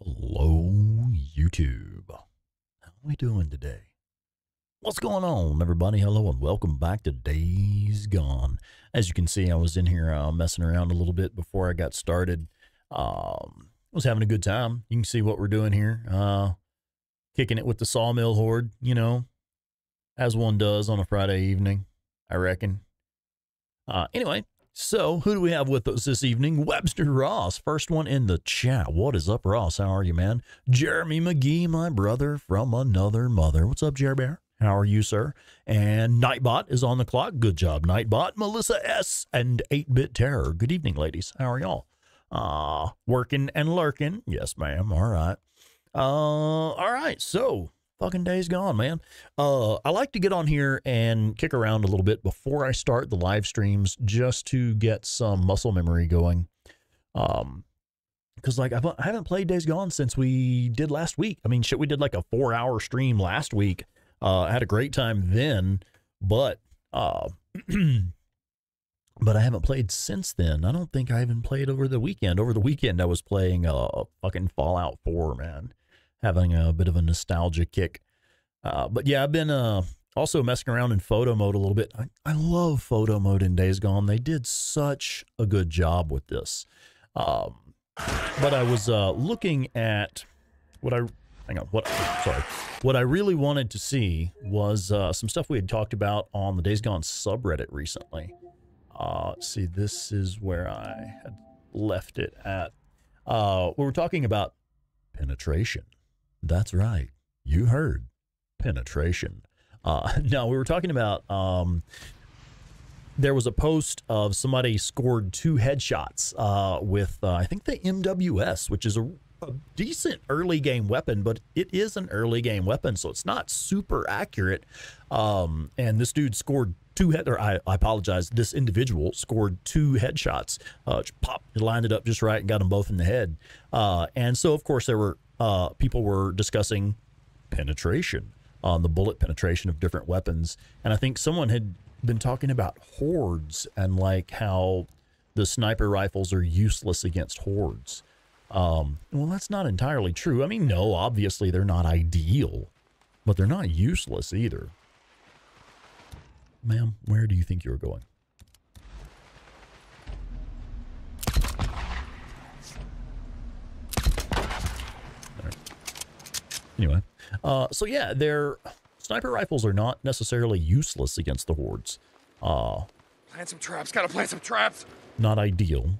Hello, YouTube. How are we doing today? What's going on, everybody? Hello, and welcome back to Days Gone. As you can see, I was in here uh, messing around a little bit before I got started. Um, was having a good time. You can see what we're doing here. Uh, kicking it with the Sawmill Horde, you know, as one does on a Friday evening, I reckon. Uh, anyway, so, who do we have with us this evening? Webster Ross, first one in the chat. What is up, Ross? How are you, man? Jeremy McGee, my brother from another mother. What's up, Jerry Bear? How are you, sir? And Nightbot is on the clock. Good job, Nightbot. Melissa S. and 8 Bit Terror. Good evening, ladies. How are y'all? Uh, working and lurking. Yes, ma'am. All right. Uh, all right. So, fucking days gone, man. Uh, I like to get on here and kick around a little bit before I start the live streams just to get some muscle memory going. Um, because like I've, I haven't played Days Gone since we did last week. I mean, shit, we did like a four hour stream last week. Uh, I had a great time then, but uh, but I haven't played since then. I don't think I even played over the weekend. Over the weekend, I was playing uh fucking Fallout 4, man, having a bit of a nostalgia kick. Uh, but yeah, I've been uh also messing around in photo mode a little bit. I, I love photo mode in Days Gone. They did such a good job with this. Um, but I was uh, looking at what I hang on what sorry what I really wanted to see was uh, some stuff we had talked about on the Days Gone subreddit recently. Uh, see, this is where I had left it at. Uh, we were talking about penetration. That's right, you heard penetration. Uh, we were talking about um, there was a post of somebody scored two headshots uh, with uh, I think the MWS, which is a, a, decent early game weapon, but it is an early game weapon, so it's not super accurate. Um, and this dude scored two head, or I, I, apologize, this individual scored two headshots. Uh, pop, lined it up just right and got them both in the head. Uh, and so, of course, there were uh, people were discussing penetration on the bullet penetration of different weapons, and I think someone had been talking about hordes and like how the sniper rifles are useless against hordes. Um, well, that's not entirely true. I mean, no, obviously they're not ideal, but they're not useless either. Ma'am, where do you think you're going? Anyway, uh, so yeah, they're sniper rifles are not necessarily useless against the hordes. Uh, plant some traps. Gotta plant some traps. Not ideal,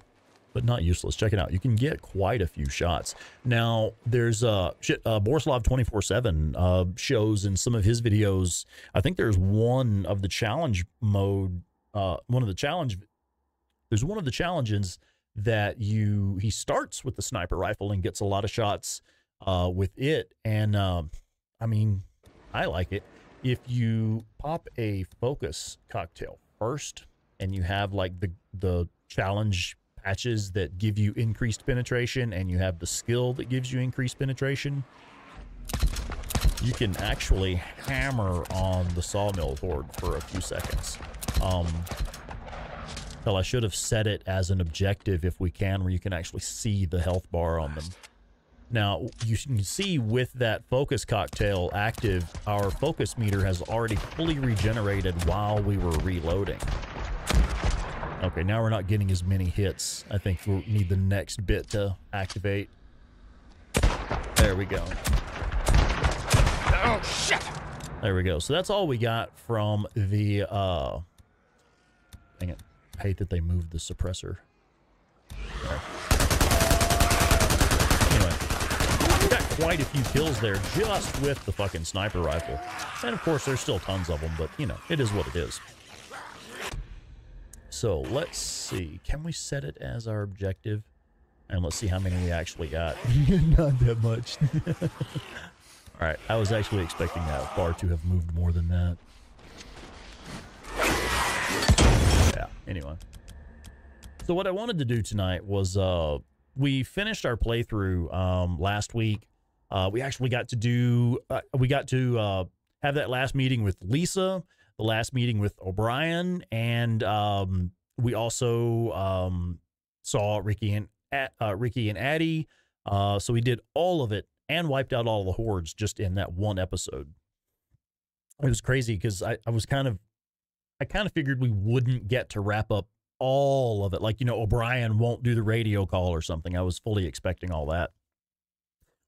but not useless. Check it out. You can get quite a few shots. Now, there's uh, shit, uh Borislav 24/7 uh, shows in some of his videos. I think there's one of the challenge mode. Uh, one of the challenge. There's one of the challenges that you he starts with the sniper rifle and gets a lot of shots uh, with it, and um, I mean, I like it. If you pop a focus cocktail first and you have like the the challenge patches that give you increased penetration and you have the skill that gives you increased penetration, you can actually hammer on the sawmill horde for a few seconds. Um, well, I should have set it as an objective if we can, where you can actually see the health bar on them. Now, you can see with that focus cocktail active, our focus meter has already fully regenerated while we were reloading. Okay, now we're not getting as many hits. I think we need the next bit to activate. There we go. Oh, shit! There we go. So that's all we got from the, uh... Dang it. I hate that they moved the suppressor. There. Anyway, we got quite a few kills there just with the fucking sniper rifle. And of course, there's still tons of them, but you know, it is what it is. So let's see. Can we set it as our objective? And let's see how many we actually got. Not that much. All right, I was actually expecting that bar to have moved more than that. Yeah, anyway. So what I wanted to do tonight was uh we finished our playthrough um last week. Uh we actually got to do uh, we got to uh have that last meeting with Lisa, the last meeting with O'Brien, and um we also um saw Ricky and uh, Ricky and Addie Uh, so we did all of it and wiped out all the hordes just in that one episode. It was crazy because I, I was kind of I kind of figured we wouldn't get to wrap up all of it. Like, you know, O'Brien won't do the radio call or something. I was fully expecting all that.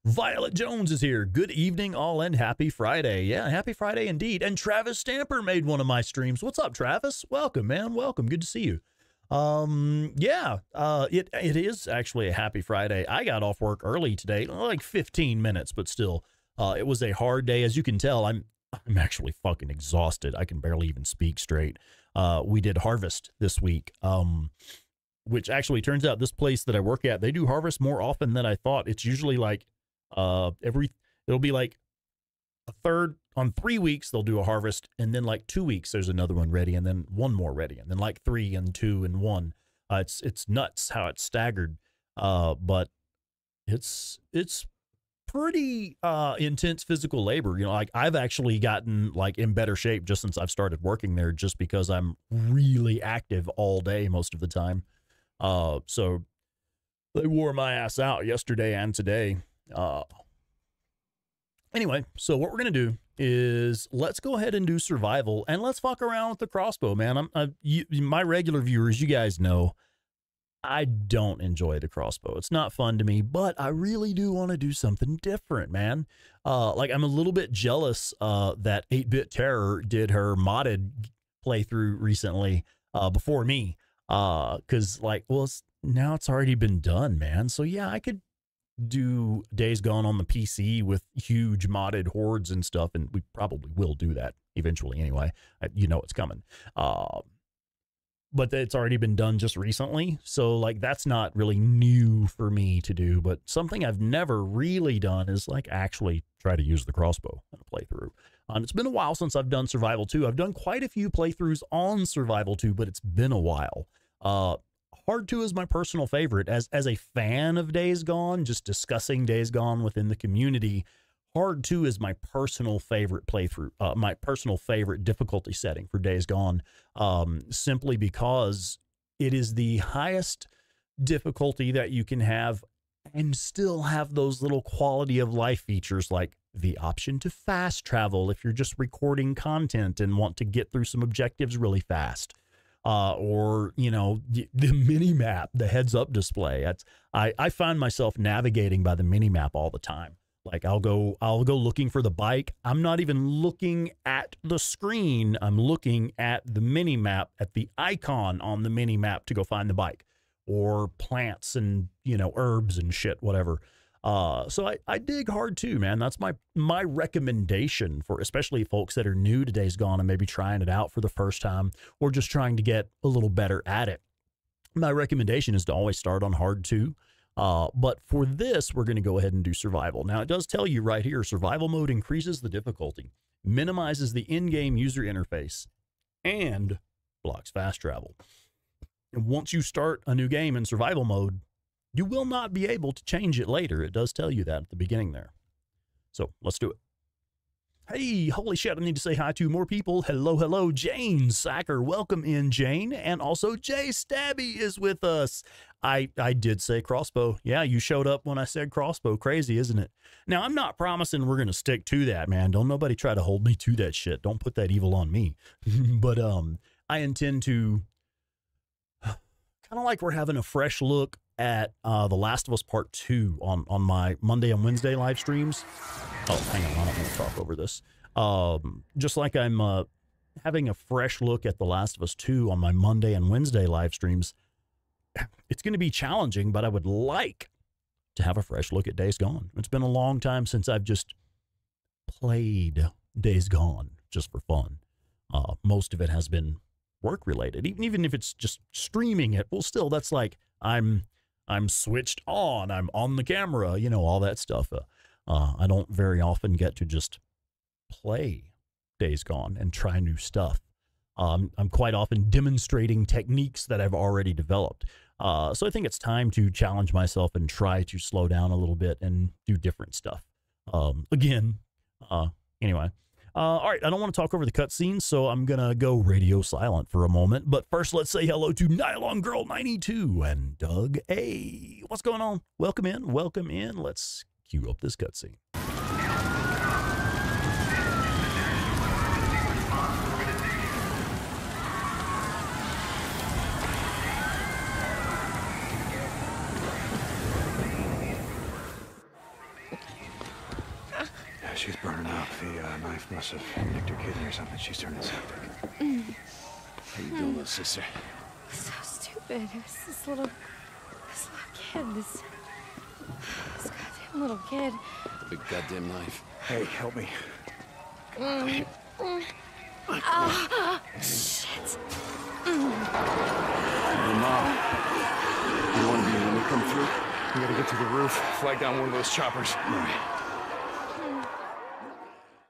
Violet Jones is here. Good evening, all, and happy Friday. Yeah, happy Friday indeed. And Travis Stamper made one of my streams. What's up, Travis? Welcome, man. Welcome. Good to see you. Um, yeah, uh, it it is actually a happy Friday. I got off work early today, like 15 minutes, but still, uh, it was a hard day. As you can tell, I'm I'm actually fucking exhausted. I can barely even speak straight. Uh, we did harvest this week. Um, which actually turns out this place that I work at, they do harvest more often than I thought. It's usually like uh every it'll be like a third on three weeks they'll do a harvest and then like two weeks there's another one ready and then one more ready and then like three and two and one. Uh, it's it's nuts how it's staggered uh but it's it's pretty uh intense physical labor you know like i've actually gotten like in better shape just since i've started working there just because i'm really active all day most of the time. Uh so they wore my ass out yesterday and today uh anyway so what we're gonna do is let's go ahead and do survival and let's fuck around with the crossbow, man. I'm I, you, my regular viewers, you guys know I don't enjoy the crossbow. It's not fun to me, but I really do want to do something different, man. Uh, like I'm a little bit jealous uh, that 8-Bit Terror did her modded playthrough recently uh, before me. Uh, cause like, well, it's, now it's already been done, man. So yeah, I could do Days Gone on the PC with huge modded hordes and stuff, and we probably will do that eventually anyway. You know it's coming. Uh, but it's already been done just recently, so like that's not really new for me to do. But something I've never really done is like actually try to use the crossbow in a playthrough. Um, it's been a while since I've done Survival 2. I've done quite a few playthroughs on Survival 2, but it's been a while. Uh, Hard 2 is my personal favorite. As as a fan of Days Gone, just discussing Days Gone within the community, Hard 2 is my personal favorite playthrough, uh, my personal favorite difficulty setting for Days Gone, um, simply because it is the highest difficulty that you can have and still have those little quality of life features like the option to fast travel if you're just recording content and want to get through some objectives really fast uh, or you know the, mini map, the heads up display. That's, I I find myself navigating by the mini map all the time. Like I'll go I'll go looking for the bike. I'm not even looking at the screen. I'm looking at the mini map at the icon on the mini map to go find the bike or plants and you know herbs and shit whatever. Uh, so I, I dig Hard 2, man. That's my my recommendation for especially folks that are new to Days Gone and maybe trying it out for the first time or just trying to get a little better at it. My recommendation is to always start on hard two. Uh, but for this, we're going to go ahead and do survival. Now, it does tell you right here survival mode increases the difficulty, minimizes the in game user interface, and blocks fast travel. And once you start a new game in survival mode, you will not be able to change it later. It does tell you that at the beginning there. So let's do it. Hey, holy shit, I need to say hi to more people. Hello, hello, Jane Sacker. Welcome in, Jane. And also Jay Stabby is with us. I, I did say crossbow. Yeah, you showed up when I said crossbow. Crazy, isn't it? Now, I'm not promising we're going to stick to that, man. Don't nobody try to hold me to that shit. Don't put that evil on me. but um, I intend to kind of like we're having a fresh look at uh, The Last of Us Part 2 on, on my Monday and Wednesday live streams. Oh, hang on. I don't want to talk over this. Um, just like I'm uh, having a fresh look at The Last of Us 2 on my Monday and Wednesday live streams, it's going to be challenging, but I would like to have a fresh look at Days Gone. It's been a long time since I've just played Days Gone just for fun. Uh, most of it has been work related, even even if it's just streaming it. Well, still, that's like I'm I'm switched on. I'm on the camera. You know all that stuff. Uh, uh, I don't very often get to just play Days Gone and try new stuff. Um, I'm quite often demonstrating techniques that I've already developed. Uh, so I think it's time to challenge myself and try to slow down a little bit and do different stuff. Um, again, uh, anyway, Uh, all right, I don't want to talk over the cutscenes, so I'm gonna go radio silent for a moment. But first, let's say hello to Nylon Girl 92 and Doug A. What's going on? Welcome in, welcome in. Let's cue up this cutscene. She's burning knife must have nicked her kidney or something. She's turning septic. How you doing, little sister? So stupid. It was this little, this little kid, this, this goddamn little kid. Big goddamn knife. Hey, help me. oh Shit. Hey, Mom. You want to be when we come through? We gotta get to the roof, flag down one of those choppers. All right.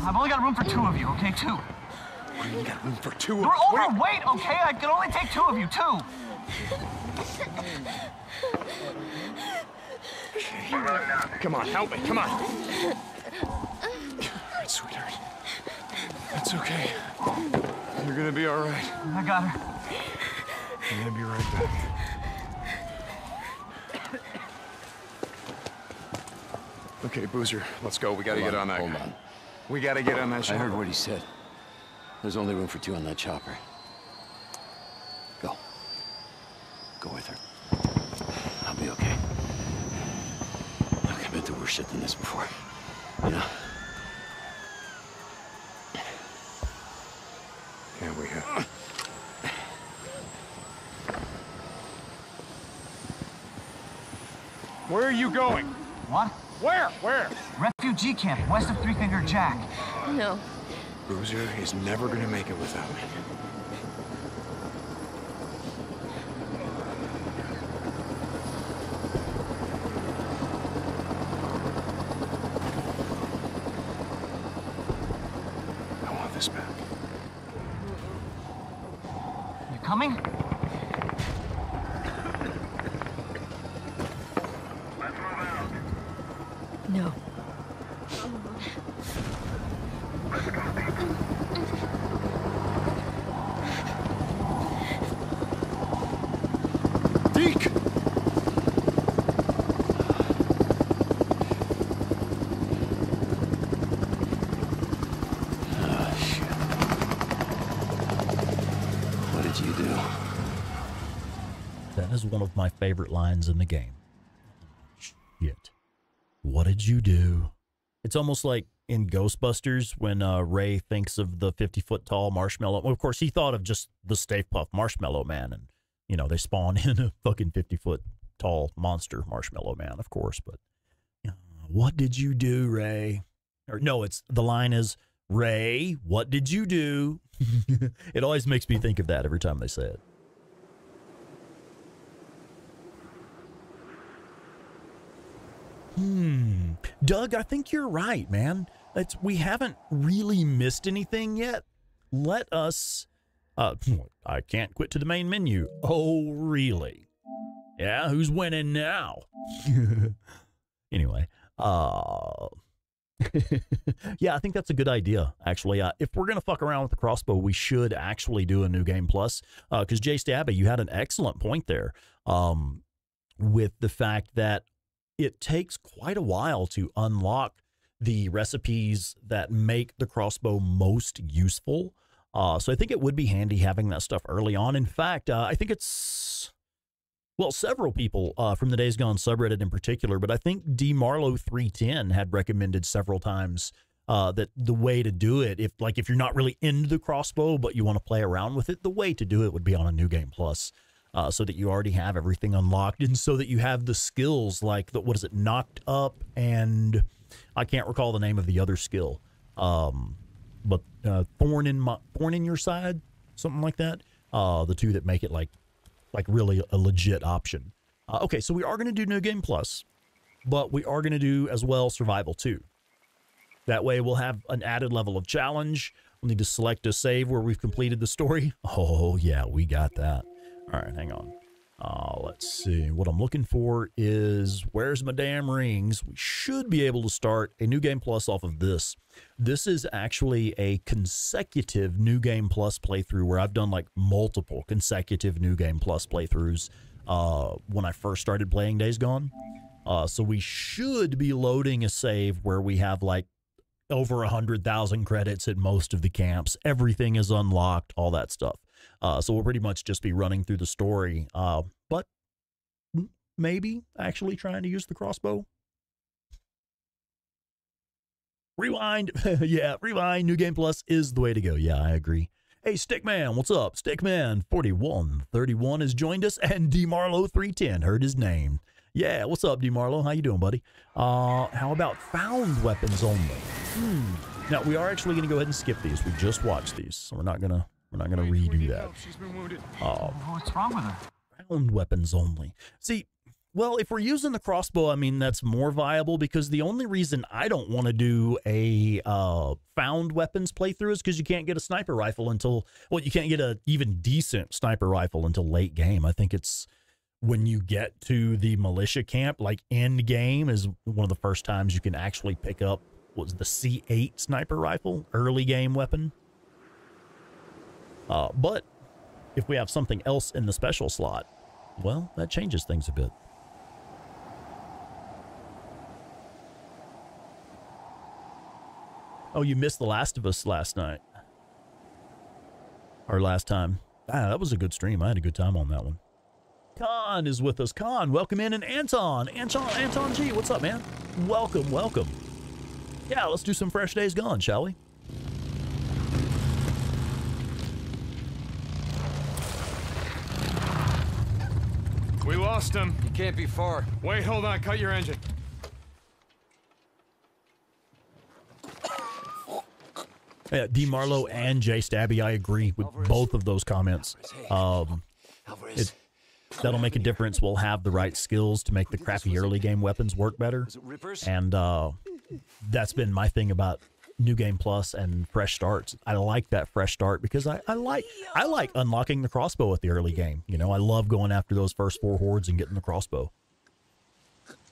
Shit. I've only got room for two of you, okay? Two. you got room for two of You're us. What are- overweight, okay? I can only take two of you, two. Come on, help me. Come on. All right, sweetheart. It's okay. You're gonna be all right. I got her. I'm gonna be right back. Okay, Boozer, let's go. We gotta Hold get on, on that. hold on. We gotta get on that chopper. I heard what he said. There's only room for two on that chopper. Go. Go with her. I'll be okay. Look, I've been through worse shit than this before. You know? Yeah, we have. Where are you going? What? Where? Where? Refugee camp west of Three Finger Jack. No. Boozer is never gonna make it without me. I want this back. You coming? No. Deke! Ah, shit. What did you do? That is one of my favorite lines in the game. Shit. What did you do? It's almost like in Ghostbusters when uh, Ray thinks of the 50 foot tall marshmallow. Well, of course, he thought of just the Stay Puft Marshmallow Man, and, you know, they spawn in a fucking 50 foot tall monster Marshmallow Man, of course. But uh, what did you do, Ray? Or no, it's the line is, Ray, what did you do? it always makes me think of that every time they say it. Hmm. Doug, I think you're right, man. It's we haven't really missed anything yet. Let us uh I can't quit to the main menu. Oh, really? Yeah, who's winning now? anyway, uh yeah, I think that's a good idea. Actually, uh, if we're gonna fuck around with the crossbow, we should actually do a new game plus. Because Jay Stabby, you had an excellent point there, um, with the fact that it takes quite a while to unlock the recipes that make the crossbow most useful. Uh, so I think it would be handy having that stuff early on. In fact, uh, I think it's well, several people uh, from the Days Gone subreddit in particular, but I think D Marlowe three ten had recommended several times uh, that the way to do it, if like if you're not really into the crossbow but you want to play around with it, the way to do it would be on a new game plus uh, so that you already have everything unlocked and so that you have the skills like the what is it knocked up and I can't recall the name of the other skill. Um, but uh, thorn in my thorn in your side, something like that. Uh, the two that make it like like really a legit option. Uh, okay, so we are going to do New Game Plus, but we are going to do as well Survival 2. That way we'll have an added level of challenge. We'll need to select a save where we've completed the story. Oh, yeah, we got that. All right, hang on. Uh, let's see. What I'm looking for is where's my damn rings? We should be able to start a new game plus off of this. This is actually a consecutive new game plus playthrough where I've done like multiple consecutive new game plus playthroughs uh, when I first started playing Days Gone. Uh, so we should be loading a save where we have like over a hundred thousand credits at most of the camps. Everything is unlocked, all that stuff. Uh, so we'll pretty much just be running through the story, uh, but maybe actually trying to use the crossbow. Rewind. yeah, rewind. New Game Plus is the way to go. Yeah, I agree. Hey, Stickman, what's up? Stickman4131 has joined us, and DMarlow310 heard his name. Yeah, what's up, DMarlow? How you doing, buddy? Uh, how about found weapons only? Hmm. Now, we are actually going to go ahead and skip these. We just watched these, so we're not going to we're not going to redo that. She's been wounded. Uh, What's wrong with her? found weapons only. See, well, if we're using the crossbow, I mean that's more viable because the only reason I don't want to do a uh, found weapons playthrough is because you can't get a sniper rifle until well, you can't get a even decent sniper rifle until late game. I think it's when you get to the militia camp, like end game, is one of the first times you can actually pick up what was the C8 sniper rifle, early game weapon. Uh, but if we have something else in the special slot, well, that changes things a bit. Oh, you missed The Last of Us last night. Or last time. Ah, that was a good stream. I had a good time on that one. Khan is with us. Khan, welcome in. And Anton. Anton, Anton G, what's up, man? Welcome, welcome. Yeah, let's do some Fresh Days Gone, shall we? We lost him. You can't be far. Wait, hold on. Cut your engine. Yeah, D. Marlowe and Jay Stabby, I agree with both of those comments. Um, it, that'll make a difference. We'll have the right skills to make the crappy early game weapons work better. Is it Rippers? And uh, that's been my thing about New Game Plus and fresh starts. I like that fresh start because I, I like I like unlocking the crossbow at the early game. You know, I love going after those first four hordes and getting the crossbow.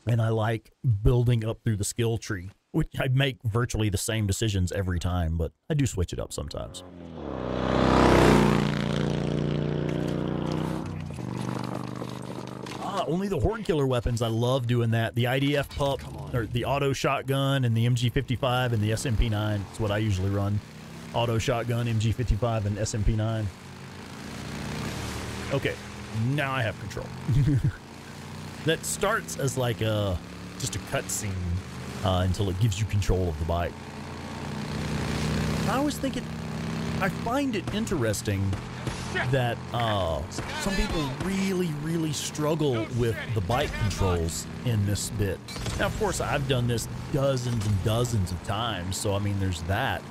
And I like building up through the skill tree, which I make virtually the same decisions every time, but I do switch it up sometimes. Only the Horde Killer weapons. I love doing that. The IDF pup, or the auto shotgun, and the MG55 and the SMP9. That's what I usually run. Auto shotgun, MG55, and SMP9. Okay, now I have control. that starts as like a just a cutscene uh, until it gives you control of the bike. I always think it. I find it interesting that uh, some people really, really struggle with the bike controls in this bit. Now, of course, I've done this dozens and dozens of times, so I mean, there's that.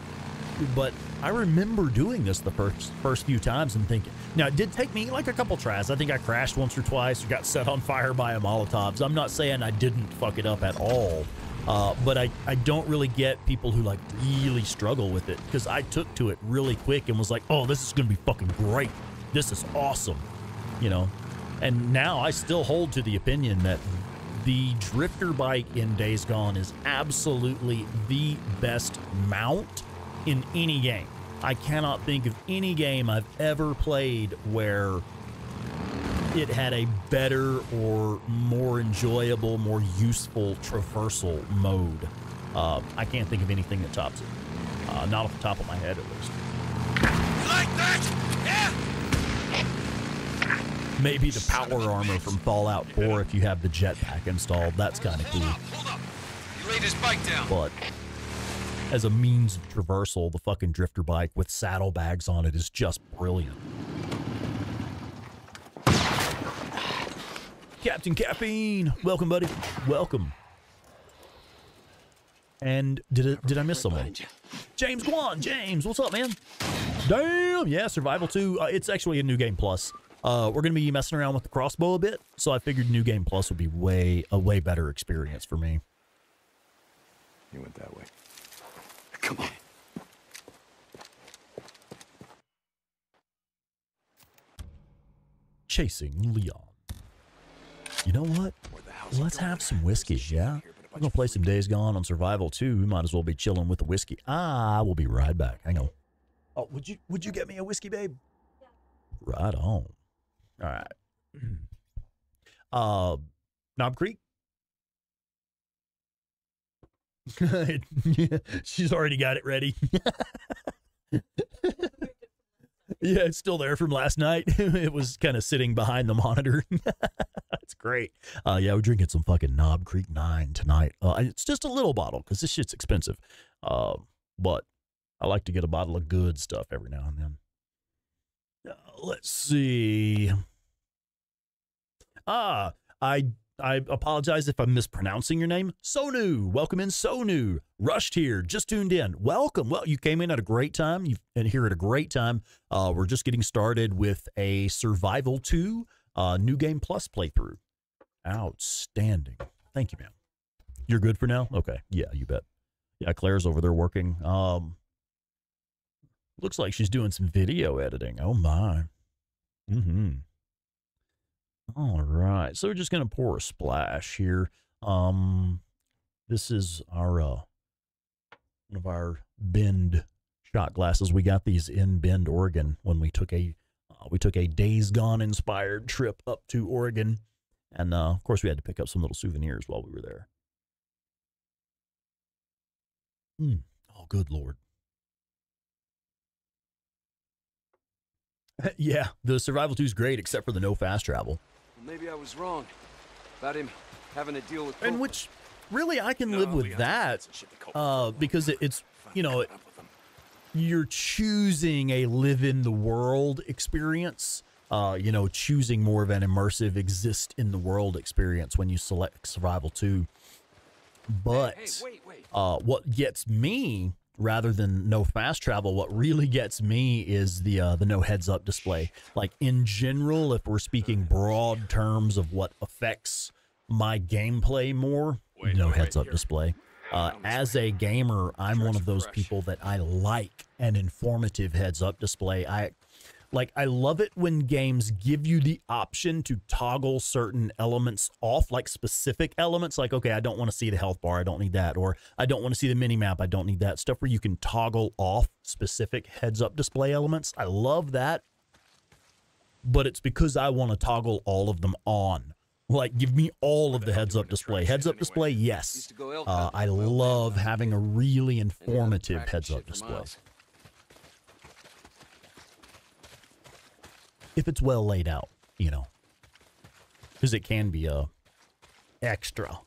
But I remember doing this the first first few times and thinking. Now, it did take me like a couple tries. I think I crashed once or twice or got set on fire by a Molotov. So I'm not saying I didn't fuck it up at all. Uh, but I, I don't really get people who like really struggle with it because I took to it really quick and was like, oh, this is going to be fucking great. This is awesome. You know? And now I still hold to the opinion that the drifter bike in Days Gone is absolutely the best mount in any game. I cannot think of any game I've ever played where it had a better or more enjoyable, more useful traversal mode. Uh, I can't think of anything that tops it. Uh, not off the top of my head, at least. Like that? Yeah? Maybe the power armor from Fallout 4 if you have the jetpack installed. That's kind of Hold cool. up, hold up. You laid his bike down. But as a means of traversal, the fucking drifter bike with saddlebags on it is just brilliant. Captain Caffeine, welcome, buddy. Welcome. And did it, did I miss someone? James Guan, James, what's up, man? Damn, yeah, Survival 2. Uh, it's actually a new game plus. Uh, we're gonna be messing around with the crossbow a bit, so I figured new game plus would be way a way better experience for me. You went that way. Come on. Chasing Leon. You know what? Let's have some whiskey, yeah? We're gonna play some Days Gone on Survival 2. We might as well be chilling with the whiskey. Ah, I will be right back. Hang on. Oh, would you would you get me a whiskey, babe? Right on. All right. Uh, Knob Creek. yeah, she's already got it ready. yeah, it's still there from last night. it was kind of sitting behind the monitor. That's great. Uh, yeah, we're drinking some fucking Knob Creek Nine tonight. Uh, it's just a little bottle because this shit's expensive. Uh, but I like to get a bottle of good stuff every now and then. Uh, let's see. Ah, I I apologize if I'm mispronouncing your name. Sonu, welcome in, Sonu. Rushed here, just tuned in. Welcome. Well, you came in at a great time. You and here at a great time. Uh, we're just getting started with a Survival 2 uh, New Game Plus playthrough. Outstanding. Thank you, man. You're good for now? Okay. Yeah, you bet. Yeah, Claire's over there working. Um, looks like she's doing some video editing. Oh my. Mm-hmm. All right. So we're just going to pour a splash here. Um, this is our, uh, one of our Bend shot glasses. We got these in Bend, Oregon when we took a, uh, we took a Days Gone inspired trip up to Oregon. And, uh, of course we had to pick up some little souvenirs while we were there. Hmm. Oh, good Lord. yeah, the Survival 2 is great except for the no fast travel. Well, maybe I was wrong about him having to deal with. and which really I can live with that uh, because it, it's you know it, you're choosing a live in the world experience. Uh, you know, choosing more of an immersive exist in the world experience when you select survival two. But Hey, wait, wait. uh, what gets me rather than no fast travel, what really gets me is the uh, the no heads up display. Like in general, if we're speaking broad terms of what affects my gameplay more, no heads up display. Uh, as a gamer, I'm one of those people that I like an informative heads up display. I like I love it when games give you the option to toggle certain elements off, like specific elements, like okay, I don't want to see the health bar, I don't need that, or I don't want to see the mini map, I don't need that. Stuff where you can toggle off specific heads up display elements. I love that. But it's because I want to toggle all of them on. Like give me all of the heads up display. Heads up display, yes. Used to go elk Uh, I love having a really And now they're informative heads up display. If it's well laid out, you know, because it can be a extra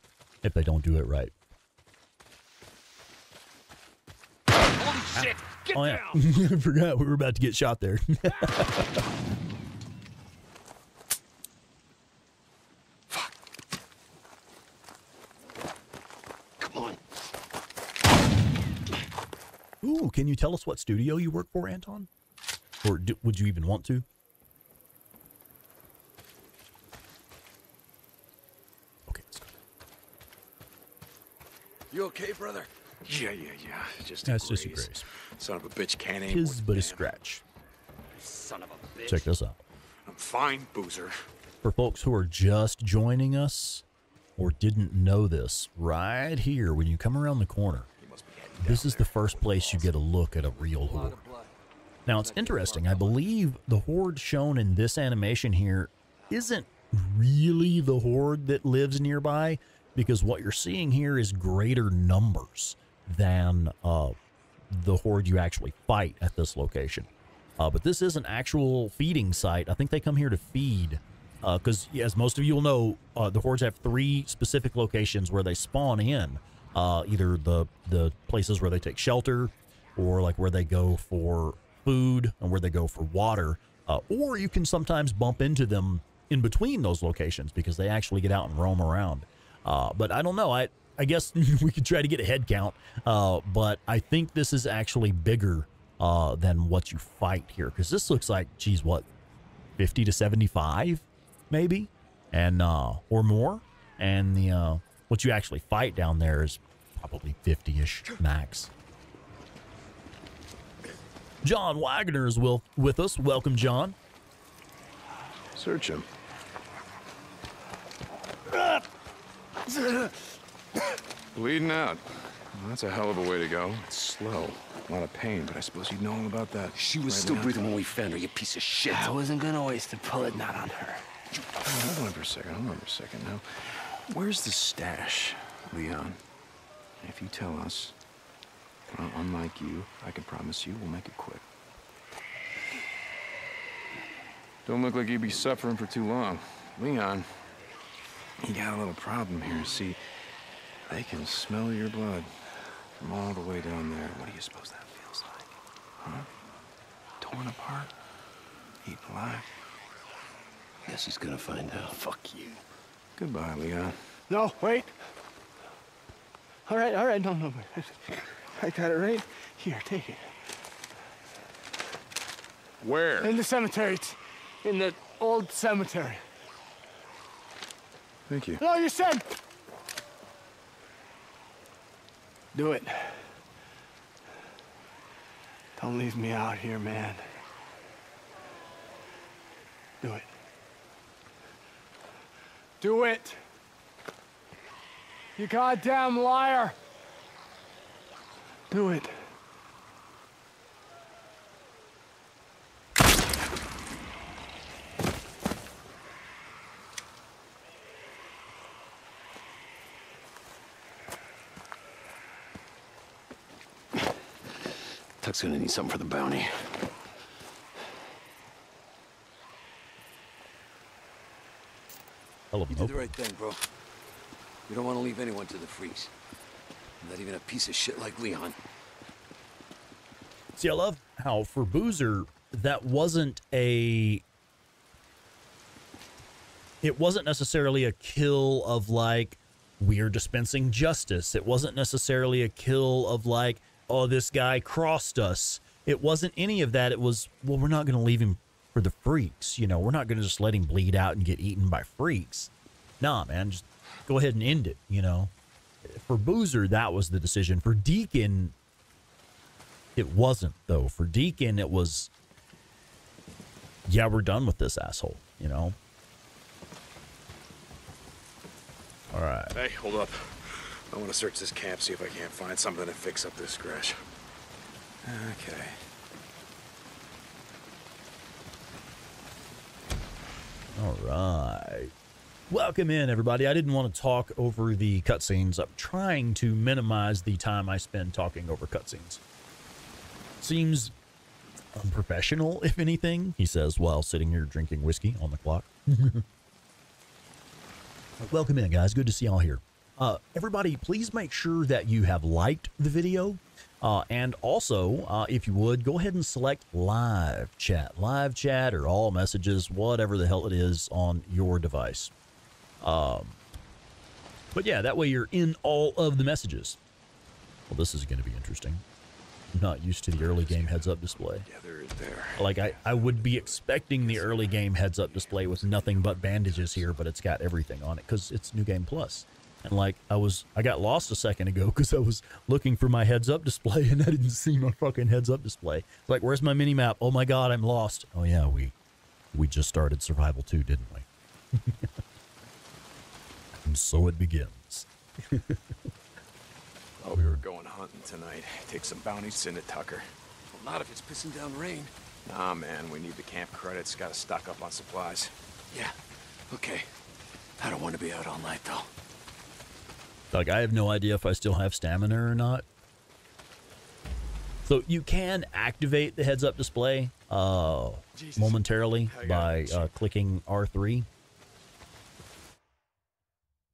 if they don't do it right. Holy ah. shit! Get oh yeah, down! I forgot we were about to get shot there. Come on. Ooh, can you tell us what studio you work for, Anton? Or do, would you even want to? Okay, let's go. You okay, brother? Yeah, yeah, yeah. Just That's a just a graze. graze. Son of a bitch can't aim. Tis but a scratch. Son of a bitch. Check this out. I'm fine, boozer. For folks who are just joining us or didn't know this, right here, when you come around the corner, You must be heading this is the first place you get a look at a real A horde. Now it's interesting. I believe the horde shown in this animation here isn't really the horde that lives nearby because what you're seeing here is greater numbers than uh, the horde you actually fight at this location. Uh, but this is an actual feeding site. I think they come here to feed because, as most of you will know, uh, the hordes have three specific locations where they spawn in. Uh, either the the places where they take shelter, or like where they go for food and where they go for water. Uh, or you can sometimes bump into them in between those locations because they actually get out and roam around. Uh, but I don't know. I I guess we could try to get a head count, uh, but I think this is actually bigger uh, than what you fight here because this looks like, geez, what, 50 to 75, maybe, and uh, or more, and the uh, what you actually fight down there is probably 50ish max. John Wagner is will, with us. Welcome, John. Search him. Bleeding out. Well, that's a hell of a way to go. It's slow. A lot of pain, but I suppose you'd know all about that. She was right still breathing when we found her, you piece of shit. I wasn't gonna waste a bullet not on her. Hold on for a second. Hold on for a second now. Where's the stash, Leon? If you tell us, well, unlike you, I can promise you we'll make it quick. Don't look like you'd be suffering for too long. Leon, you got a little problem here. See, they can smell your blood from all the way down there. What do you suppose that feels like? Huh? Torn apart? Eaten alive? Guess he's gonna find out. Fuck you. Goodbye, Leon. No, wait. All right, all right, no, no. I got it right here. Take it. Where? In the cemetery. It's in the old cemetery. Thank you. No, you said. Do it. Don't leave me out here, man. Do it. Do it. You goddamn liar. Do it. Tuck's gonna need something for the bounty. Hell of You did the right thing, bro. You don't want to leave anyone to the freaks. Not even a piece of shit like Leon. See, I love how for Boozer, that wasn't a. It wasn't necessarily a kill of like, we're dispensing justice. It wasn't necessarily a kill of like, oh, this guy crossed us. It wasn't any of that. It was, well, we're not going to leave him for the freaks. You know, we're not going to just let him bleed out and get eaten by freaks. Nah, man, just go ahead and end it, you know. For Boozer, that was the decision. For Deacon, it wasn't though. For Deacon, it was, yeah, we're done with this asshole. You know. All right. Hey, hold up. I want to search this camp, see if I can't find something to fix up this scratch. Okay. All right. Welcome in, everybody. I didn't want to talk over the cutscenes. I'm trying to minimize the time I spend talking over cutscenes. Seems unprofessional, if anything, he says while sitting here drinking whiskey on the clock. Welcome in, guys. Good to see y'all here. Uh, everybody, please make sure that you have liked the video. Uh, and also, uh, if you would, go ahead and select live chat, live chat, or all messages, whatever the hell it is on your device. Um, but yeah, that way you're in all of the messages. Well, this is going to be interesting. I'm not used to the early game heads up display. Yeah, there is there. Like, I, I would be expecting the early game heads up display with nothing but bandages here, but it's got everything on it because it's New Game Plus. And like, I was, I got lost a second ago because I was looking for my heads up display and I didn't see my fucking heads up display. It's like, where's my mini map? Oh my God, I'm lost. Oh yeah, we, we just started Survival 2, didn't we? and so it begins. Oh, we were going hunting tonight. Take some bounties, send it Tucker. Well, not if it's pissing down rain. Nah, man, we need the camp credits. Gotta stock up on supplies. Yeah, okay. I don't want to be out all night, though. Like, I have no idea if I still have stamina or not. So you can activate the heads up display uh, momentarily by uh, clicking R3.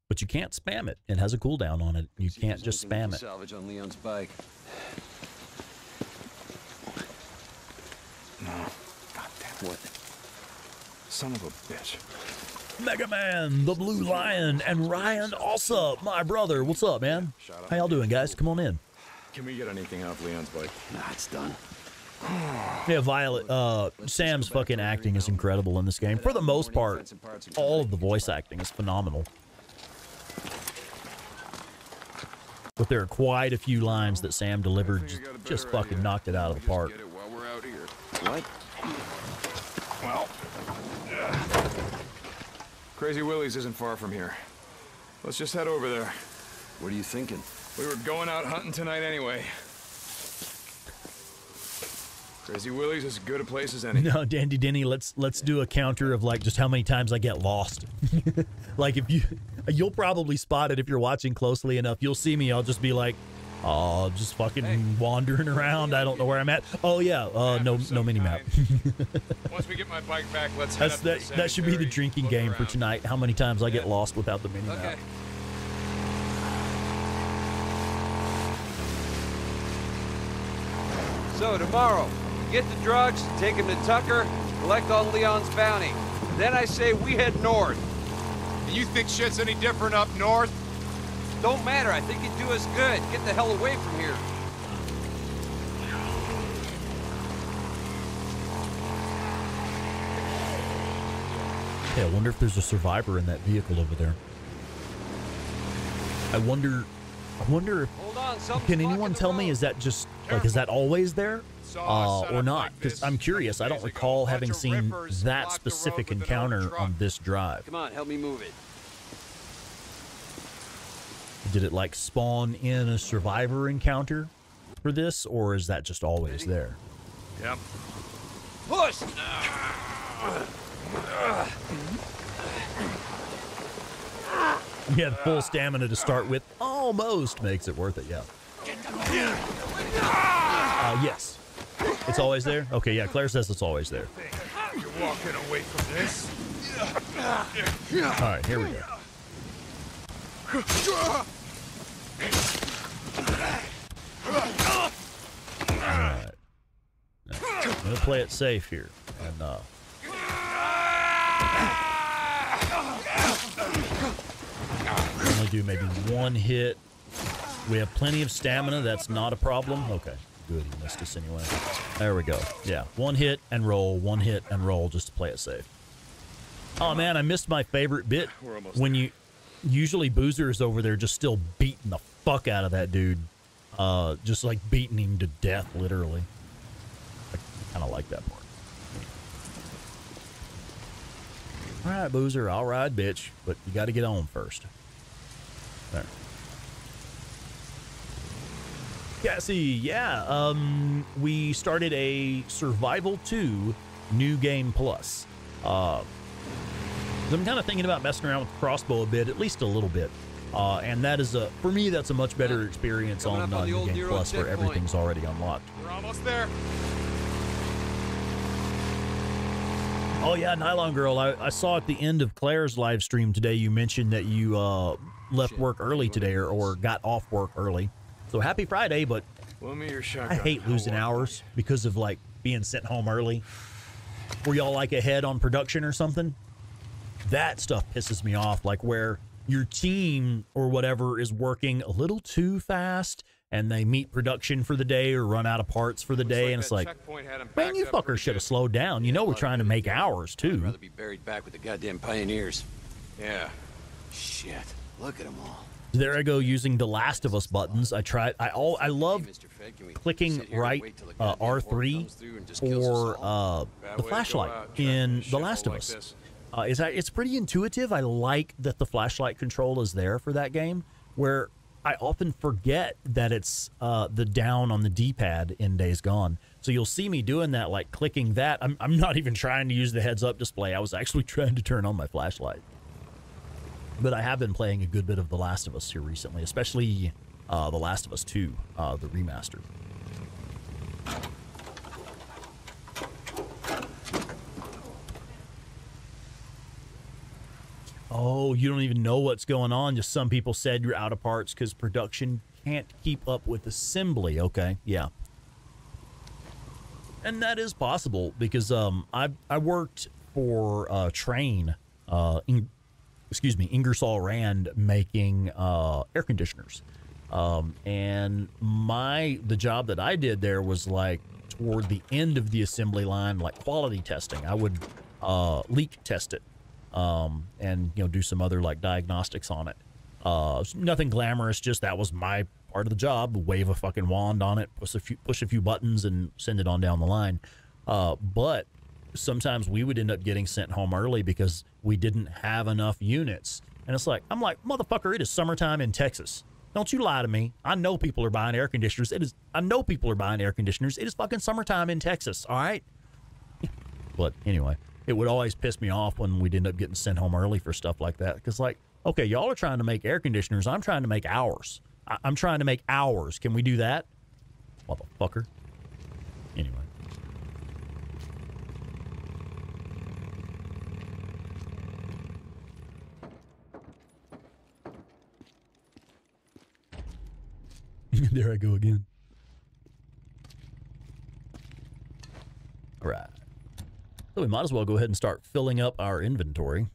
But you can't spam it. It has a cooldown on it. You can't just spam it. Salvage on Leon's bike. No. God damn What? Son of a bitch. Mega Man, the Blue Lion, and Ryan also, my brother. What's up, man? How y'all doing, guys? Come on in. Can we get anything off Leon's bike? Nah, it's done. Yeah, Violet. Uh, Sam's fucking acting is incredible in this game. For the most part, all of the voice acting is phenomenal. But there are quite a few lines that Sam delivered, just, just fucking knocked it out of the park. Get it while we're out here. What? Well, yeah. Crazy Willie's isn't far from here. Let's just head over there. What are you thinking? We were going out hunting tonight anyway. Crazy Willie's is as good a place as any. No, Dandy Denny, let's let's do a counter of like just how many times I get lost. like if you you'll probably spot it if you're watching closely enough. You'll see me, I'll just be like, oh, just fucking wandering around. I don't know where I'm at. Oh yeah, uh no no mini map. Once we get my bike back, let's head That's up that the that should be the drinking look game for tonight. How many times I get lost without the mini map. Okay. So tomorrow, get the drugs, take them to Tucker, collect on Leon's bounty. Then I say we head north. You think shit's any different up north? Don't matter, I think it'd do us good. Get the hell away from here. Hey, I wonder if there's a survivor in that vehicle over there. I wonder I wonder if Hold on, Can anyone the tell me is that just like is that always there, uh, or not? Because this I'm curious. I don't recall having seen that blocked the road specific with an old encounter on this drive. Come on, help me move it. Did it like spawn in a survivor encounter for this, or is that just always there? Yep. Push! You have full stamina to start with. Almost makes it worth it. Yeah. Uh, yes. It's always there. Okay. Yeah. Claire says it's always there. You're walking away from this. All right. Here we go. All right. I'm gonna play it safe here, and uh, only do maybe one hit. We have plenty of stamina. That's not a problem. Okay, good. He missed us anyway. There we go. Yeah, one hit and roll. One hit and roll, just to play it safe. Oh man, I missed my favorite bit when you usually Boozer is over there just still beating the fuck out of that dude, uh, just like beating him to death, literally. I kind of like that part. All right, Boozer, all right, bitch, but you got to get on first. There. Cassie, yeah, um, we started a Survival 2 New Game Plus. Uh, I'm kind of thinking about messing around with the crossbow a bit, at least a little bit. Uh, and that is a, for me, that's a much better experience Coming on, on uh, New Game Plus where everything's already unlocked. We're almost there. Oh yeah, Nylon Girl. I, I saw at the end of Claire's live stream today. You mentioned that you uh, left work early today, or, or got off work early. So happy Friday! But your I hate losing hours because of like being sent home early. Were y'all like ahead on production or something? That stuff pisses me off. Like where your team or whatever is working a little too fast and they meet production for the day or run out of parts for the Looks day, like and it's like, checkpoint had 'em man, you fuckers should have slowed down. You know we're trying to make hours I'd too. rather be buried back with the goddamn pioneers. Yeah. Shit. Look at them all. There I go using the Last of Us buttons. I tried. I all. I love Hey, Mr. Fed, can we clicking sit here and right wait till the uh, R3 comes through and just kills us or uh, the way to go flashlight in The Last of Us. Uh, is it's pretty intuitive. I like that the flashlight control is there for that game. Where I often forget that it's uh, the down on the D-pad in Days Gone. So you'll see me doing that, like clicking that. I'm I'm not even trying to use the heads-up display. I was actually trying to turn on my flashlight. But I have been playing a good bit of The Last of Us here recently, especially uh, The Last of Us 2, uh, the remaster. Oh, you don't even know what's going on. Just some people said you're out of parts because production can't keep up with assembly. Okay, yeah. And that is possible because um, I I worked for uh, Trane uh, in, excuse me, Ingersoll Rand making uh, air conditioners. Um, and my the job that I did there was like toward the end of the assembly line, like quality testing. I would uh, leak test it um, and you know do some other like diagnostics on it. Uh, nothing glamorous, just that was my part of the job. Wave a fucking wand on it, push a few push a few buttons, and send it on down the line. Uh, but sometimes we would end up getting sent home early because we didn't have enough units. And it's like I'm like motherfucker, it is summertime in Texas. Don't you lie to me. I know people are buying air conditioners. It is I know people are buying air conditioners. It is fucking summertime in Texas, all right? but anyway, it would always piss me off when we'd end up getting sent home early for stuff like that. Because like, okay, y'all are trying to make air conditioners. I'm trying to make hours. I- I'm trying to make hours. Can we do that? Motherfucker. Anyway. there I go again. All right. So we might as well go ahead and start filling up our inventory.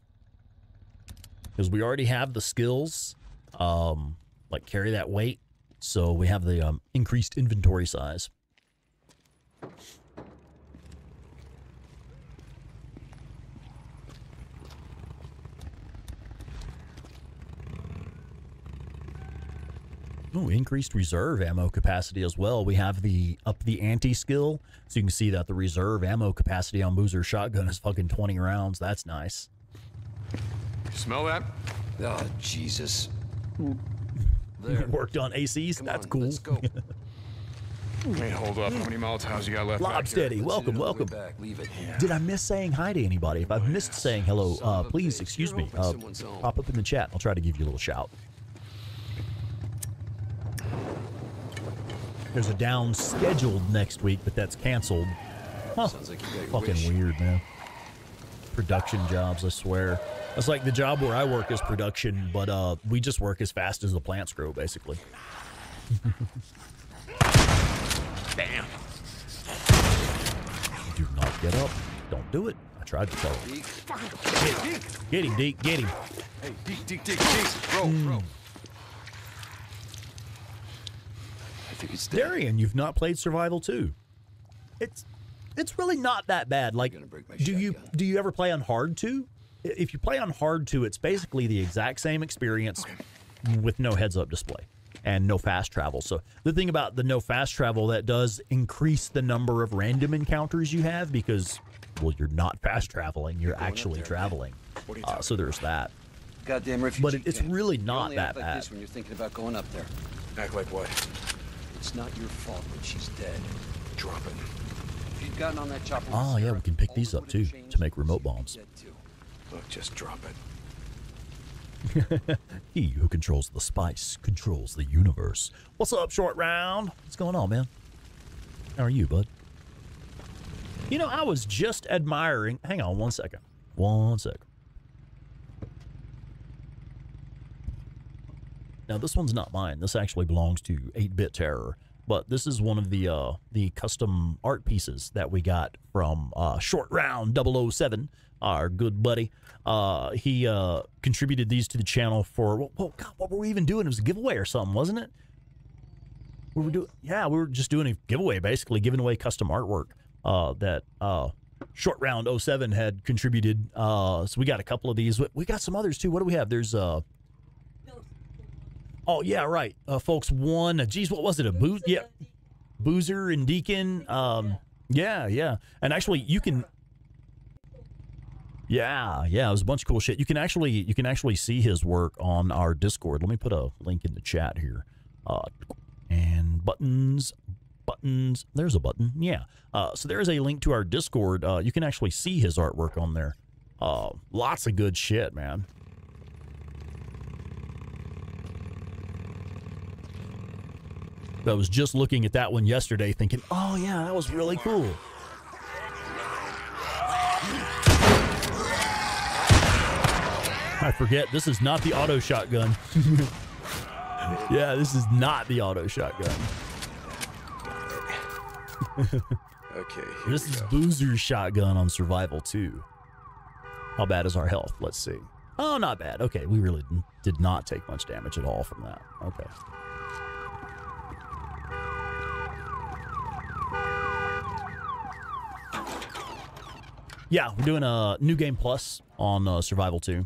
Because we already have the skills, um, like carry that weight. So we have the um, increased inventory size. Ooh, increased reserve ammo capacity as well. We have the up the ante skill, so you can see that the reserve ammo capacity on Boozer shotgun is fucking 20 rounds. That's nice. Smell that? Oh, Jesus. Worked on ACs. Come That's on, cool. Let's go. Hey, hold up. How many Molotovs you got left back Lob here? steady. Welcome, hit it on the way welcome. Back. Leave it. Did I miss saying hi to anybody? If I've missed saying hello, uh, please excuse me. Uh, pop up in the chat. I'll try to give you a little shout. There's a down scheduled next week, but that's canceled. Huh. Sounds like you got Fucking wish. weird, man. Production jobs, I swear. It's like the job where I work is production, but uh, we just work as fast as the plants grow, basically. Damn. Do not get up. Don't do it. I tried to tell him. Get him, Deke. Get him. Hey, Deke, Deke, Deke, Deke. Bro, Hmm. bro. I think it's dead. Darian, you've not played Survival 2. It's it's really not that bad. Like gonna break my do you shotgun. do you ever play on hard 2? If you play on hard 2, it's basically the exact same experience with no heads up display and no fast travel. So the thing about the no fast travel that does increase the number of random encounters you have because well you're not fast traveling, you're actually there, traveling. What are you Uh, so there's that. Goddamn refugee But it- it's camp. really You not only that act like bad. this when you're thinking about going up there. Act like what? It's not your fault that she's dead. Drop it. If you'd gotten on that chopper with Oh, yeah, we can pick these up, too, to make remote bombs. Look, just drop it. He who controls the spice controls the universe. What's up, short round? What's going on, man? How are you, bud? You know, I was just admiring. Hang on one second. One second. Now, this one's not mine. This actually belongs to 8-Bit Terror. But this is one of the uh, the custom art pieces that we got from uh, Short Round 007, our good buddy. Uh, he uh, contributed these to the channel for, well, God, what were we even doing? It was a giveaway or something, wasn't it? We were doing, yeah, we were just doing a giveaway, basically giving away custom artwork uh, that uh, Short Round 07 had contributed. Uh, so we got a couple of these. We- We got some others too. What do we have? There's uh, oh yeah, right, uh, folks. One, geez, what was it? A booze? Yeah, Boozer and Deacon. Um, yeah, yeah, and actually, you can. Yeah, yeah, it was a bunch of cool shit. You can actually you can actually see his work on our Discord. Let me put a link in the chat here. Uh, and buttons, buttons. There's a button. Yeah. Uh, so there is a link to our Discord. Uh, you can actually see his artwork on there. Uh, lots of good shit, man. I was just looking at that one yesterday, thinking, "Oh yeah, that was really cool." I forget. This is not the auto shotgun. yeah, this is not the auto shotgun. Okay. here This is. Boozer's shotgun on Survival 2. How bad is our health? Let's see. Oh, not bad. Okay, we really did not take much damage at all from that. Okay. Yeah, we're doing a new game plus on uh, Survival 2.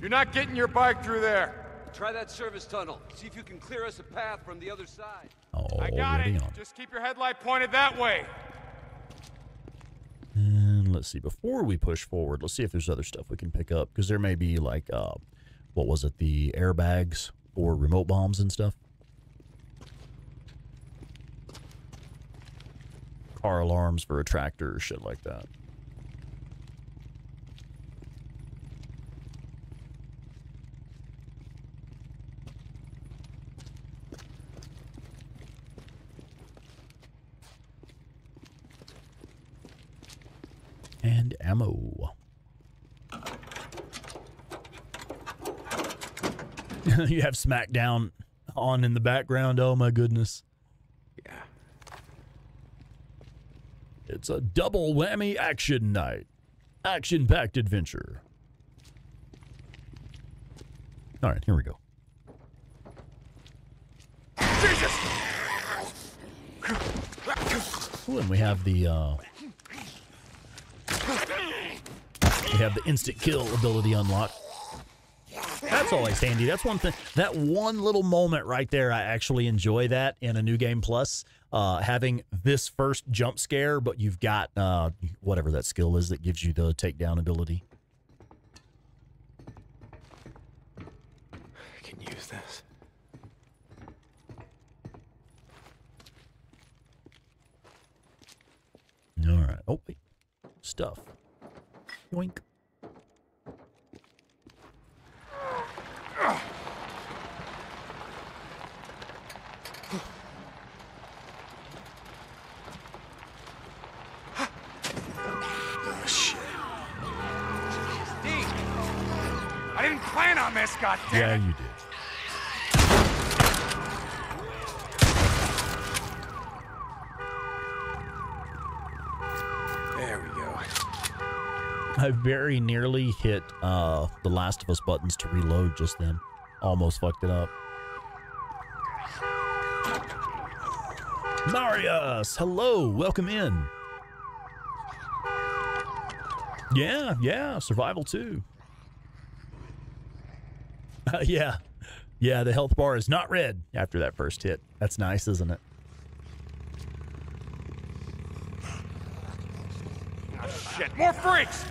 You're not getting your bike through there. Try that service tunnel. See if you can clear us a path from the other side. Oh, I got it. on. Just keep your headlight pointed that way. Let's see, before we push forward, let's see if there's other stuff we can pick up because there may be like, uh, what was it, the airbags or remote bombs and stuff. Car alarms for a tractor or shit like that. And ammo. you have SmackDown on in the background. Oh my goodness. Yeah. It's a double whammy action night. Action packed adventure. All right, here we go. Ooh, and we have the uh, we have the instant kill ability unlocked. That's always handy. That's one thing. That one little moment right there, I actually enjoy that in a new game plus. Uh, having this first jump scare, but you've got uh, whatever that skill is that gives you the takedown ability. I can use this. All right. Oh wait, stuff. Yoink. Plan on this, goddammit! Yeah, you did. There we go. I very nearly hit uh, the Last of Us buttons to reload just then. Almost fucked it up. Marius, hello, welcome in. Yeah, yeah, survival too. Yeah, yeah, the health bar is not red after that first hit. That's nice, isn't it? Shit, more freaks!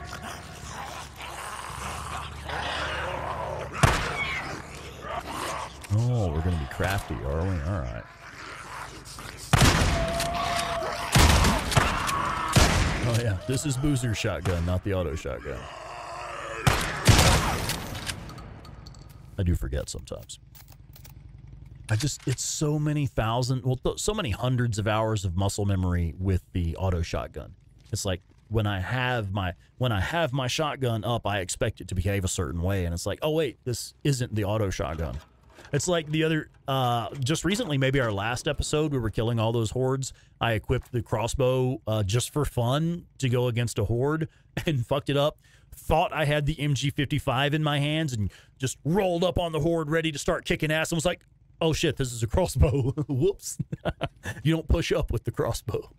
Oh, we're gonna be crafty, are we? All right. Oh yeah, this is Boozer's shotgun, not the auto shotgun. I do forget sometimes. I just, it's so many thousand, well, th- so many hundreds of hours of muscle memory with the auto shotgun. It's like when I have my, when I have my shotgun up, I expect it to behave a certain way. And it's like, oh wait, this isn't the auto shotgun. It's like the other, uh, just recently, maybe our last episode, we were killing all those hordes. I equipped the crossbow uh, just for fun to go against a horde and fucked it up. Thought I had the MG55 in my hands and just rolled up on the horde ready to start kicking ass and was like, oh shit, this is a crossbow. Whoops. you don't push up with the crossbow.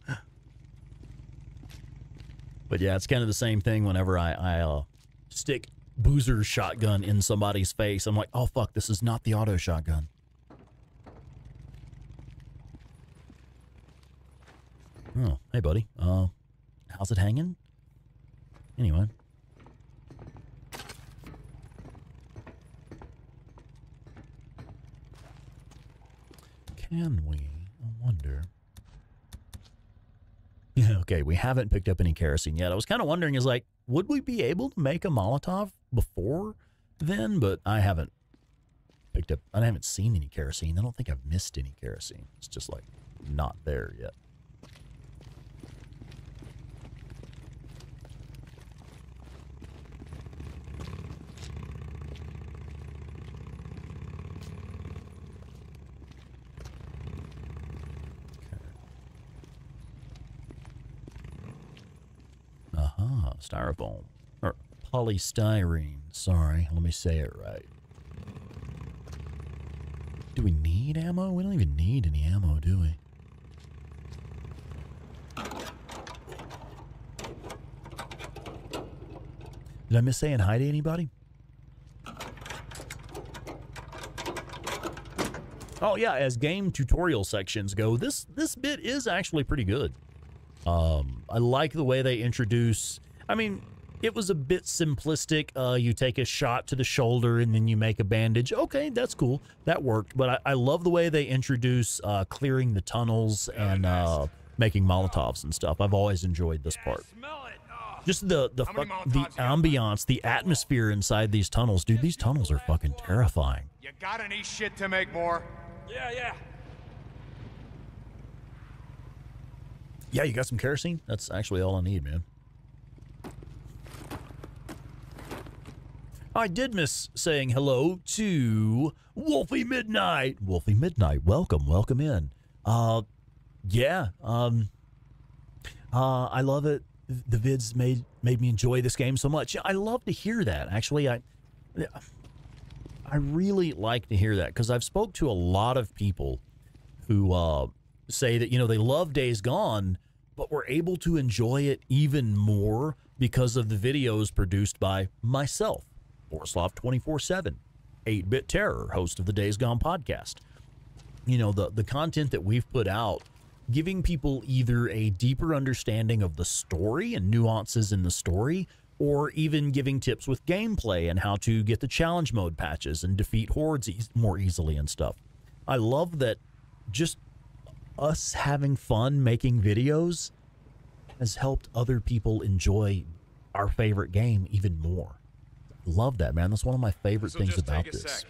But yeah, it's kind of the same thing whenever I, I uh, stick Boozer's shotgun in somebody's face. I'm like, oh fuck, this is not the auto shotgun. Oh, hey buddy. Uh, how's it hanging? Anyway. Can we? I wonder. Yeah, okay, we haven't picked up any kerosene yet. I was kind of wondering, is like, would we be able to make a Molotov before then? But I haven't picked up, I haven't seen any kerosene. I don't think I've missed any kerosene. It's just like not there yet. Styrofoam or polystyrene. Sorry, let me say it right. Do we need ammo? We don't even need any ammo, do we? Did I miss saying hi to anybody? Oh yeah, as game tutorial sections go, this this bit is actually pretty good. Um, I like the way they introduce. I mean, it was a bit simplistic. Uh, you take a shot to the shoulder and then you make a bandage. Okay, that's cool. That worked. But I, I love the way they introduce uh, clearing the tunnels and uh, making Molotovs and stuff. I've always enjoyed this part. Just the the fuck, the Molotovs you got? ambiance, the atmosphere inside these tunnels, dude. These tunnels are fucking terrifying. You got any shit to make more? Yeah, yeah. Yeah, you got some kerosene? That's actually all I need, man. I did miss saying hello to Wolfie Midnight. Wolfie Midnight, welcome, welcome in. Uh, yeah, um, uh, I love it. The vids made made me enjoy this game so much. I love to hear that. Actually, I I really like to hear that because I've spoke to a lot of people who uh, say that you know they love Days Gone, but were able to enjoy it even more because of the videos produced by myself, Borislav twenty four seven, eight bit terror, host of the Days Gone podcast. You know the the content that we've put out, giving people either a deeper understanding of the story and nuances in the story. Or even giving tips with gameplay and how to get the challenge mode patches and defeat hordes eas more easily and stuff. I love that just us having fun making videos has helped other people enjoy our favorite game even more. Love that, man. That's one of my favorite things about this. sec.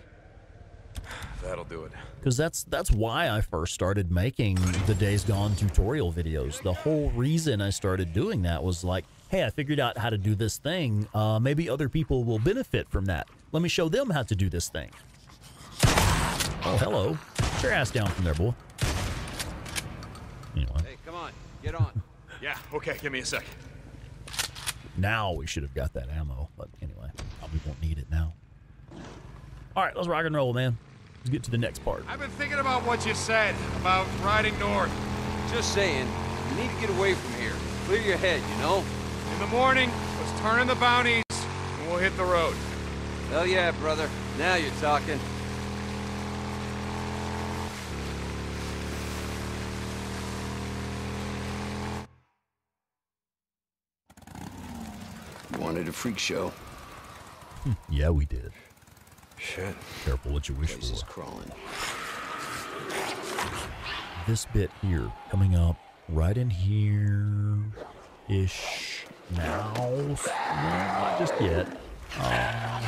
That'll do it. Because that's that's why I first started making the Days Gone tutorial videos. The whole reason I started doing that was like, hey, I figured out how to do this thing. Uh, maybe other people will benefit from that. Let me show them how to do this thing. Oh, hello. Get your ass down from there, boy. Anyway. Hey, come on, get on. Yeah, okay, give me a sec. Now we should have got that ammo, but anyway, probably won't need it now. All right, let's rock and roll, man. Let's get to the next part. I've been thinking about what you said about riding north. Just saying, you need to get away from here. Clear your head, you know? In the morning, let's turn in the bounties, and we'll hit the road. Hell yeah, brother. Now you're talking. You wanted a freak show. Yeah, we did. Shit. Careful what you wish Place is crawling. This bit here coming up right in here ish now. Not just yet. Um,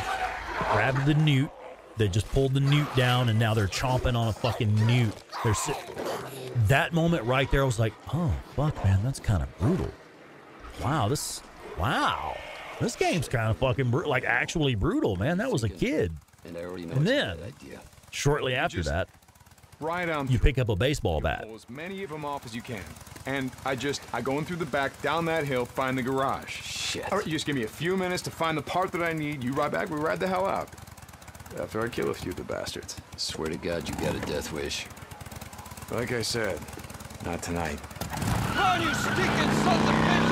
grabbed the newt. They just pulled the newt down and now they're chomping on a fucking newt. They're sit- that moment right there, I was like, oh fuck, man, that's kind of brutal. Wow, this wow, this game's kind of fucking bru- like actually brutal, man. That was a kid. And I already know And then- idea. Shortly after just- that, right on you pick up a baseball bat. Pull as many of them off as you can. And I just, I go in through the back, down that hill, find the garage. Shit. All right, you just give me a few minutes to find the part that I need. You ride back, we ride the hell out. After I kill a few of the bastards. Swear to God, you got a death wish. Like I said, not tonight. Run, you stinking sons of bitches!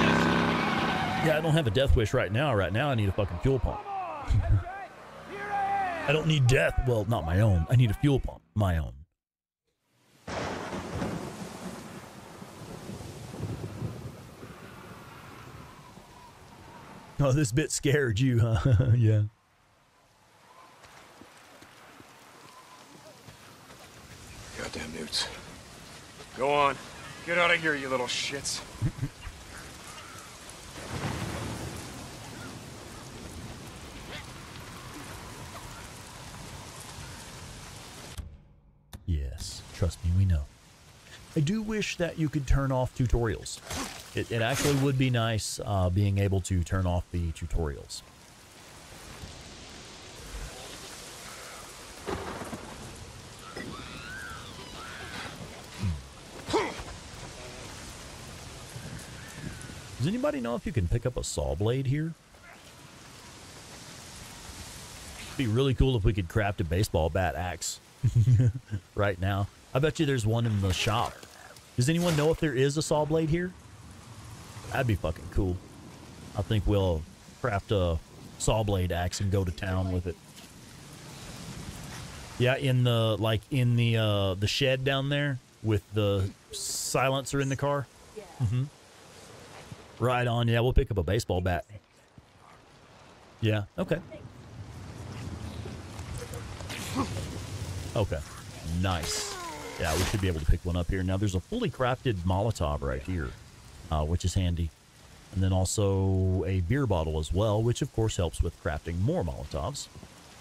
Yeah, I don't have a death wish right now. Right now, I need a fucking fuel pump. I don't need death. Well, not my own. I need a fuel pump. My own. Oh, this bit scared you, huh? yeah. Goddamn newts. Go on. Get out of here, you little shits. Yes, trust me, we know. I do wish that you could turn off tutorials. It, it actually would be nice uh, being able to turn off the tutorials. Does anybody know if you can pick up a saw blade here? It'd Be really cool if we could craft a baseball bat axe right now. I bet you there's one in the shop. Does anyone know if there is a saw blade here? That'd be fucking cool. I think we'll craft a saw blade axe and go to town with it. Yeah, in the like in the uh the shed down there with the silencer in the car. Mm-hmm. Right on. Yeah, we'll pick up a baseball bat. Yeah. Okay. Okay. Nice. Yeah, we should be able to pick one up here. Now, there's a fully crafted Molotov right here, uh, which is handy. And then also a beer bottle as well, which of course helps with crafting more Molotovs.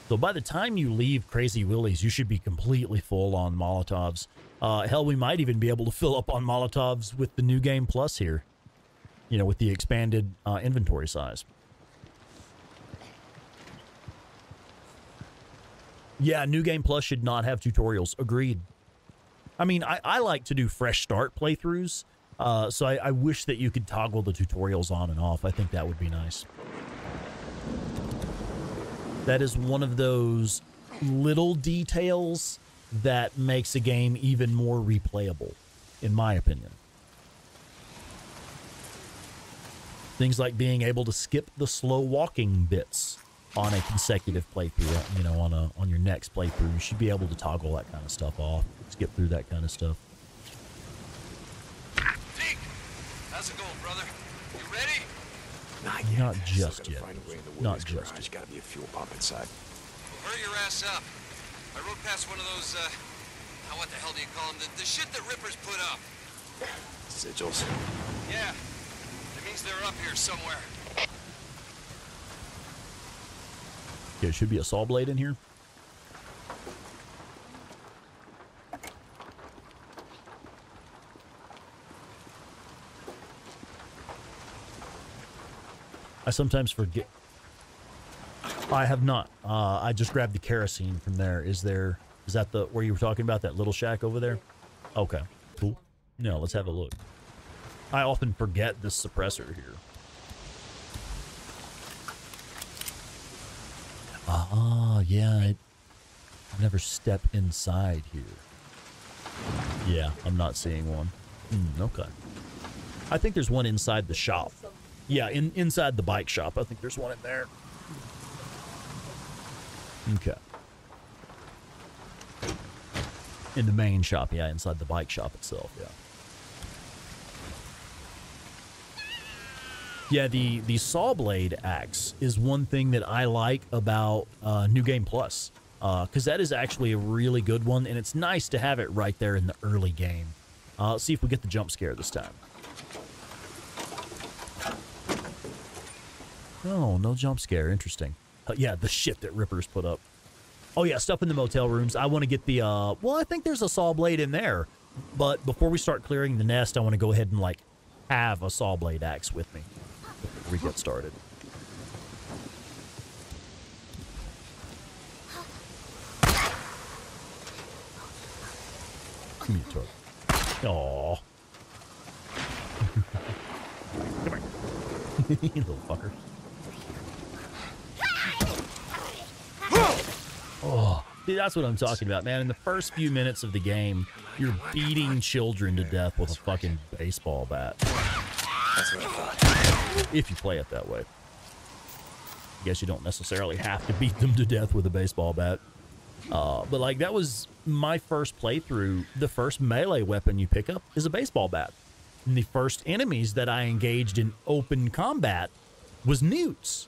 So by the time you leave Crazy Willie's, you should be completely full on Molotovs. Uh, hell, we might even be able to fill up on Molotovs with the new game plus here. You know, with the expanded uh, inventory size. Yeah, New Game Plus should not have tutorials. Agreed. I mean, I, I like to do fresh start playthroughs, uh, so I, I wish that you could toggle the tutorials on and off. I think that would be nice. That is one of those little details that makes a game even more replayable, in my opinion. Things like being able to skip the slow walking bits on a consecutive playthrough, you know, on a on your next playthrough, you should be able to toggle that kind of stuff off, skip through that kind of stuff. Deke, how's it going, brother? You ready? Not Not Still just gotta yet. Find a way in the Not just garage. yet. Gotta be a fuel pump inside. Well, hurry your ass up. I rode past one of those, uh, what the hell do you call them? The, the shit that Rippers put up. Sigils. Yeah. It means they're up here somewhere. Okay, should be a saw blade in here. I sometimes forget. I have not. Uh, I just grabbed the kerosene from there. Is there? Is that the where you were talking about that little shack over there? Okay, cool. No, let's have a look. I often forget this suppressor here. Ah, yeah. It, I've never stepped inside here. Yeah, I'm not seeing one. Hmm, okay. I think there's one inside the shop. Yeah, in inside the bike shop. I think there's one in there. Okay. In the main shop, yeah, inside the bike shop itself, yeah. Yeah, the the saw blade axe is one thing that I like about uh, New Game Plus, because that is actually a really good one, and it's nice to have it right there in the early game. Uh, let's see if we get the jump scare this time. Oh, no jump scare. Interesting. Uh, yeah, the shit that Rippers put up. Oh yeah, stuff in the motel rooms. I want to get the. uh Well, I think there's a saw blade in there, but before we start clearing the nest, I want to go ahead and like have a saw blade axe with me we get started. Come here, Tug. Aw. Come here. you little fucker. Oh, dude, that's what I'm talking about, man. In the first few minutes of the game, you're beating children to death with a fucking baseball bat. If you play it that way. I guess you don't necessarily have to beat them to death with a baseball bat. Uh, but like that was my first playthrough. The first melee weapon you pick up is a baseball bat. And the first enemies that I engaged in open combat was newts.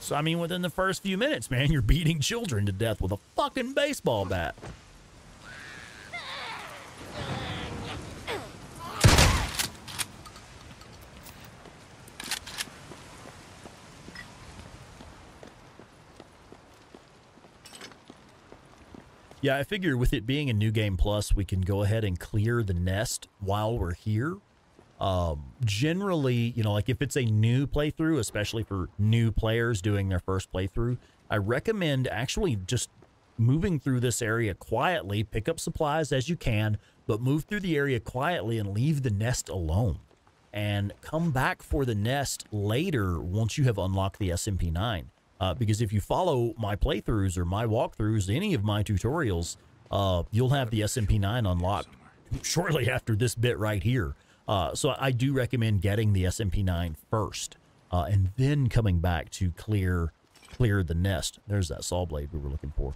So I mean, within the first few minutes, man, you're beating children to death with a fucking baseball bat. Yeah, I figure with it being a new game plus, we can go ahead and clear the nest while we're here. Um, generally, you know, like if it's a new playthrough, especially for new players doing their first playthrough, I recommend actually just moving through this area quietly, pick up supplies as you can, but move through the area quietly and leave the nest alone. and come back for the nest later once you have unlocked the SMP9. Uh, because if you follow my playthroughs or my walkthroughs, any of my tutorials, uh, you'll have the SMP9 unlocked shortly after this bit right here. Uh, so I do recommend getting the SMP9 first, uh, and then coming back to clear clear the nest. There's that saw blade we were looking for.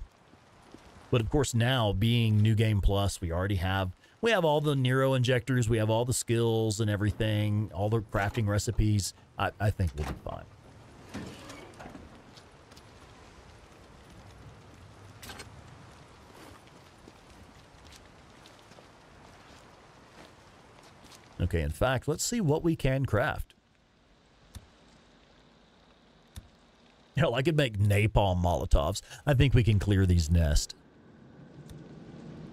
But of course, now being New Game Plus, we already have we have all the Nero injectors, we have all the skills and everything, all the crafting recipes. I, I think we'll be fine. Okay, in fact, let's see what we can craft. Hell, I could make napalm Molotovs. I think we can clear these nests.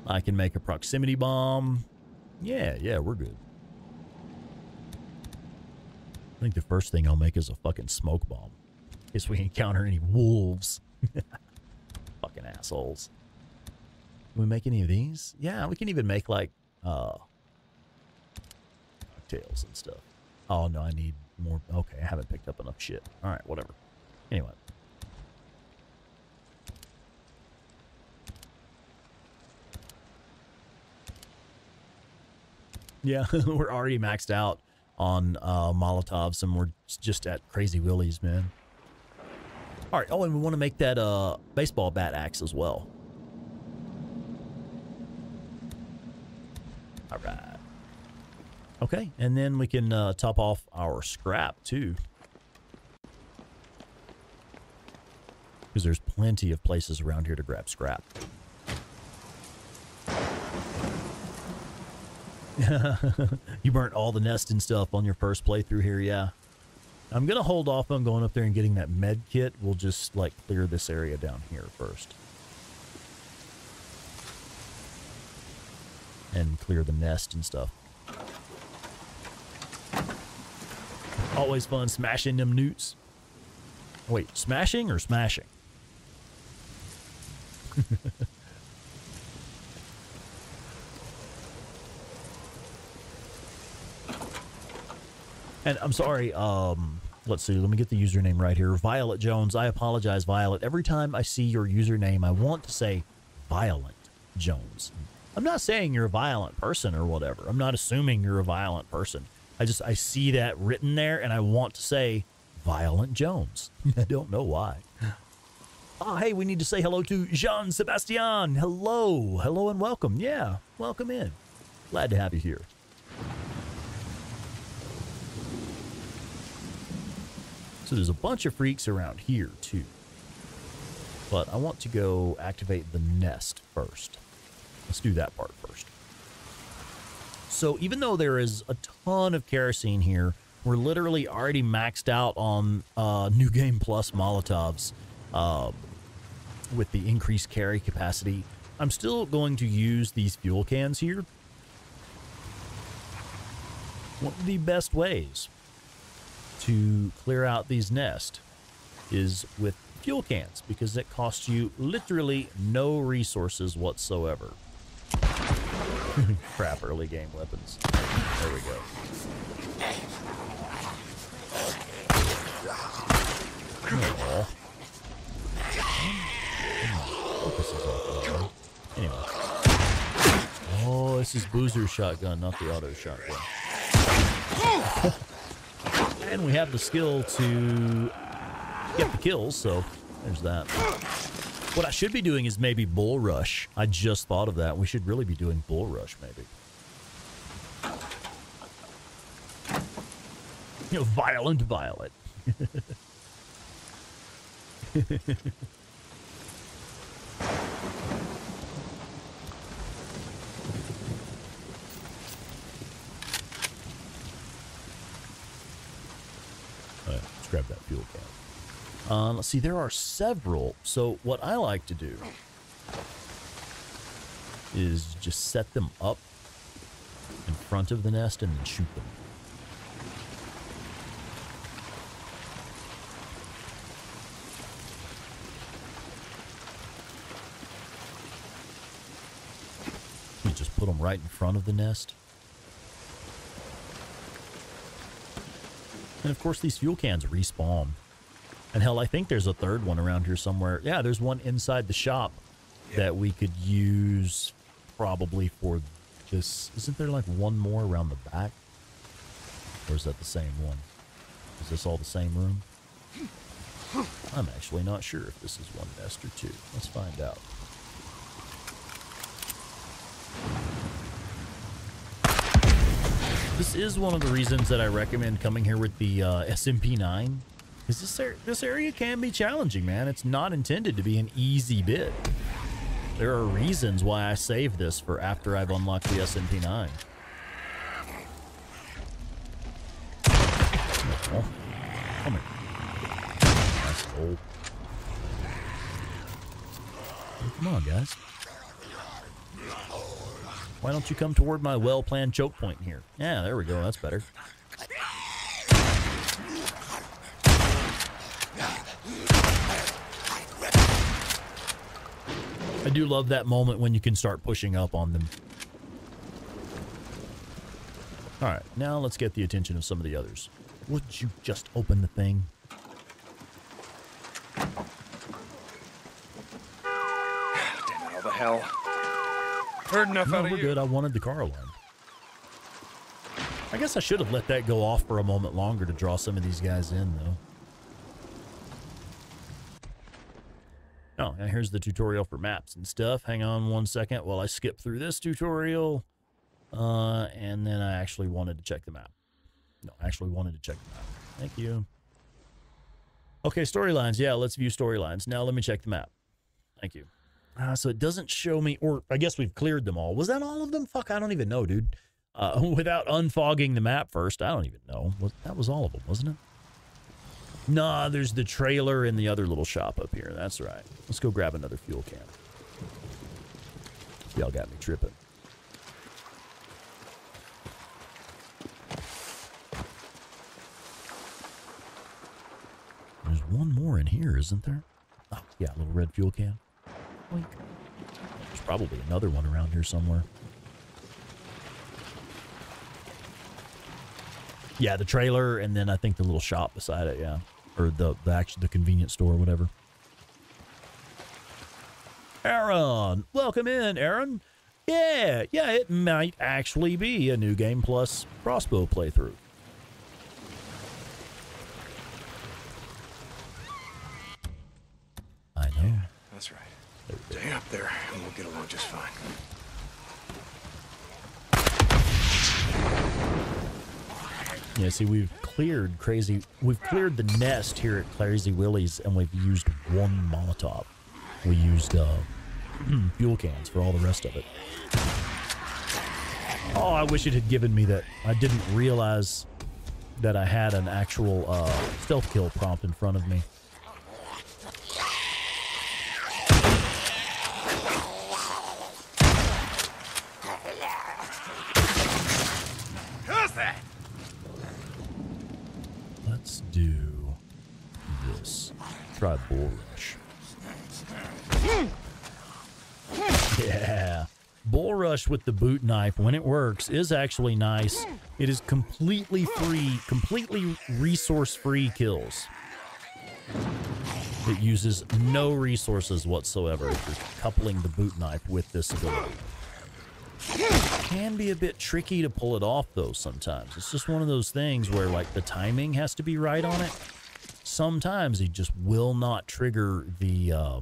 I can make a proximity bomb. Yeah, yeah, we're good. I think the first thing I'll make is a fucking smoke bomb. In case we encounter any wolves. fucking assholes. Can we make any of these? Yeah, we can even make like uh cocktails and stuff. Oh no, I need more okay, I haven't picked up enough shit. Alright, whatever. Anyway. Yeah, we're already maxed out on uh, Molotovs, and we're just at Crazy Willie's, man. All right. Oh, and we want to make that uh, baseball bat axe as well. All right. Okay, and then we can uh, top off our scrap too. Because there's plenty of places around here to grab scrap. you burnt all the nest and stuff on your first playthrough here, yeah. I'm going to hold off on going up there and getting that med kit. We'll just, like, clear this area down here first. And clear the nest and stuff. Always fun smashing them newts. Wait, smashing or smashing? And I'm sorry, um, let's see, let me get the username right here. Violet Jones. I apologize, Violet. Every time I see your username, I want to say Violent Jones. I'm not saying you're a violent person or whatever. I'm not assuming you're a violent person. I just, I see that written there and I want to say Violent Jones. I don't know why. Oh, hey, we need to say hello to Jean Sebastian. Hello. Hello and welcome. Yeah, welcome in. Glad to have you here. So there's a bunch of freaks around here too. But I want to go activate the nest first. Let's do that part first. So even though there is a ton of kerosene here, we're literally already maxed out on uh, New Game Plus Molotovs uh, with the increased carry capacity. I'm still going to use these fuel cans here. One of the best ways to clear out these nests is with fuel cans because it costs you literally no resources whatsoever. Crap, early game weapons. There we go. Oh, Aww. Focus is Anyway. Oh, this is Boozer's shotgun, not the auto shotgun. and we have the skill to get the kills, so there's that. What I should be doing is maybe Bull Rush. I just thought of that. We should really be doing Bull Rush, maybe. You know, violent violet. let's grab that fuel can. Uh, let's see, there are several. So what I like to do is just set them up in front of the nest and then shoot them. You just put them right in front of the nest. And of course, these fuel cans respawn. And hell, I think there's a third one around here somewhere. Yeah, there's one inside the shop that we could use probably for this. Isn't there like one more around the back? Or is that the same one? Is this all the same room? I'm actually not sure if this is one nest or two. Let's find out. This is one of the reasons that I recommend coming here with the uh, SMP9. Is this this area can be challenging, man. It's not intended to be an easy bit. There are reasons why I save this for after I've unlocked the SMP9. Oh, come here. Asshole. Oh, come on, guys. Why don't you come toward my well-planned choke point here? Yeah, there we go. That's better. I do love that moment when you can start pushing up on them. All right, now let's get the attention of some of the others. Would you just open the thing? Damn it, all the hell. Heard enough No, out of we're you. good. I wanted the car alarm. I guess I should have let that go off for a moment longer to draw some of these guys in, though. Oh, and here's the tutorial for maps and stuff. Hang on one second while I skip through this tutorial. Uh, and then I actually wanted to check the map. No, I actually wanted to check the map. Thank you. Okay, storylines. Yeah, let's view storylines. Now let me check the map. Thank you. Uh, so it doesn't show me, or I guess we've cleared them all. Was that all of them? Fuck, I don't even know, dude. Uh, without unfogging the map first, I don't even know. That was all of them, wasn't it? Nah, there's the trailer and the other little shop up here. That's right. Let's go grab another fuel can. Y'all got me tripping. There's one more in here, isn't there? Oh, yeah, a little red fuel can. Oink. There's probably another one around here somewhere. Yeah, the trailer, and then I think the little shop beside it. Yeah, or the the actual the convenience store, or whatever. Aaron, welcome in, Aaron. Yeah, yeah, it might actually be a new game plus crossbow playthrough. I know. That's right. Stay up there, and we'll get along just fine. Yeah, see, we've cleared crazy. We've cleared the nest here at Crazy Willie's, and we've used one Molotov. We used uh, fuel cans for all the rest of it. Oh, I wish it had given me that. I didn't realize that I had an actual uh, stealth kill prompt in front of me. Who's that? Let's do this. Try bull rush. Yeah. Bull rush with the boot knife, when it works, is actually nice. It is completely free, completely resource free kills. It uses no resources whatsoever if you're coupling the boot knife with this ability. Can be a bit tricky to pull it off though sometimes. It's just one of those things where like the timing has to be right on it. Sometimes he just will not trigger the uh,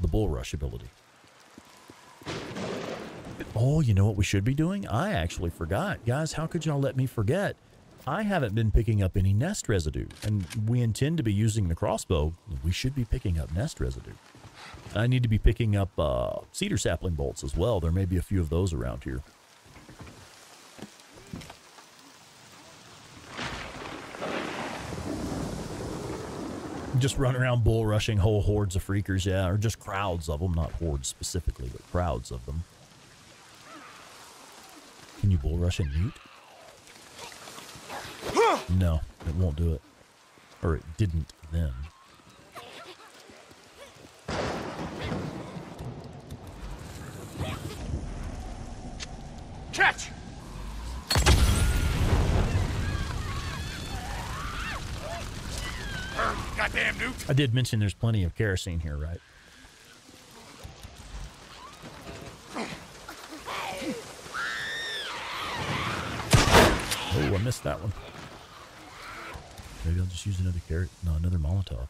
the bull rush ability. Oh, you know what we should be doing? I actually forgot. Guys, how could y'all let me forget? I haven't been picking up any nest residue, and we intend to be using the crossbow. We should be picking up nest residue. I need to be picking up uh, cedar sapling bolts as well. There may be a few of those around here. Just run around bull rushing whole hordes of freakers, yeah, or just crowds of them, not hordes specifically, but crowds of them. Can you bull rush and mute? No, it won't do it. Or it didn't then. Catch! Damn, dude. I did mention there's plenty of kerosene here, right? Oh, I missed that one. Maybe I'll just use another carrot. No, another Molotov.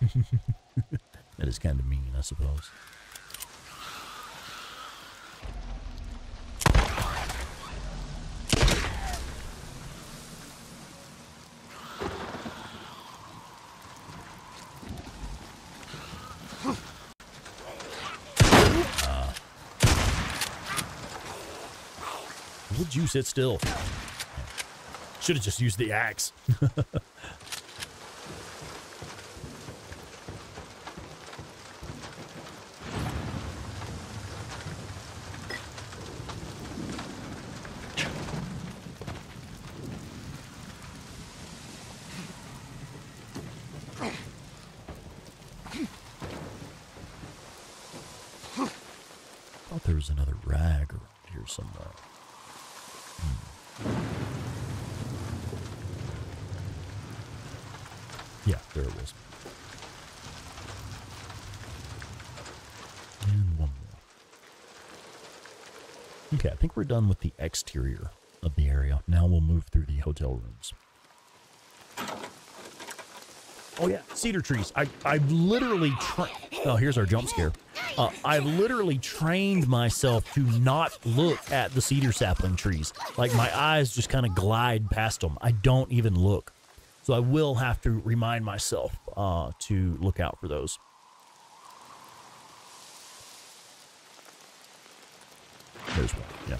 that is kind of mean, I suppose. Would you sit still? Should have just used the axe. thought there was another rag around here somewhere. Hmm. Yeah, there it was. And one more. Okay, I think we're done with the exterior of the area. Now we'll move through the hotel rooms. Oh yeah, cedar trees. I I've literally Oh, here's our jump scare. Uh, I've literally trained myself to not look at the cedar sapling trees. Like my eyes just kind of glide past them. I don't even look. So I will have to remind myself uh, to look out for those. There's one. Yeah.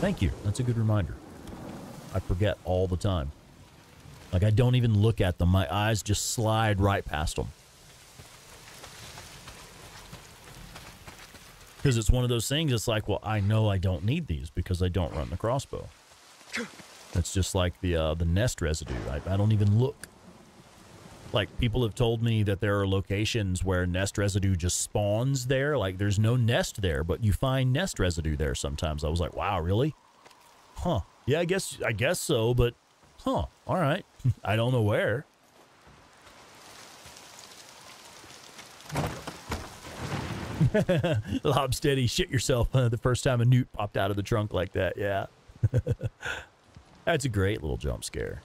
Thank you. That's a good reminder. I forget all the time. Like I don't even look at them. My eyes just slide right past them. Because it's one of those things. It's like, well, I know I don't need these because I don't run the crossbow. That's just like the uh, the nest residue. I, I don't even look. Like people have told me that there are locations where nest residue just spawns there. Like there's no nest there, but you find nest residue there sometimes. I was like, wow, really? Huh? Yeah, I guess I guess so, but huh? All right. I don't know where. Lobsteady, shit yourself uh, the first time a newt popped out of the trunk like that. Yeah. That's a great little jump scare.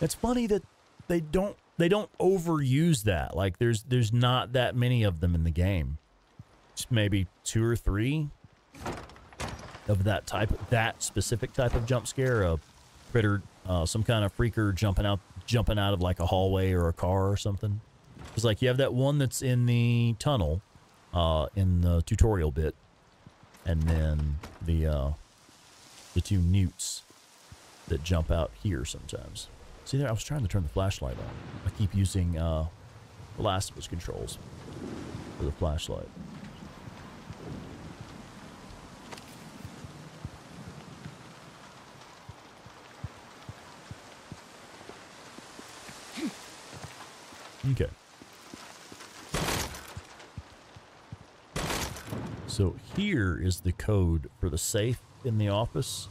It's funny that they don't they don't overuse that. Like there's there's not that many of them in the game. Maybe two or three of that type that specific type of jump scare. A critter, uh, some kind of freaker jumping out jumping out of like a hallway or a car or something. It's like you have that one that's in the tunnel, uh, in the tutorial bit, and then the uh, the two newts that jump out here sometimes. See there, I was trying to turn the flashlight on. I keep using uh, the Last of controls for the flashlight. Okay. So here is the code for the safe in the office.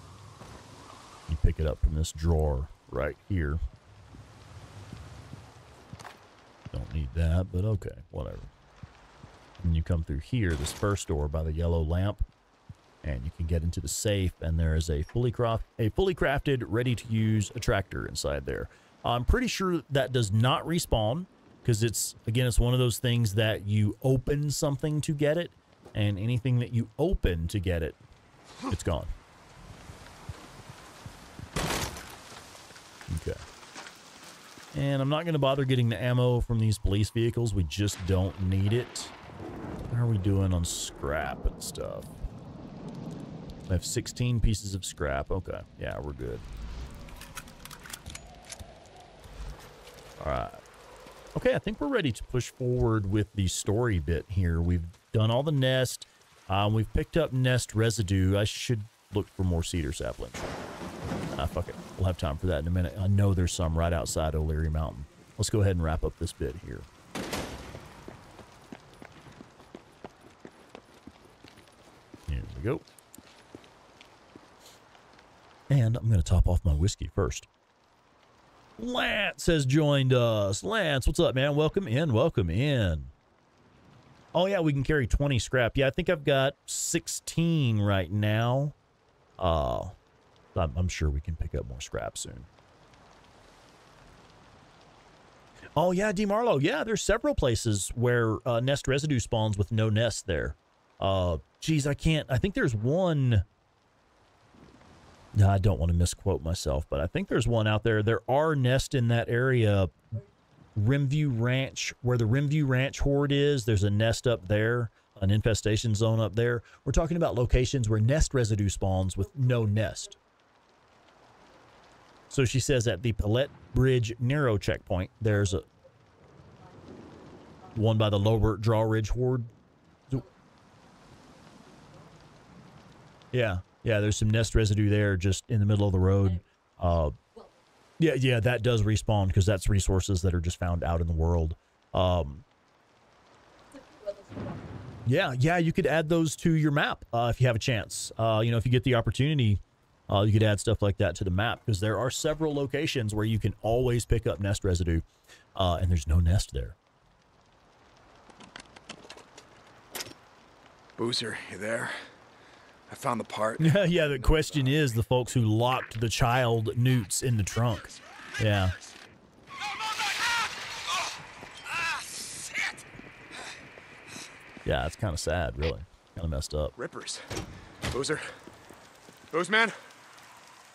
You pick it up from this drawer right here. Don't need that, but okay, whatever. And you come through here, this first door by the yellow lamp, and you can get into the safe, and there is a fully craft, a fully crafted, ready-to-use attractor inside there. I'm pretty sure that does not respawn because it's again, it's one of those things that you open something to get it, and anything that you open to get it, it's gone. Okay. And I'm not going to bother getting the ammo from these police vehicles. We just don't need it. How are we doing on scrap and stuff? I have 16 pieces of scrap. Okay. Yeah, we're good. All right. Okay, I think we're ready to push forward with the story bit here. We've done all the nest. Um, we've picked up nest residue. I should look for more cedar saplings. Ah, fuck it. We'll have time for that in a minute. I know there's some right outside O'Leary Mountain. Let's go ahead and wrap up this bit here. Here we go. And I'm going to top off my whiskey first. Lance has joined us. Lance, what's up, man? Welcome in. Welcome in. Oh, yeah, we can carry 20 scrap. Yeah, I think I've got 16 right now. Uh, I'm, I'm sure we can pick up more scrap soon. Oh, yeah, DeMarlo. Yeah, there's several places where uh, nest residue spawns with no nest there. Uh, geez, I can't. I think there's one. No, I don't want to misquote myself, but I think there's one out there. There are nests in that area, Rimview Ranch, where the Rimview Ranch horde is. There's a nest up there, an infestation zone up there. We're talking about locations where nest residue spawns with no nest. So she says at the Palette Bridge Narrow checkpoint, there's a one by the Lobert Drawridge Horde. Yeah, yeah. There's some nest residue there, just in the middle of the road. Uh, yeah, yeah. That does respawn because that's resources that are just found out in the world. Um, yeah, yeah. You could add those to your map uh, if you have a chance. Uh, you know, if you get the opportunity, uh, you could add stuff like that to the map because there are several locations where you can always pick up nest residue, uh, and there's no nest there. Boozer, you there? I found the part. yeah, yeah. the question is the folks who locked the child newts in the trunk. Yeah. Yeah, it's kind of sad, really. Kind of messed up. Rippers. Boozer. Booze man.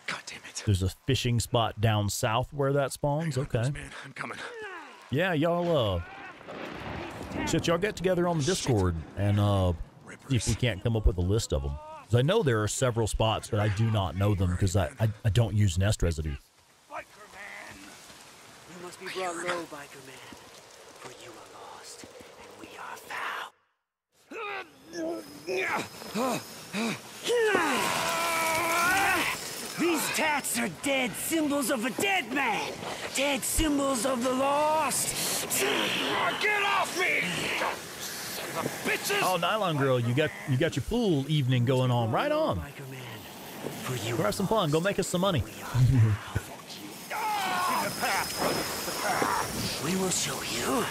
God damn it. There's a fishing spot down south where that spawns. Okay. Booze man, I'm coming. Yeah, y'all, uh, shit, y'all get together on the Discord and, uh, see if we can't come up with a list of them. 'Cause I know there are several spots, but I do not know them because I, I, I don't use nest residue. You must be brought low, biker man. For you are lost, and we are found. These tats are dead symbols of a dead man. Dead symbols of the lost. Get off me! Bitches! Oh, Nylon Girl, you got you got your pool evening going on. Right on. Biker man. For you Go have some fun. Go make us some money. Ah! We will show you.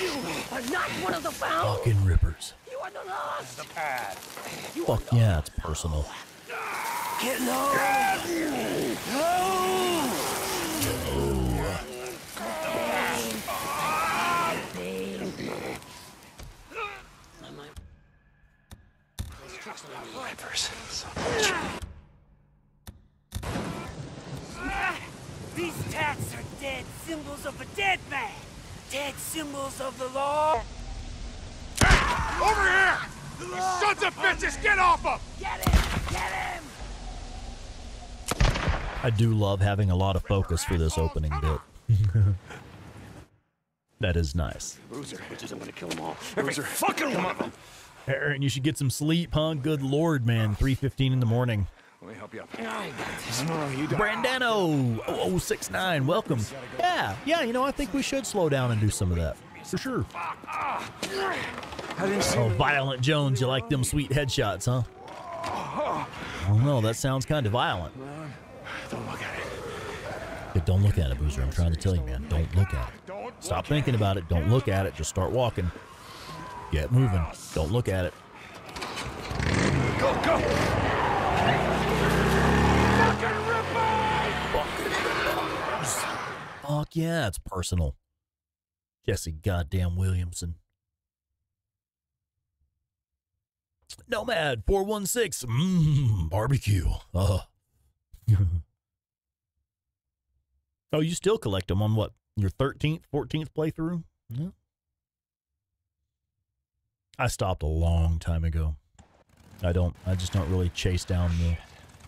You are not one of the found. Fucking rippers. You are the lost. Fuck yeah, it's personal. Ah! Get low. Low. Rippers. These tats are dead symbols of a dead man. Dead symbols of the law. Over here! You sons of bitches, get off him! Get him! I do love having a lot of focus for this opening bit. that is nice. Boozer. Bitches, I'm gonna kill them all. Boozer. Fucking one of them! Aaron, you should get some sleep, huh? Good lord, man. 3.15 in the morning. Let me help you up. No, no, you don't. Brandano 069, welcome. Yeah, yeah, you know, I think we should slow down and do some of that. For sure. I didn't see Oh, Violent Jones, you like them sweet headshots, huh? I don't know, that sounds kind of violent. Don't look at it. But don't look at it, Boozer. I'm trying to tell you, man. Don't look at it. Stop thinking about it. Don't look at it. Just start walking. Get moving. Don't look at it. Go, go! Fuck yeah, it's personal. Jesse goddamn Williamson. Nomad 416. Mmm, barbecue. Uh. oh, you still collect them on what? Your 13th, 14th playthrough? Yeah. I stopped a long time ago. I don't, I just don't really chase down the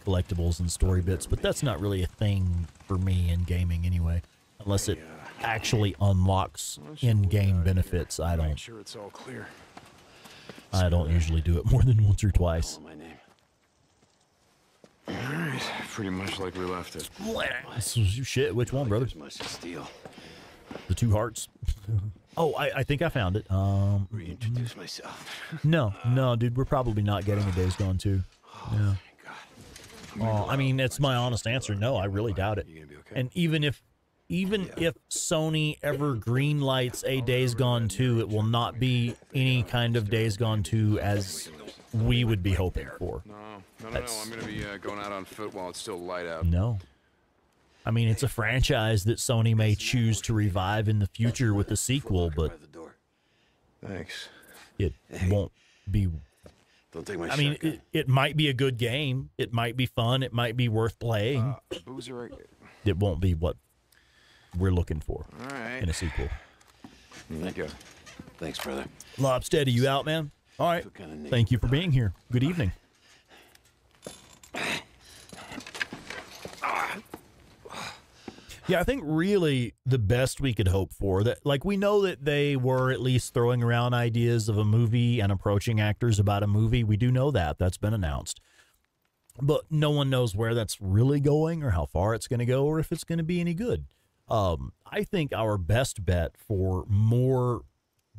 collectibles and story bits, but that's not really a thing for me in gaming anyway. Unless it actually unlocks in-game benefits, I don't. sure it's all clear. I don't usually do it more than once or twice. Follow my name. All right. Pretty much like we left it. Shit, which one, brother? There's much to. The two hearts. oh, I, I think I found it. Um, Reintroduce myself. no, no, dude, we're probably not getting a Days Gone 2. Yeah. Uh, I mean, it's my honest answer. No, I really doubt it. You gonna be okay? And even if even if Sony ever greenlights a Days Gone 2, it will not be any kind of Days Gone 2 as we would be hoping for. No, no, no, no. I'm gonna be uh, going out on foot while it's still light out. No. I mean, it's a franchise that Sony may choose to revive in the future with a sequel, but By the door. Thanks. it won't be. Don't take my I mean, it, it might be a good game. It might be fun. It might be worth playing. Uh, boozer. All It won't be what we're looking for right. in a sequel. Thank you. Thanks, brother. Lobsteady, you out, man? All right. Feel kinda neat. Thank you for being here. Good evening. Yeah, I think really the best we could hope for that, like, we know that they were at least throwing around ideas of a movie and approaching actors about a movie. We do know that. That's been announced. But no one knows where that's really going or how far it's going to go or if it's going to be any good. Um, I think our best bet for more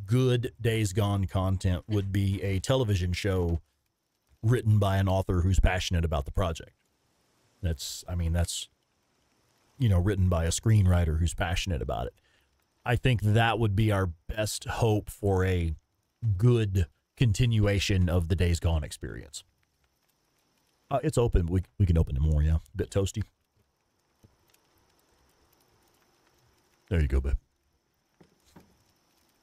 good Days Gone content would be a television show written by an author who's passionate about the project. That's, I mean, that's, you know, written by a screenwriter who's passionate about it. I think that would be our best hope for a good continuation of the Days Gone experience. Uh, it's open. We, we can open it more, yeah. A bit toasty. There you go, babe.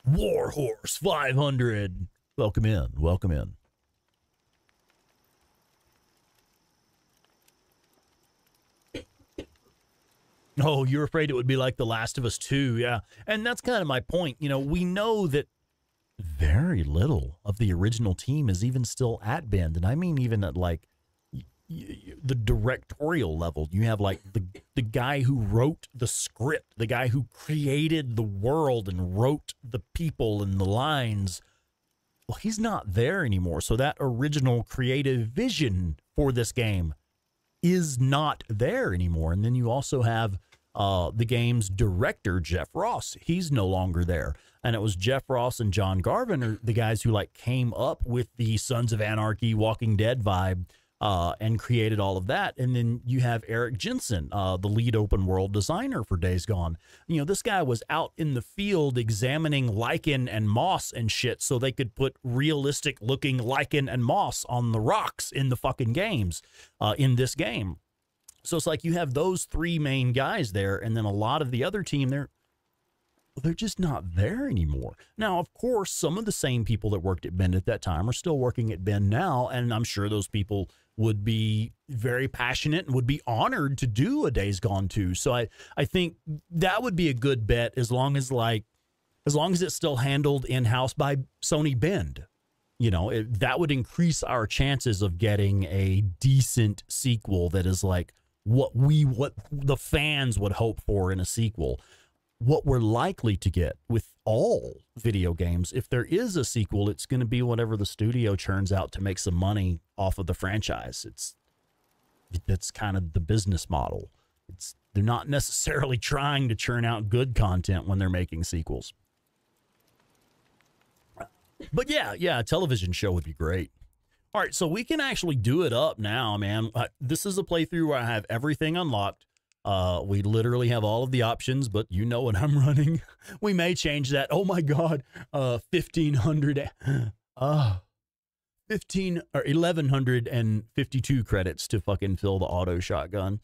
Warhorse 500. Welcome in. Welcome in. Oh, you're afraid it would be like The Last of Us 2. Yeah. And that's kind of my point. You know, we know that very little of the original team is even still at Bend. And I mean, even at like the directorial level. You have like the, the guy who wrote the script, the guy who created the world and wrote the people and the lines. Well, he's not there anymore. So that original creative vision for this game is not there anymore. And then you also have uh, the game's director, Jeff Ross. He's no longer there. And it was Jeff Ross and John Garvin are the guys who like came up with the Sons of Anarchy, Walking Dead vibe uh, and created all of that. And then you have Eric Jensen, uh, the lead open world designer for Days Gone. You know, this guy was out in the field examining lichen and moss and shit so they could put realistic looking lichen and moss on the rocks in the fucking games, uh, in this game. So it's like you have those three main guys there, and then a lot of the other team, they're they're just not there anymore. Now, of course, some of the same people that worked at Bend at that time are still working at Bend now, and I'm sure those people would be very passionate and would be honored to do a Days Gone 2. So I, I think that would be a good bet as long as like as long as it's still handled in house by Sony Bend. You know, it, that would increase our chances of getting a decent sequel that is like what we what the fans would hope for in a sequel what we're likely to get with all video games, if there is a sequel, it's going to be whatever the studio churns out to make some money off of the franchise. It's that's kind of the business model. It's they're not necessarily trying to churn out good content when they're making sequels. But yeah, yeah, a television show would be great. All right, so we can actually do it up now, man. Uh, this is a playthrough where I have everything unlocked. Uh, we literally have all of the options, but you know what I'm running. We may change that. Oh my God. Uh, 1500, uh, 15 or 1152 credits to fucking fill the auto shotgun.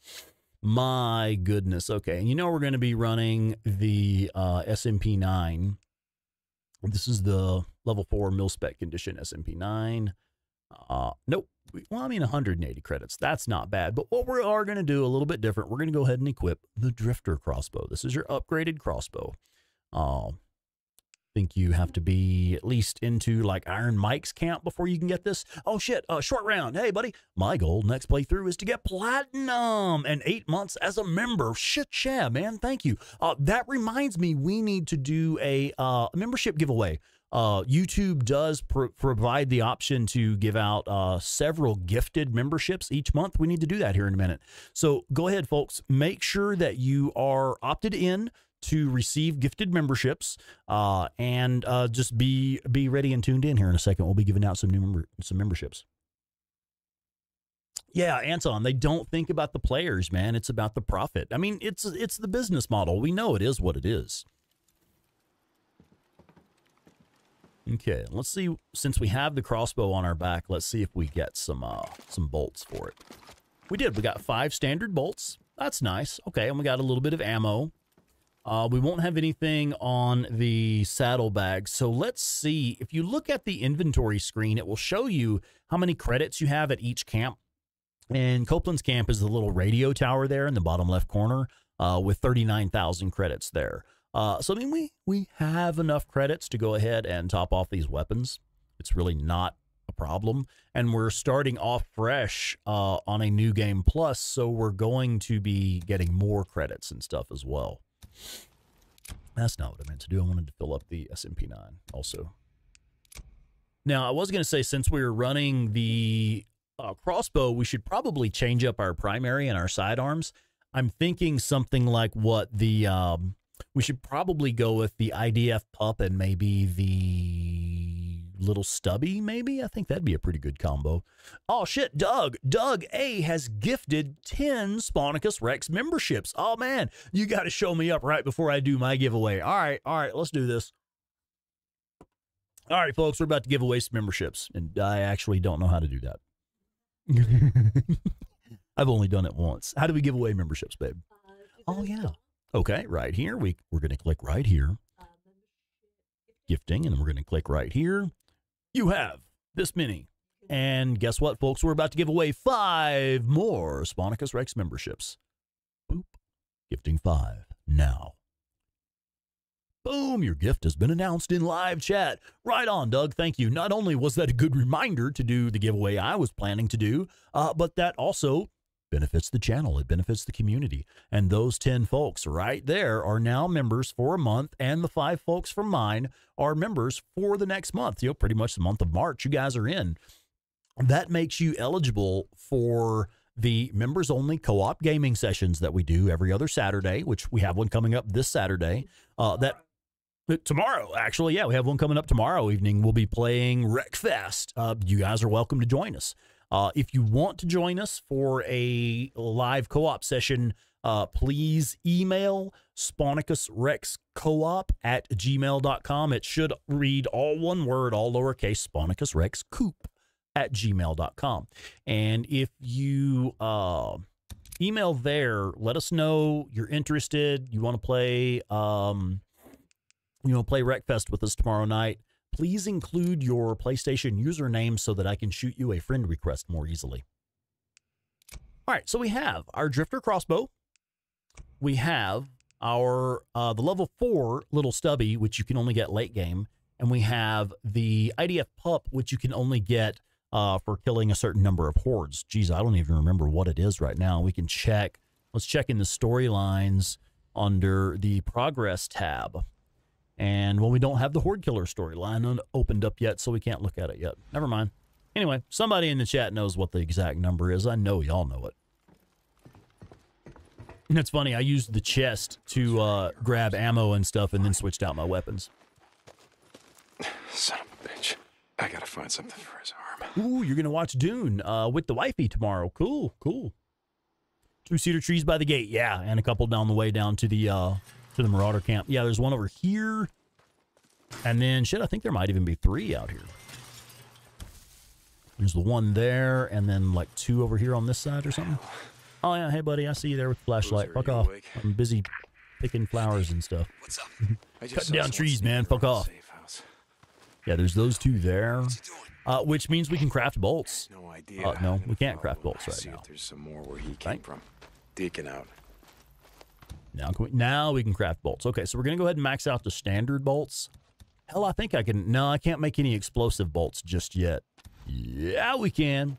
My goodness. Okay. And you know, we're going to be running the, uh, SMP 9. This is the level four mil spec condition SMP 9. Uh, nope. Well, I mean, 180 credits. That's not bad. But what we are going to do a little bit different, we're going to go ahead and equip the Drifter crossbow. This is your upgraded crossbow. Um, think you have to be at least into like Iron Mike's camp before you can get this. Oh shit! Uh, short round. Hey, buddy. My goal next playthrough is to get platinum and eight months as a member. Shit, yeah, man. Thank you. Uh, that reminds me, we need to do a uh membership giveaway. Uh, YouTube does pro- provide the option to give out uh, several gifted memberships each month. We need to do that here in a minute. So go ahead, folks. Make sure that you are opted in to receive gifted memberships, uh, and uh, just be be ready and tuned in here in a second. We'll be giving out some new member some memberships. Yeah, Anton, they don't think about the players, man. It's about the profit. I mean, it's it's the business model. We know it is what it is. Okay, let's see. Since we have the crossbow on our back, let's see if we get some uh, some bolts for it. We did. We got five standard bolts. That's nice. Okay, and we got a little bit of ammo. Uh, we won't have anything on the saddlebag. So let's see. If you look at the inventory screen, it will show you how many credits you have at each camp. And Copeland's camp is the little radio tower there in the bottom left corner uh, with 39,000 credits there. Uh, so, I mean, we, we have enough credits to go ahead and top off these weapons. It's really not a problem. And we're starting off fresh uh, on a new game plus, so we're going to be getting more credits and stuff as well. That's not what I meant to do. I wanted to fill up the SMP9 also. Now, I was going to say, since we were running the uh, crossbow, we should probably change up our primary and our sidearms. I'm thinking something like what the um, we should probably go with the IDF pup and maybe the little stubby. Maybe I think that'd be a pretty good combo. Oh shit, Doug! Doug A has gifted ten Spawnicus Rex memberships. Oh man, you got to show me up right before I do my giveaway. All right, all right, let's do this. All right, folks, we're about to give away some memberships, and I actually don't know how to do that. I've only done it once. How do we give away memberships, babe? Uh, oh yeah. Okay, right here. We we're going to click right here. Gifting, and we're going to click right here. You have this many. And guess what, folks? We're about to give away five more Spawnicus Rex memberships. Boop. Gifting five now. Boom, your gift has been announced in live chat. Right on, Doug. Thank you. Not only was that a good reminder to do the giveaway I was planning to do, uh, but that also benefits the channel. It benefits the community. And those 10 folks right there are now members for a month. And the five folks from mine are members for the next month. You know, pretty much the month of March, you guys are in. That makes you eligible for the members only co op gaming sessions that we do every other Saturday, which we have one coming up this Saturday. Uh, that Tomorrow, actually, yeah, we have one coming up tomorrow evening. We'll be playing Wreckfest. Uh, you guys are welcome to join us. Uh, if you want to join us for a live co op session, uh, please email spawnicusrexcoop at gmail.com. It should read all one word, all lowercase, spawnicusrexcoop at gmail.com. And if you uh, email there, let us know you're interested, you want to play. Um, you know, play Wreckfest with us tomorrow night, please include your PlayStation username so that I can shoot you a friend request more easily. All right, so we have our Drifter crossbow. We have our uh, the level four little stubby, which you can only get late game, and we have the IDF pup, which you can only get uh, for killing a certain number of hordes. Geez, I don't even remember what it is right now. We can check. Let's check in the storylines under the progress tab. And well, we don't have the Horde Killer storyline opened up yet, so we can't look at it yet. Never mind. Anyway, somebody in the chat knows what the exact number is. I know y'all know it. And it's funny, I used the chest to uh, grab ammo and stuff and then switched out my weapons. Son of a bitch. I gotta find something for his arm. Ooh, you're going to watch Dune uh, with the wifey tomorrow. Cool, cool. Two cedar trees by the gate. Yeah, and a couple down the way down to the uh, to the Marauder camp. Yeah, there's one over here. And then, shit, I think there might even be three out here. There's the one there, and then like two over here on this side or something. Oh, yeah. Hey, buddy, I see you there with the flashlight. Fuck off. I'm busy picking flowers and stuff. What's up? Cutting down trees, man. Fuck off. Yeah, there's those two there. Uh, which means we can craft bolts. No idea. Uh, no, we can't craft bolts right now. there's some more where he came Right. from. Deacon out. Now, we, now we can craft bolts. Okay, so we're going to go ahead and max out the standard bolts. Hell, I think I can. No, I can't make any explosive bolts just yet. Yeah, we can.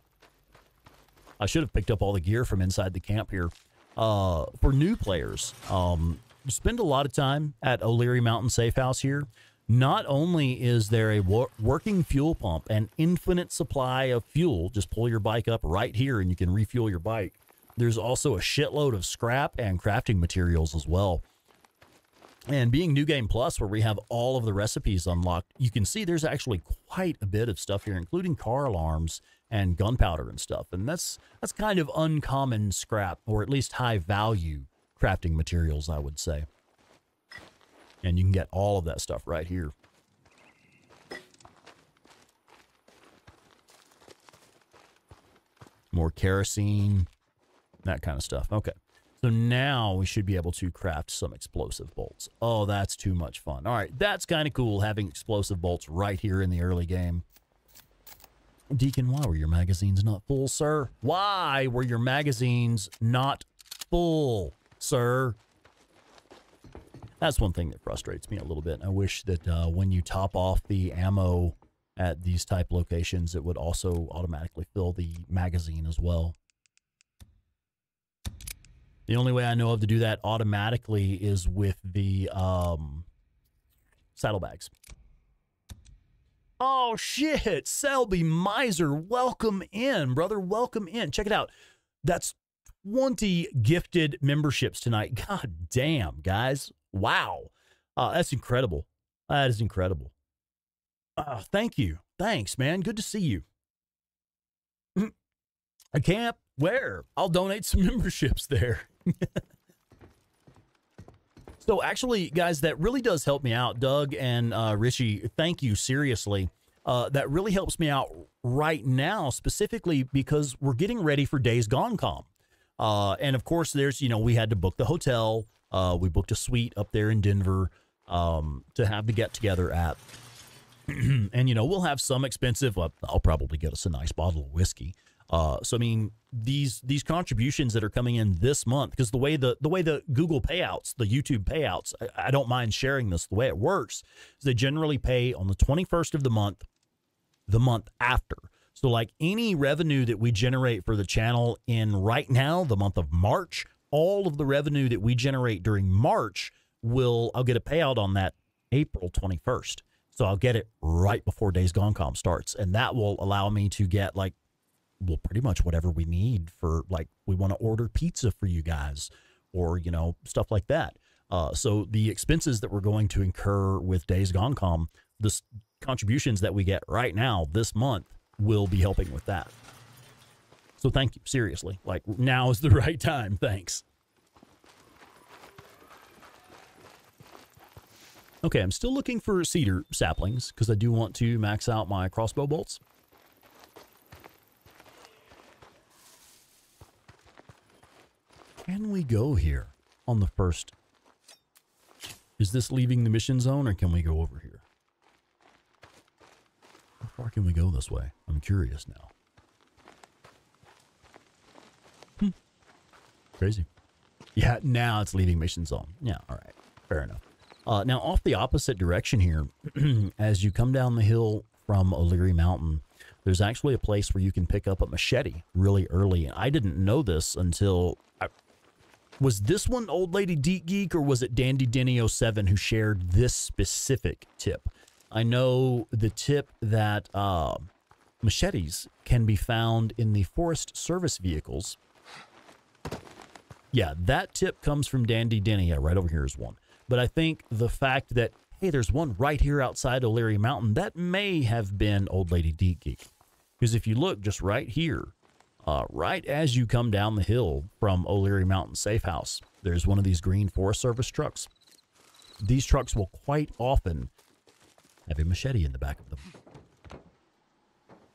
I should have picked up all the gear from inside the camp here. Uh, for new players, um, spend a lot of time at O'Leary Mountain Safe House here. Not only is there a wo- working fuel pump, an infinite supply of fuel, just pull your bike up right here and you can refuel your bike. There's also a shitload of scrap and crafting materials as well. And being New Game Plus, where we have all of the recipes unlocked, you can see there's actually quite a bit of stuff here, including car alarms and gunpowder and stuff. And that's that's kind of uncommon scrap, or at least high value crafting materials, I would say. And you can get all of that stuff right here. More kerosene, that kind of stuff. Okay. So now we should be able to craft some explosive bolts. Oh, that's too much fun. All right, that's kind of cool having explosive bolts right here in the early game. Deacon, why were your magazines not full, sir? Why were your magazines not full, sir? That's one thing that frustrates me a little bit. I wish that uh, when you top off the ammo at these type locations, it would also automatically fill the magazine as well. The only way I know of to do that automatically is with the um, saddlebags. Oh shit, Selby Miser, welcome in, brother. Welcome in. Check it out. That's 20 gifted memberships tonight. God damn, guys. Wow. Uh, that's incredible. That is incredible. Uh, thank you. Thanks, man. Good to see you. I can't. Where? I'll donate some memberships there. so actually, guys, that really does help me out. Doug and uh, Richie, thank you seriously. Uh, that really helps me out right now, specifically because we're getting ready for Days Gone Con. Uh, and of course, there's, you know, we had to book the hotel. Uh, we booked a suite up there in Denver um, to have the get together at. and, you know, we'll have some expensive, well, I'll probably get us a nice bottle of whiskey. Uh, so I mean these these contributions that are coming in this month because the way the the way the Google payouts, the YouTube payouts, I, I don't mind sharing this. The way it works is they generally pay on the 21st of the month, the month after. So like any revenue that we generate for the channel in right now, the month of March, all of the revenue that we generate during March will I'll get a payout on that April 21st. So I'll get it right before Days Gone Con starts, and that will allow me to get like well, pretty much whatever we need for like we want to order pizza for you guys or, you know, stuff like that. Uh, so the expenses that we're going to incur with Days Gone Con, the contributions that we get right now this month will be helping with that. So thank you, seriously. Like now is the right time. Thanks. Okay, I'm still looking for cedar saplings because I do want to max out my crossbow bolts. Can we go here on the first? Is this leaving the mission zone or can we go over here? How far can we go this way? I'm curious now. Hmm. Crazy. Yeah, now it's leaving mission zone. Yeah, all right. Fair enough. Uh, now, off the opposite direction here, as you come down the hill from O'Leary Mountain, there's actually a place where you can pick up a machete really early. And I didn't know this until I, was this one Old Lady Deep Geek or was it Dandy Denny 07 who shared this specific tip? I know the tip that uh, machetes can be found in the Forest Service vehicles. Yeah, that tip comes from Dandy Denny. Yeah, right over here is one. But I think the fact that, hey, there's one right here outside O'Leary Mountain, that may have been Old Lady Deep Geek. Because if you look just right here, uh, right as you come down the hill from O'Leary Mountain Safe House, there's one of these green Forest Service trucks. These trucks will quite often have a machete in the back of them.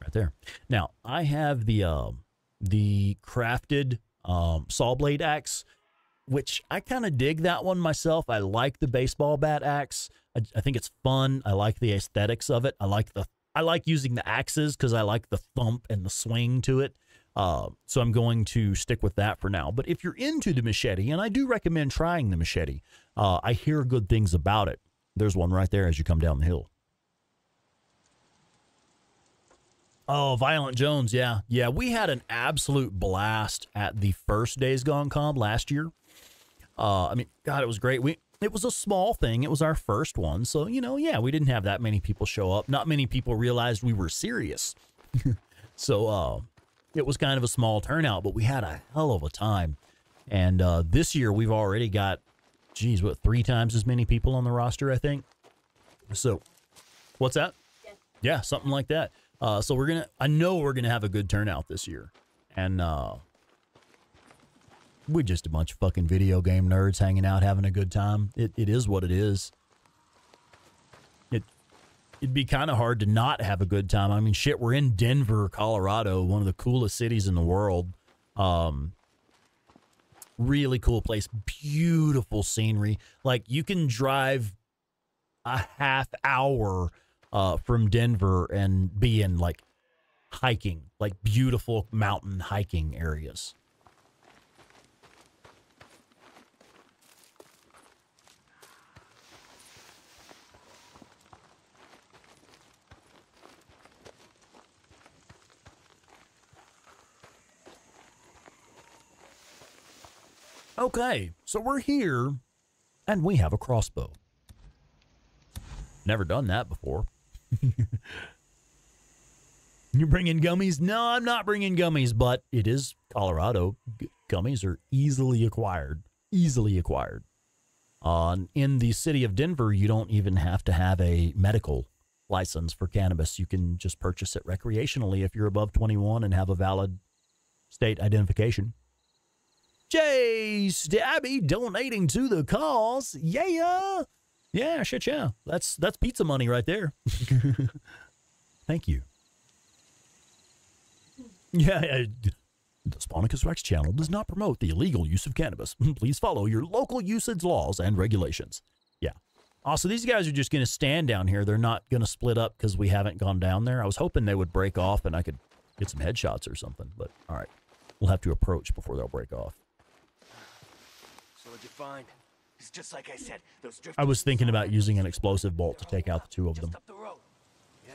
Right there. Now, I have the uh, the crafted um, saw blade axe, which I kind of dig that one myself. I like the baseball bat axe. I, I think it's fun. I like the aesthetics of it. I like the I like using the axes because I like the thump and the swing to it. Uh, so I'm going to stick with that for now. But if you're into the machete, and I do recommend trying the machete, uh, I hear good things about it. There's one right there as you come down the hill. Oh, Violent Jones, yeah. Yeah, we had an absolute blast at the first Days Gone Con last year. Uh, I mean, God, it was great. We it was a small thing. It was our first one. So, you know, yeah, we didn't have that many people show up. Not many people realized we were serious. so, uh, it was kind of a small turnout, but we had a hell of a time. And uh, this year we've already got, geez, what, three times as many people on the roster, I think. So, what's that? Yeah, yeah something like that. Uh, so we're gonna. I know we're gonna have a good turnout this year, and uh, we're just a bunch of fucking video game nerds hanging out, having a good time. It it is what it is. It it'd be kind of hard to not have a good time. I mean, shit, we're in Denver, Colorado, one of the coolest cities in the world. Um, really cool place, beautiful scenery. Like you can drive a half hour uh, from Denver and be in like hiking, like beautiful mountain hiking areas. Okay, so we're here and we have a crossbow. Never done that before. You're bringing gummies? No, I'm not bringing gummies, but it is Colorado. G- gummies are easily acquired. Easily acquired. Uh, in the city of Denver, you don't even have to have a medical license for cannabis. You can just purchase it recreationally if you're above 21 and have a valid state identification. Jay Stabby donating to the cause. Yeah. Yeah, shit, yeah. That's that's pizza money right there. Thank you. Yeah, uh, the Spawnicus Rex channel does not promote the illegal use of cannabis. Please follow your local usage laws and regulations. Yeah. Also, these guys are just going to stand down here. They're not going to split up because we haven't gone down there. I was hoping they would break off and I could get some headshots or something. But all right, we'll have to approach before they'll break off. So you find? It's just like I said. Those I was thinking about using an explosive bolt to take out the two of them. the. Yeah?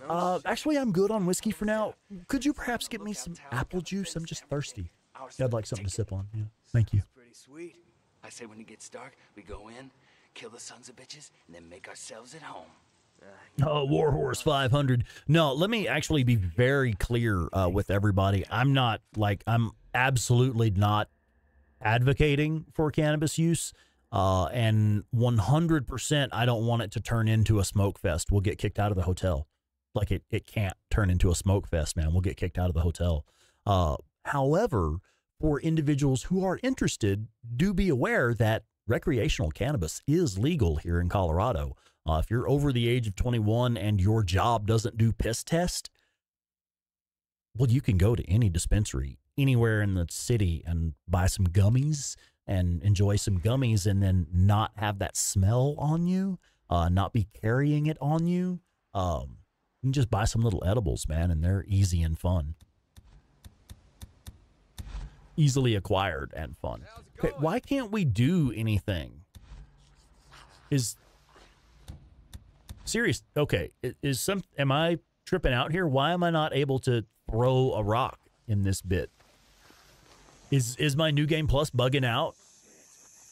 No Uh, actually, I'm good on whiskey for now. Could you perhaps get me some apple juice? I'm just thirsty. Yeah, I'd like something to sip on. Yeah, thank you. Pretty sweet. I say when it gets dark, we go in, kill the sons of bitches, and then make ourselves at home. Oh, Warhorse 500. No, let me actually be very clear uh, with everybody. I'm not like I'm absolutely not advocating for cannabis use. Uh, and 100%, I don't want it to turn into a smoke fest. We'll get kicked out of the hotel. Like it, it can't turn into a smoke fest, man. We'll get kicked out of the hotel. Uh, however, for individuals who are interested, do be aware that recreational cannabis is legal here in Colorado. Uh, if you're over the age of 21 and your job doesn't do piss test, well, you can go to any dispensary anywhere in the city and buy some gummies and enjoy some gummies and then not have that smell on you, uh, not be carrying it on you. Um, you can just buy some little edibles, man, and they're easy and fun. Easily acquired and fun. Okay, why can't we do anything? Is serious? Okay, is some? Am I tripping out here? Why am I not able to throw a rock in this bit? Is is my new game plus bugging out?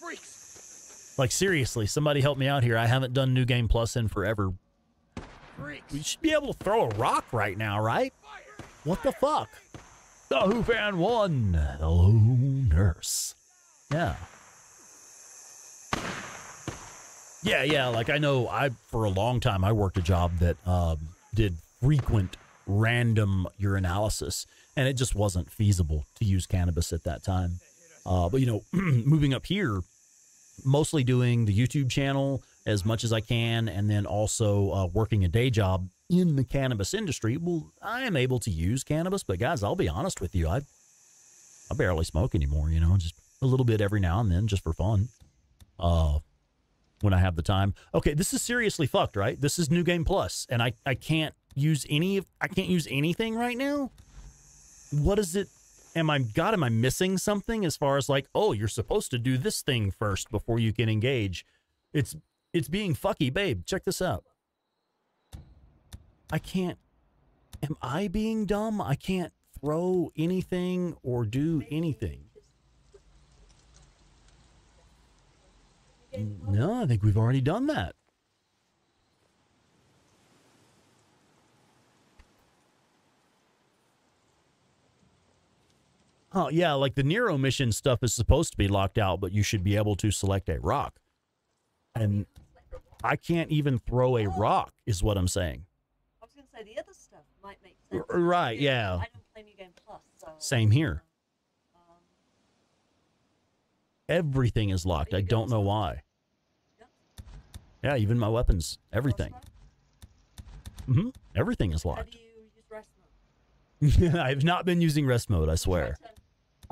Freaks. Like seriously, somebody help me out here. I haven't done new game plus in forever. Freaks. We should be able to throw a rock right now, right? What the fuck? The Who fan one. Hello, nurse. Yeah. Yeah, yeah. Like I know, I for a long time I worked a job that um, did frequent random urinalysis, and it just wasn't feasible to use cannabis at that time. Uh, but you know, moving up here, mostly doing the YouTube channel as much as I can, and then also uh, working a day job in the cannabis industry. Well, I am able to use cannabis, but guys, I'll be honest with you, I I barely smoke anymore. You know, just a little bit every now and then, just for fun. Uh, when I have the time. Okay, this is seriously fucked, right? This is New Game Plus, and I I can't use any I can't use anything right now. What is it? Am I God? Am I missing something as far as like, oh, you're supposed to do this thing first before you can engage? It's it's being fucky, babe. Check this out. I can't. Am I being dumb? I can't throw anything or do anything. No, I think we've already done that. Oh, yeah, like the Nero mission stuff is supposed to be locked out, but you should be able to select a rock. And I can't even throw a rock, is what I'm saying. I was gonna say the other stuff might make sense. R- right, Yeah, yeah. I don't play New Game Plus, so. Same here. um, Everything is locked. I don't know why. Yeah, even my weapons, everything. hmm Everything is How locked. do you use rest mode? I have not been using rest mode, I swear.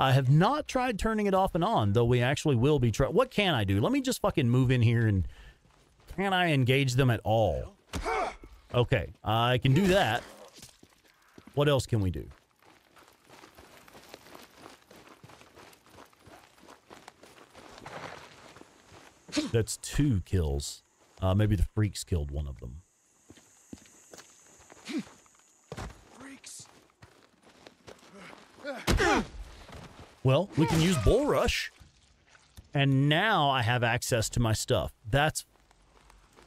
I have not tried turning it off and on, though we actually will be trying. What can I do? Let me just fucking move in here and can I engage them at all? Okay, I can do that. What else can we do? That's two kills. Uh, maybe the freaks killed one of them. Freaks. Well, we can use Bull Rush. And now I have access to my stuff. That's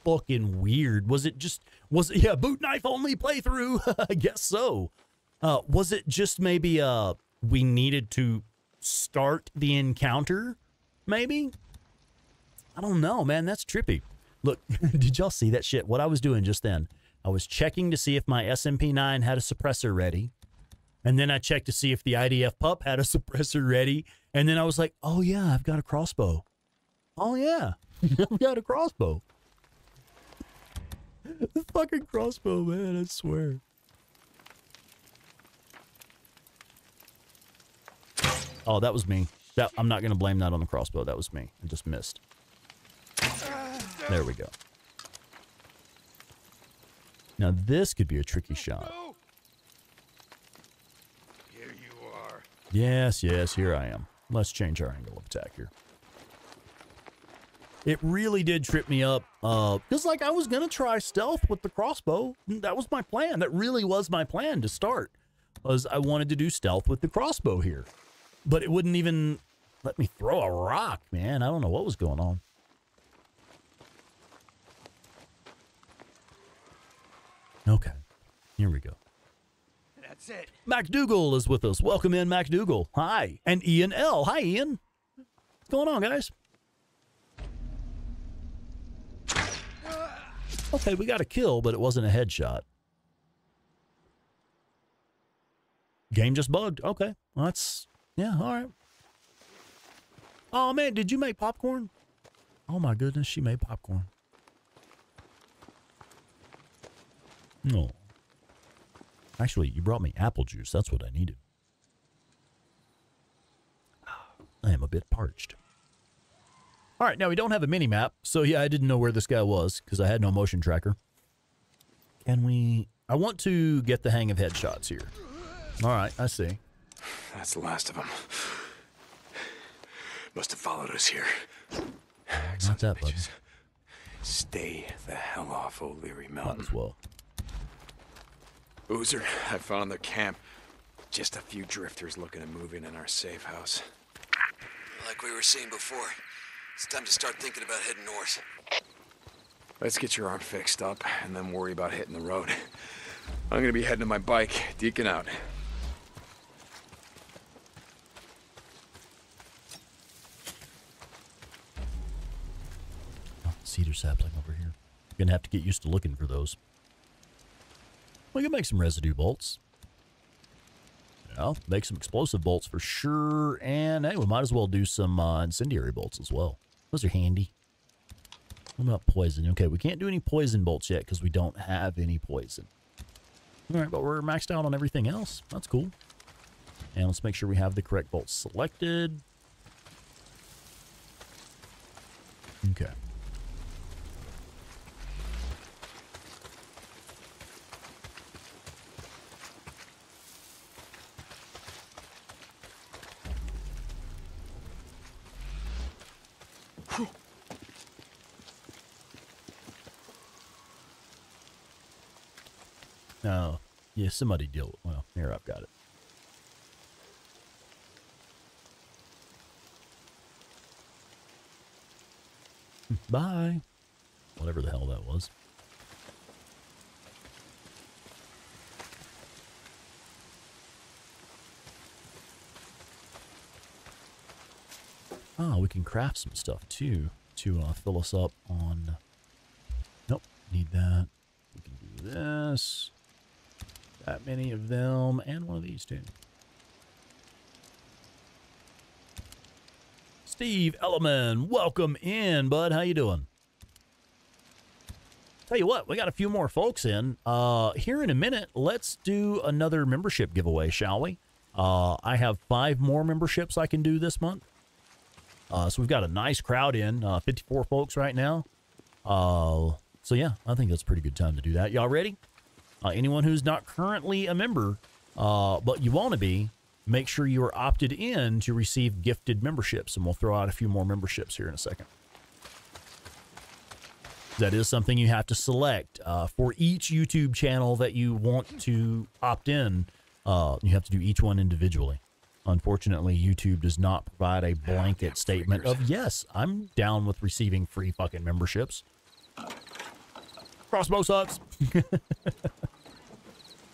fucking weird. Was it just was it yeah, boot knife only playthrough? I guess so. Uh was it just maybe uh we needed to start the encounter? Maybe? I don't know, man. That's trippy. Look, did y'all see that shit? What I was doing just then, I was checking to see if my SMP9 had a suppressor ready. And then I checked to see if the IDF pup had a suppressor ready. And then I was like, oh, yeah, I've got a crossbow. Oh, yeah, I've got a crossbow. the fucking crossbow, man, I swear. Oh, that was me. That I'm not going to blame that on the crossbow. That was me. I just missed. There we go. Now, this could be a tricky shot. Here you are. Yes, yes, here I am. Let's change our angle of attack here. It really did trip me up. Uh, because like I was gonna try stealth with the crossbow. That was my plan. That really was my plan to start. Was I wanted to do stealth with the crossbow here. But it wouldn't even let me throw a rock, man. I don't know what was going on. Okay. Here we go. That's it. Mac Dougal is with us. Welcome in, Mac Dougal. Hi. And Ian L. Hi, Ian. What's going on, guys? Okay, we got a kill, but it wasn't a headshot. Game just bugged. Okay. Well, that's, yeah, all right. Oh, man, did you make popcorn? Oh, my goodness, she made popcorn. No. Actually, you brought me apple juice. That's what I needed. I am a bit parched. All right, now we don't have a mini map, so yeah, I didn't know where this guy was because I had no motion tracker. Can we? I want to get the hang of headshots here. All right, I see. That's the last of them. Must have followed us here. Not that, buddy. Stay the hell off O'Leary Might Mountain. as well. Boozer, I found the camp. Just a few drifters looking to move in in our safe house. Like we were saying before, it's time to start thinking about heading north. Let's get your arm fixed up and then worry about hitting the road. I'm gonna be heading to my bike. Deacon out. Cedar sapling over here. Gonna have to get used to looking for those. We can make some residue bolts. Yeah, make some explosive bolts for sure. And hey, we might as well do some uh, incendiary bolts as well. Those are handy. What about poison? Okay, we can't do any poison bolts yet because we don't have any poison. All right, but we're maxed out on everything else. That's cool. And let's make sure we have the correct bolts selected. Okay. Oh, yeah, somebody deal with Well, here, I've got it. Bye. Whatever the hell that was. Ah, we can craft some stuff too to uh, fill us up on. Nope, need that. We can do this. That many of them, and one of these too. Steve Elliman, welcome in, bud. How you doing? Tell you what, we got a few more folks in. Uh, here in a minute, let's do another membership giveaway, shall we? Uh, I have five more memberships I can do this month. Uh, so we've got a nice crowd in, uh, 54 folks right now. Uh, so yeah, I think that's a pretty good time to do that. Y'all ready? Uh, anyone who's not currently a member, uh, but you want to be, make sure you are opted in to receive gifted memberships, and we'll throw out a few more memberships here in a second. That is something you have to select uh, for each YouTube channel that you want to opt in. Uh, you have to do each one individually. Unfortunately, YouTube does not provide a blanket statement of yes, I'm down with receiving free fucking memberships. Crossbow sucks.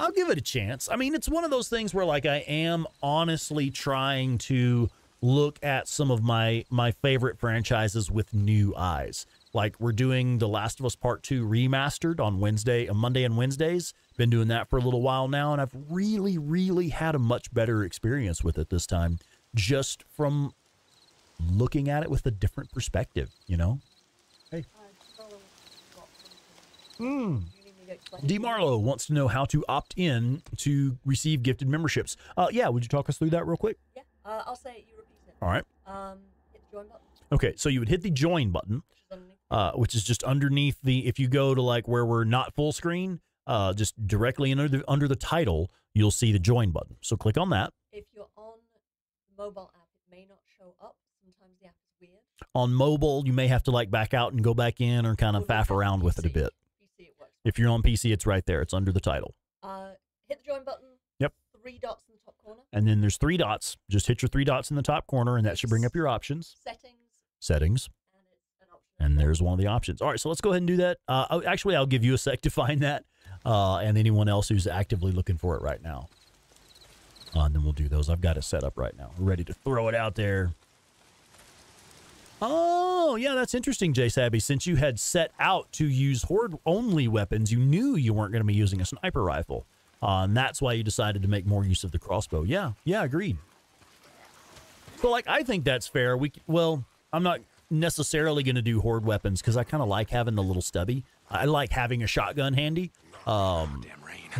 I'll give it a chance. I mean, it's one of those things where like I am honestly trying to look at some of my my favorite franchises with new eyes. Like we're doing The Last of Us Part 2 remastered on Wednesday, uh, Monday and Wednesdays. Been doing that for a little while now and I've really really had a much better experience with it this time just from looking at it with a different perspective, you know? Hey. Hmm. D. Marlowe wants to know how to opt in to receive gifted memberships. Uh, yeah, would you talk us through that real quick? Yeah, uh, I'll say it, you repeat it. All right. Um, hit the join button. Okay, so you would hit the join button, which is uh, which is just underneath the. If you go to like where we're not full screen, uh, just directly under the under the title, you'll see the join button. So click on that. If you're on mobile app, it may not show up. Sometimes the app is weird. On mobile, you may have to like back out and go back in or kind of faff around with it a bit. PC, it works. If you're on PC, it's right there. It's under the title. Uh, hit the join button. Yep. Three dots in the top corner. And then there's three dots. Just hit your three dots in the top corner, and that should bring up your options. Settings, Settings. and an. And there's one of the options. All right, so let's go ahead and do that. Uh, oh, actually, I'll give you a sec to find that, uh, and anyone else who's actively looking for it right now. Uh, and then we'll do those. I've got it set up right now. We're ready to throw it out there. Oh, yeah, that's interesting, Jay Sabby. Since you had set out to use horde only weapons, you knew you weren't going to be using a sniper rifle. Uh, and that's why you decided to make more use of the crossbow. Yeah, yeah, agreed. So, like, I think that's fair. We well, I'm not necessarily going to do horde weapons because I kind of like having the little stubby. I like having a shotgun handy. Um,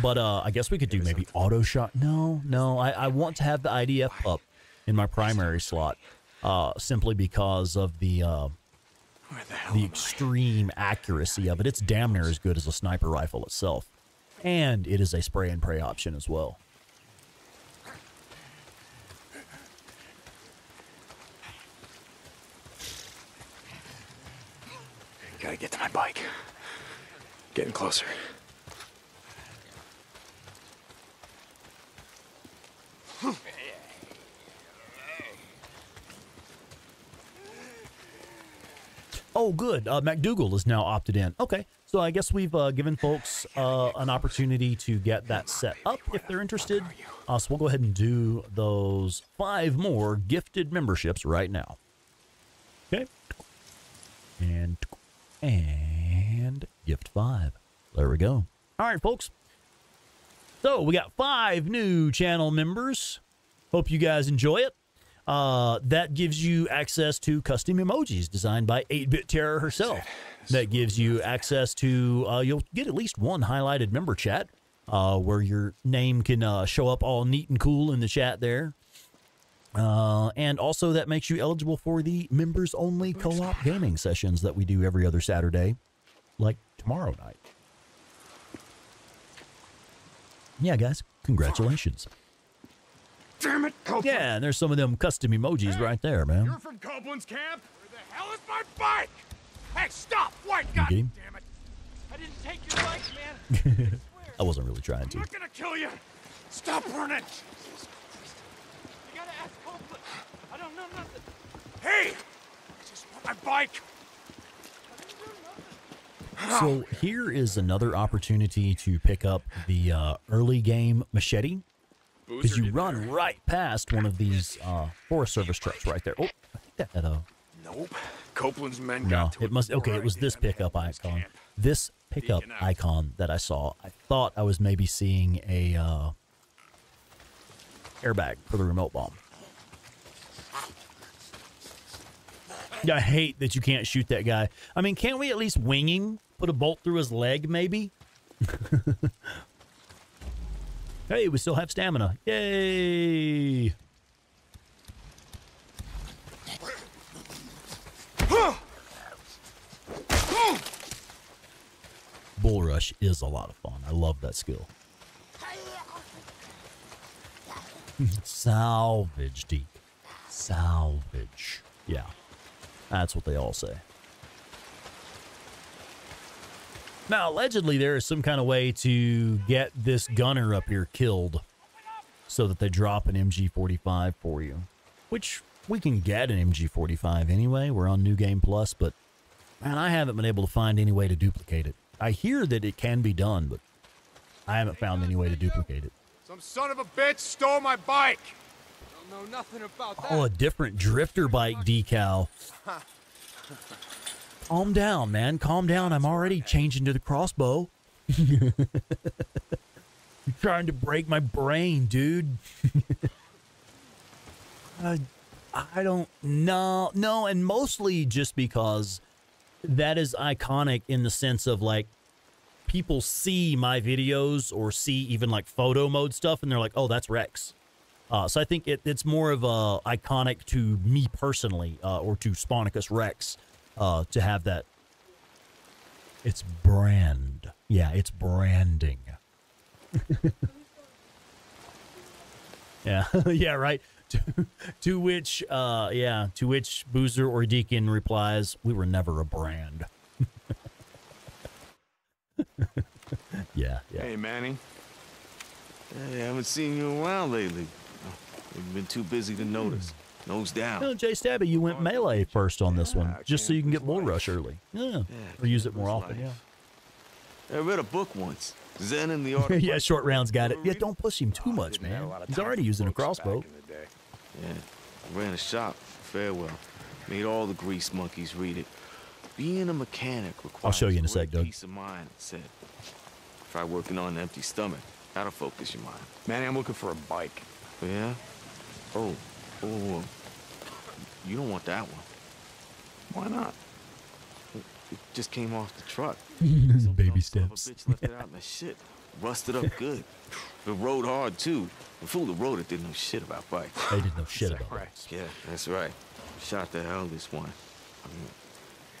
but uh, I guess we could do maybe auto shot. No, no, I, I want to have the IDF up in my primary slot, uh, simply because of the uh, Where the hell the am I? extreme accuracy of it. It's damn near as good as a sniper rifle itself, and it is a spray and pray option as well. Gotta get to my bike. Getting closer. Oh, good. Uh, MacDougal is now opted in. Okay, so I guess we've uh, given folks uh, an opportunity to get that set up if they're interested. Uh, so we'll go ahead and do those five more gifted memberships right now. Okay. And and gift five. There we go. All right, folks. So we got five new channel members. Hope you guys enjoy it. Uh, that gives you access to custom emojis designed by 8-Bit Terror herself. That gives you access to, uh, you'll get at least one highlighted member chat uh, where your name can uh, show up all neat and cool in the chat there. Uh, and also that makes you eligible for the members only co-op gaming sessions that we do every other Saturday, like tomorrow night. Yeah, guys, congratulations. Damn it, Copeland. Yeah, and there's some of them custom emojis right there, man. You're from Copeland's camp? Where the hell is my bike? Hey, stop! White, You god get damn it! I didn't take your bike, man. I wasn't really trying to. I'm to. not gonna kill you. Stop running. You gotta ask Copeland. I don't know nothing. Hey! I just want my bike. So here is another opportunity to pick up the uh, early game machete because you run right past one of these uh, Forest Service trucks right there. Oh, I think that had a Nope. Copeland's men No, got to it must. Okay, it was this pickup heading to his icon. This pickup icon that I saw, I thought I was maybe seeing a uh, airbag for the remote bomb. I hate that you can't shoot that guy. I mean, can't we at least wing him? Put a bolt through his leg, maybe? hey, we still have stamina. Yay! Bull Rush is a lot of fun. I love that skill. Salvage, Deke. Salvage. Yeah. That's what they all say. Now, allegedly, there is some kind of way to get this gunner up here killed so that they drop an MG45 for you, which we can get an MG45 anyway. We're on New Game Plus, but man, I haven't been able to find any way to duplicate it. I hear that it can be done, but I haven't found any way to duplicate it. Some son of a bitch stole my bike. Don't know nothing about oh, that. Oh, a different drifter bike decal. Calm down, man. Calm down. I'm already changing to the crossbow. You're trying to break my brain, dude. I, I don't know. No, and mostly just because that is iconic in the sense of like people see my videos or see even like photo mode stuff and they're like, oh, that's Rex. Uh, so I think it, it's more of a iconic to me personally, uh, or to Spawnicus Rex, uh, to have that. It's brand. Yeah, it's branding. yeah, yeah, right. To, to which, uh, yeah, to which Boozer or Deacon replies, "We were never a brand." yeah, yeah. Hey, Manny. Hey, I haven't seen you around lately. Oh, You've been too busy to notice. Nose down. No, Jay Stabby, you went melee first on this one, Yeah, just so you can get bull campus rush early. Yeah, Yeah, or use it more often. life. I read a book once. Zen and the Art Yeah, of yeah. Fighting. Short rounds got it. Yeah, don't push him too Oh, much, man. a lot of He's already using a crossbow. in the day. Yeah, I ran a shop, Farewell. Made all the grease monkeys read it. Being a mechanic requires I'll show you in a great sec, Doug. Peace of mind, it said. Try working on an empty stomach. That'll focus your mind. Manny, I'm looking for a bike. Yeah? Oh, oh, you don't want that one. Why not? It just came off the truck. Some Baby dumb son a steps. bitch left it out in the shit. Rusted up good. It rode hard too. The fool that rode it didn't know shit about bikes. They didn't know shit Is that about right? it. Yeah, that's right. Shot the hell this one. I mean,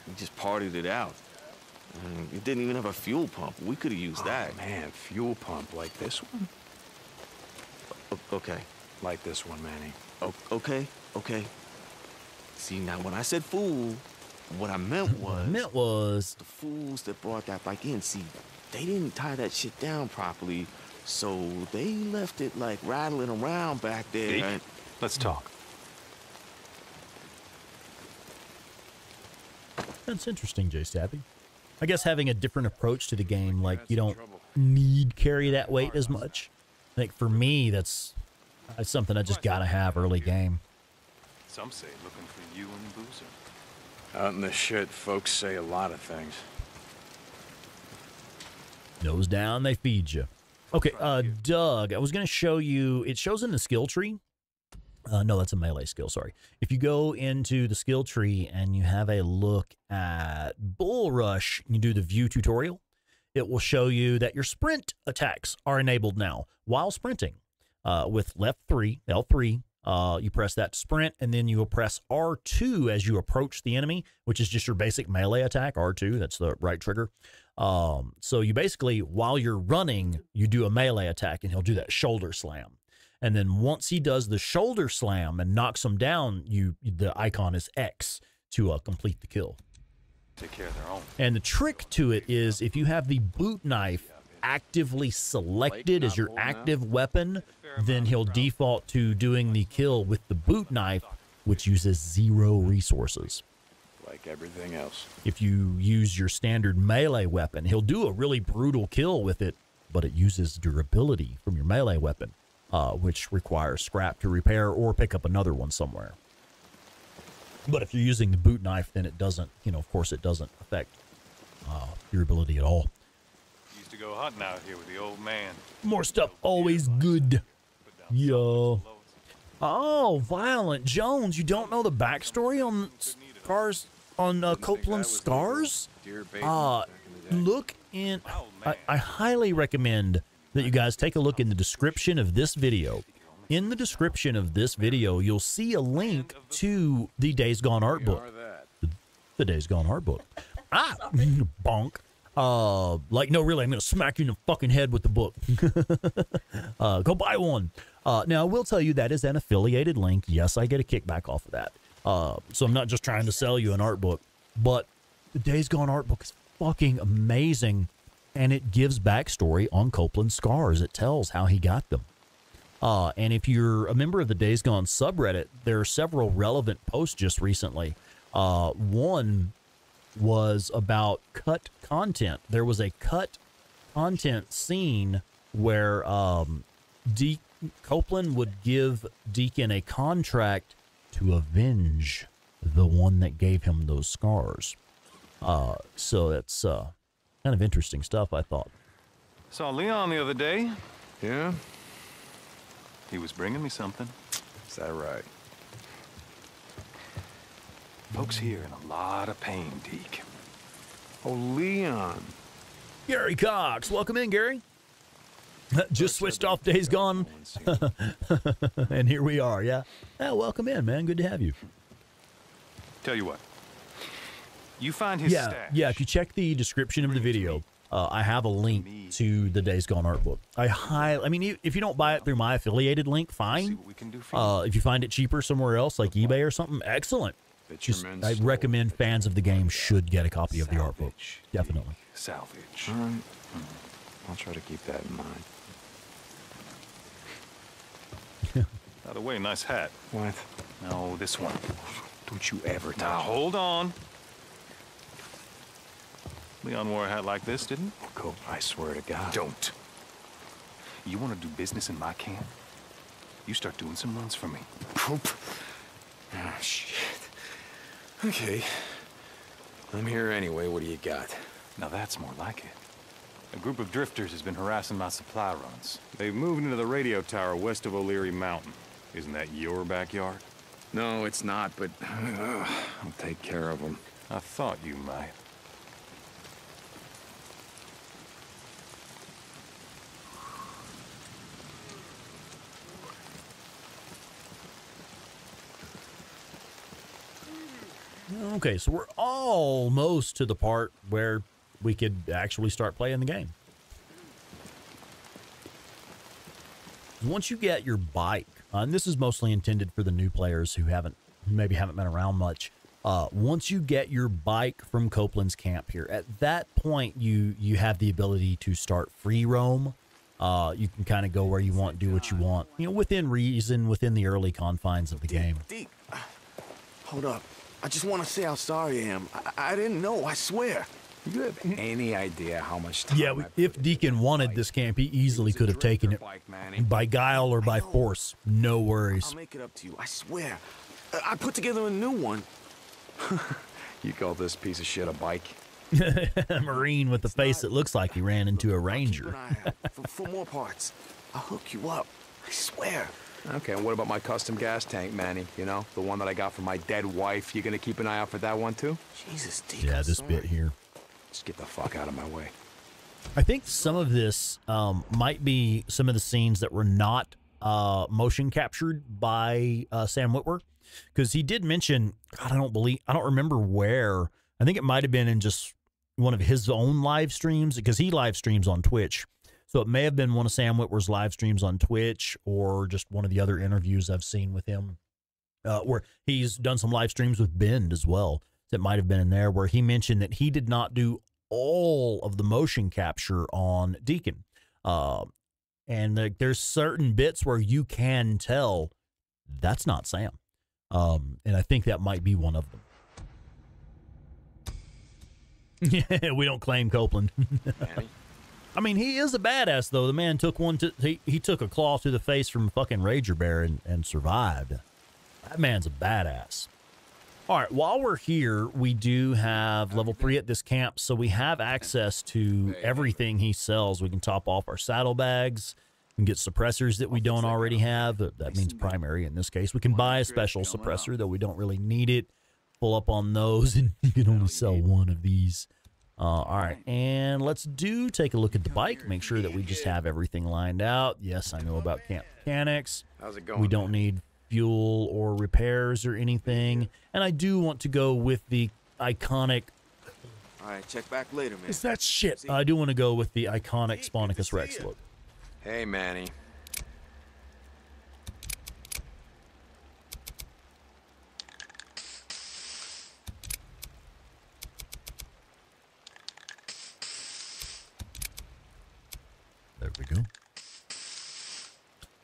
we just partied it out. I mean, it didn't even have a fuel pump. We could have used oh, that. Oh, man, fuel pump like this one? O- okay. Like this one, Manny. O- okay. Okay. See, now when I said fool, what I meant was I meant was, the fools that brought that bike in. See, they didn't tie that shit down properly, so they left it like rattling around back there. Deke? and- Let's talk. that's interesting, Jay Stabby. I guess having a different approach to the game, like you don't need carry that weight as much. Like, for me, that's, that's something I just gotta have early game. Some say looking for you and Boozer. Out in the shit, folks say a lot of things. Nose down, they feed you. Okay, uh, Doug, I was going to show you, it shows in the skill tree. Uh, no, that's a melee skill, sorry. If you go into the skill tree and you have a look at Bull Rush, you do the view tutorial, it will show you that your sprint attacks are enabled now while sprinting. Uh, with left three, L3, uh, you press that sprint, and then you will press R2 as you approach the enemy, which is just your basic melee attack. R2, that's the right trigger. Um, so you basically, while you're running, you do a melee attack, and he'll do that shoulder slam. And then once he does the shoulder slam and knocks him down, you the icon is X to uh, complete the kill. Take care of their own. And the trick to it is if you have the boot knife actively selected as your active weapon, then he'll default to doing the kill with the boot knife, which uses zero resources. Like everything else. If you use your standard melee weapon, he'll do a really brutal kill with it, but it uses durability from your melee weapon, uh, which requires scrap to repair or pick up another one somewhere. But if you're using the boot knife, then it doesn't, you know, of course, it doesn't affect uh, your ability at all. Go hunting out here with the old man. More stuff, always good. Yo. Oh, Violent Jones, you don't know the backstory on scars on uh, Copeland's scars? Uh, look in. I, I highly recommend that you guys take a look in the description of this video. In the description of this video, you'll see a link to the Days Gone art book. The, the Days Gone art book. Ah, bonk. Uh, like no, really, I'm gonna smack you in the fucking head with the book. uh, go buy one. Uh, now I will tell you that is an affiliated link. Yes, I get a kickback off of that. Uh, so I'm not just trying to sell you an art book, but the Days Gone art book is fucking amazing, and it gives backstory on Copeland's scars. It tells how he got them. Uh, and if you're a member of the Days Gone subreddit, there are several relevant posts just recently. Uh, one was about cut content. There was a cut content scene where um, De- Copeland would give Deacon a contract to avenge the one that gave him those scars. Uh, so it's uh, kind of interesting stuff, I thought. Saw Leon the other day. Yeah? He was bringing me something. Is that right? Folks here in a lot of pain, Deke. Oh, Leon. Gary Cox, welcome in, Gary. Just switched off Days Gone, and here we are. Yeah, yeah. Welcome in, man. Good to have you. Tell you what. You find his yeah, stash. yeah. If you check the description of the video, uh, I have a link to the Days Gone art book. I high. I mean, if you don't buy it through my affiliated link, fine. we can do for you. Uh, if you find it cheaper somewhere else, like eBay or something, excellent. Just, I recommend fans of the game should get a copy of the art book. Definitely. Salvage. All right. Hmm. I'll try to keep that in mind. By the way, nice hat. What? No, this one. Don't you ever Now, hold on. Leon wore a hat like this, didn't he? Cope, I swear to God. Don't. You want to do business in my camp? You start doing some runs for me. Cope. Oh, ah, shit. Okay. I'm here anyway. What do you got? Now that's more like it. A group of drifters has been harassing my supply runs. They've moved into the radio tower west of O'Leary Mountain. Isn't that your backyard? No, it's not, but uh, I'll take care of them. I thought you might. Okay, so we're almost to the part where we could actually start playing the game. Once you get your bike, uh, and this is mostly intended for the new players who haven't, who maybe haven't been around much. Uh, once you get your bike from Copeland's camp here, at that point you you have the ability to start free roam. Uh, you can kind of go where you want, do what you want, you know, within reason, within the early confines of the game. Hold up. I just want to say how sorry I am. I, I didn't know, I swear. You have any idea how much time Yeah, if Deacon wanted this camp, he easily could have taken it by guile or by force. No worries. I'll make it up to you, I swear. Uh, I put together a new one. You call this piece of shit a bike? a Marine with the face that looks like he ran into a rager. for, for more parts. I'll hook you up. I swear. Okay, and what about my custom gas tank, Manny? You know, the one that I got from my dead wife. You gonna keep an eye out for that one too? Jesus, Deke, Yeah, this sorry. bit here. Just get the fuck out of my way. I think some of this um, might be some of the scenes that were not uh, motion captured by uh, Sam Witwer, because he did mention. God, I don't believe. I don't remember where. I think it might have been in just one of his own live streams because he live streams on Twitch. So it may have been one of Sam Witwer's live streams on Twitch or just one of the other interviews I've seen with him, uh, where he's done some live streams with Bend as well. That might have been in there where he mentioned that he did not do all of the motion capture on Deacon. Uh, and like, there's certain bits where you can tell that's not Sam. Um, and I think that might be one of them. Yeah, we don't claim Copeland. I mean, he is a badass though. The man took one to he, he took a claw to the face from fucking Rager Bear and, and survived. That man's a badass. All right, while we're here, we do have level three at this camp, so we have access to everything he sells. We can top off our saddlebags, can get suppressors that we don't already have. That that means primary in this case. We can buy a special suppressor, though we don't really need it. Pull up on those, and you can only sell one of these. Uh, all right, and let's do take a look at the bike. Make sure that we just have everything lined out. Yes, I know about camp mechanics. How's it going? We don't need fuel or repairs or anything. And I do want to go with the iconic. All right, check back later, man. Is that shit? I do want to go with the iconic Spawnicus Rex look. Hey, Manny.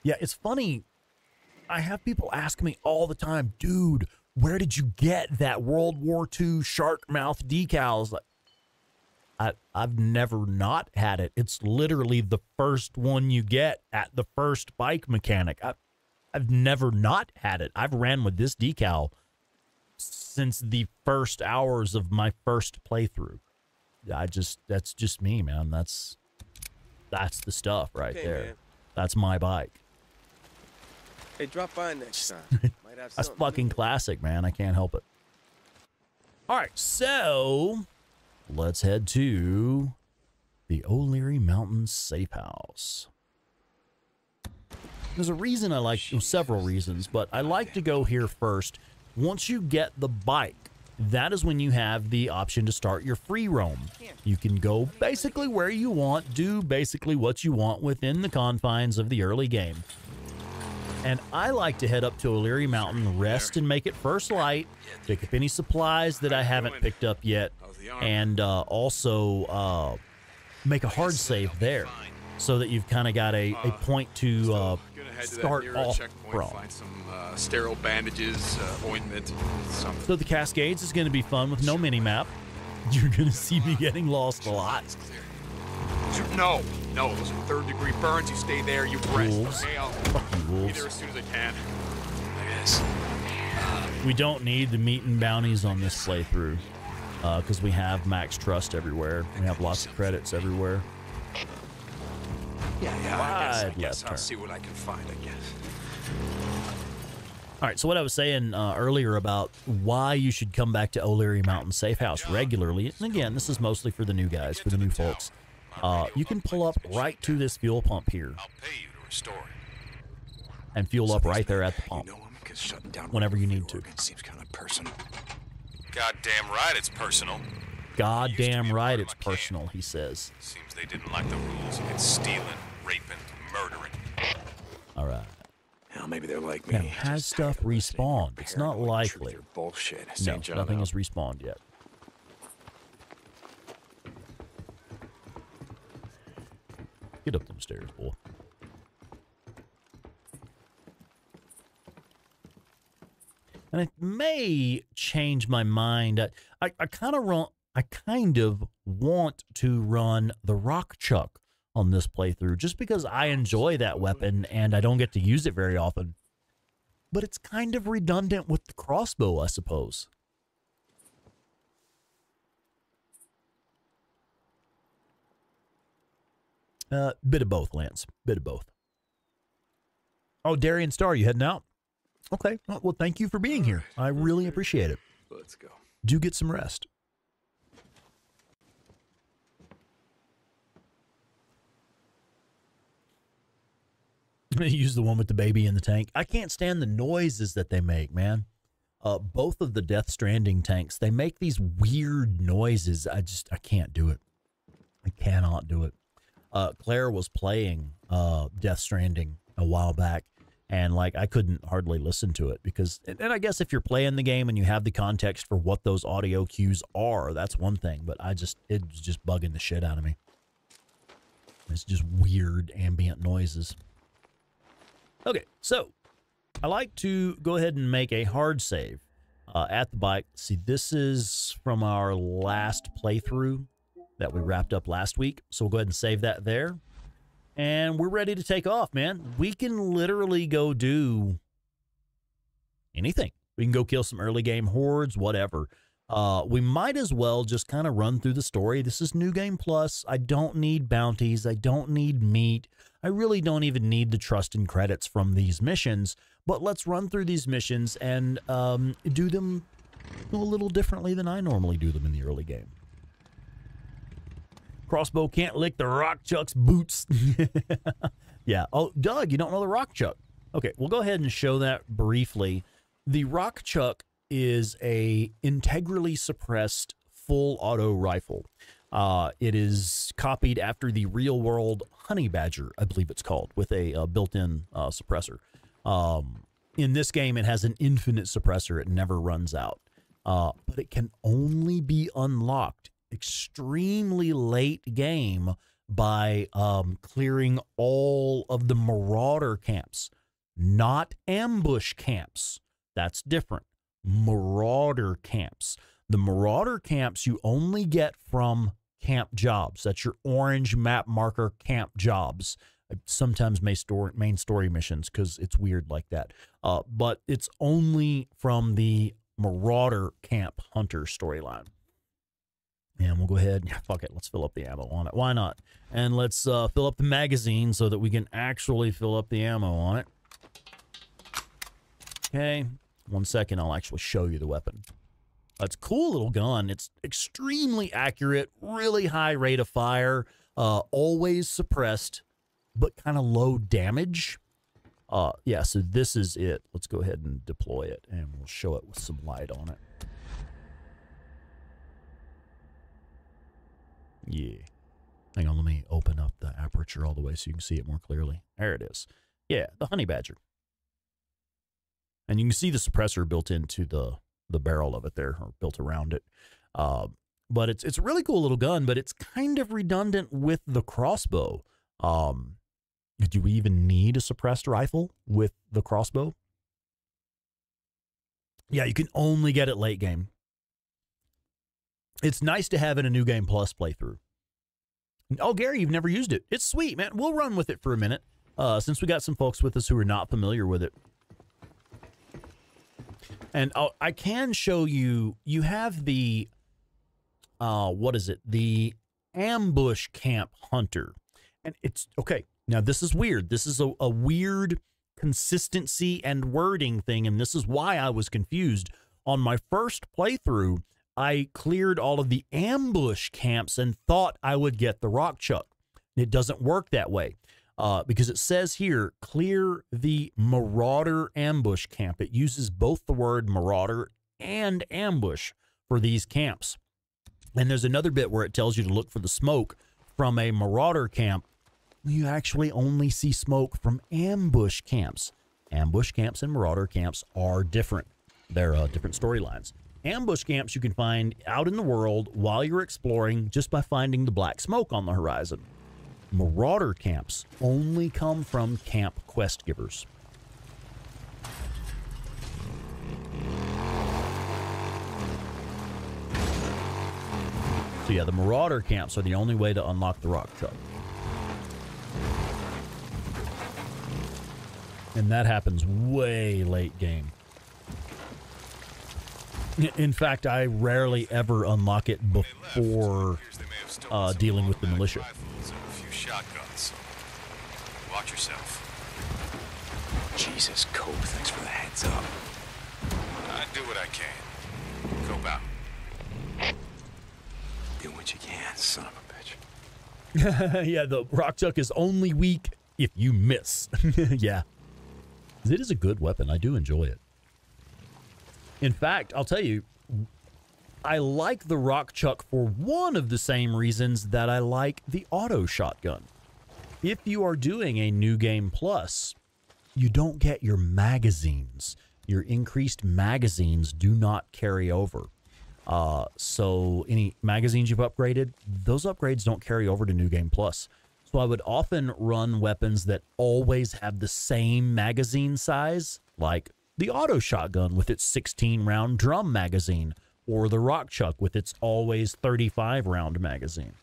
Yeah, it's funny. I have people ask me all the time, dude, where did you get that World War II shark mouth decals? Like, I, I've never not had it. It's literally the first one you get at the first bike mechanic. I, I've never not had it. I've ran with this decal since the first hours of my first playthrough. I just, that's just me, man. That's, that's the stuff right Okay, there. man. That's my bike. Hey, drop by next time. Might have That's fucking classic, man. I can't help it. All right, so let's head to the O'Leary Mountain Safe House. There's a reason I like, well, several reasons, but I like to go here first. Once you get the bike, that is when you have the option to start your free roam. You can go basically where you want, do basically what you want within the confines of the early game. And I like to head up to O'Leary Mountain, rest and make it first light, pick up any supplies that I haven't picked up yet, and uh, also uh, make a hard save there so that you've kind of got a, a point to uh, Gonna head to that start off checkpoint, from. find some uh, sterile bandages, uh, ointment, something. So the Cascades is going to be fun with no mini map. You're going to see me getting lost a lot. No, no, those are third degree burns. You stay there, you rest. Wolves. Okay, I'll Fuck you, be there as soon as I can. I guess. We don't need the meat and bounties on this playthrough because we have max trust everywhere. We have lots of credits everywhere. Yeah, yeah. I guess, I guess I'll turn. see what I can find. I guess. All right, so what I was saying uh, earlier about why you should come back to O'Leary Mountain Safe House regularly, and again, this is mostly for the new guys, for the new folks. Uh, you can pull up right to this fuel pump here I'll pay you to restore it. and fuel up right there at the pump You know shutting down whenever you need to. It seems kind of personal. Goddamn right it's personal. Goddamn right, it's personal, he says. Seems they didn't like the rules against stealing, raping, murdering. All right. Hell, maybe they're like me. Now, has stuff tired of listening to respawned? It's not likely. bullshit. No, nothing has respawned yet. Get up them stairs, boy. And I may change my mind. I, I, I kind of run. I kind of want to run the rock chuck on this playthrough just because I enjoy that weapon and I don't get to use it very often. But it's kind of redundant with the crossbow, I suppose. Uh, bit of both, Lance. Bit of both. Oh, Darian Star, you heading out? Okay. Well, well, thank you for being here. I really appreciate it. Let's go. Do get some rest. Use the one with the baby in the tank. I can't stand the noises that they make, man. Uh, both of the Death Stranding tanks, they make these weird noises. I just, I can't do it. I cannot do it. Uh, Claire was playing uh, Death Stranding a while back, and like I couldn't hardly listen to it because, and and I guess if you're playing the game and you have the context for what those audio cues are, that's one thing. But I just, it was just bugging the shit out of me. It's just weird ambient noises. Okay, so I like to go ahead and make a hard save uh, at the bike. See, this is from our last playthrough that we wrapped up last week. So we'll go ahead and save that there. And we're ready to take off, man. We can literally go do anything We can go kill some early game hordes, whatever. Uh, we might as well just kind of run through the story. This is New Game Plus. I don't need bounties. I don't need meat. I really don't even need the trust and credits from these missions. But let's run through these missions and um, do them a little differently than I normally do them in the early game. Crossbow can't lick the Rock Chuck's boots. yeah. Oh, Doug, you don't know the Rock Chuck. Okay, we'll go ahead and show that briefly. The Rock Chuck is a integrally suppressed full auto rifle. Uh, it is copied after the real world Honey Badger, I believe it's called, with a uh, built-in uh, suppressor. Um, in this game, it has an infinite suppressor; it never runs out. Uh, but it can only be unlocked extremely late game by um, clearing all of the marauder camps, not ambush camps. That's different marauder camps. The marauder camps you only get from camp jobs. That's your orange map marker camp jobs. Sometimes main story, main story missions because it's weird like that. Uh, but it's only from the marauder camp hunter storyline. And we'll go ahead. Yeah, fuck it. Let's fill up the ammo on it. Why not? And let's uh, fill up the magazine so that we can actually fill up the ammo on it. Okay. One second, I'll actually show you the weapon. It's a cool little gun. It's extremely accurate, really high rate of fire, uh, always suppressed, but kind of low damage. Uh, yeah, so this is it. Let's go ahead and deploy it, and we'll show it with some light on it. Yeah. Hang on, let me open up the aperture all the way so you can see it more clearly. There it is. Yeah, the honey badger. And you can see the suppressor built into the the barrel of it there, or built around it. Uh, but it's it's a really cool little gun, but it's kind of redundant with the crossbow. Um, do we even need a suppressed rifle with the crossbow? Yeah, you can only get it late game. It's nice to have in a new game plus playthrough. Oh, Gary, you've never used it. It's sweet, man. We'll run with it for a minute. Uh, since we got some folks with us who are not familiar with it. And I'll, I can show you, you have the, uh, what is it? The ambush camp hunter. And it's, okay, now this is weird. This is a, a weird consistency and wording thing. And this is why I was confused. On my first playthrough, I cleared all of the ambush camps and thought I would get the rock chuck. It doesn't work that way uh, because it says here clear the marauder ambush camp. It uses both the word marauder and ambush for these camps. And there's another bit where it tells you to look for the smoke from a marauder camp. You actually only see smoke from ambush camps. Ambush camps and marauder camps are different. They're uh, different storylines. Ambush camps you can find out in the world while you're exploring just by finding the black smoke on the horizon. Marauder camps only come from camp quest givers. So yeah, the Marauder camps are the only way to unlock the rock chuck. And that happens way late game. In fact, I rarely ever unlock it before uh, dealing with the militia shotguns. Watch yourself. Jesus, Cope, thanks for the heads up. I do what I can. Cope out. Do what you can, son of a bitch. yeah, the rock chuck is only weak if you miss. yeah. It is a good weapon. I do enjoy it. In fact, I'll tell you, I like the Rock Chuck for one of the same reasons that I like the Auto Shotgun. If you are doing a New Game Plus, you don't get your magazines. Your increased magazines do not carry over. Uh, so any magazines you've upgraded, those upgrades don't carry over to New Game Plus. So I would often run weapons that always have the same magazine size, like the auto shotgun with its 16 round drum magazine or the Rock Chuck with its always 35 round magazine.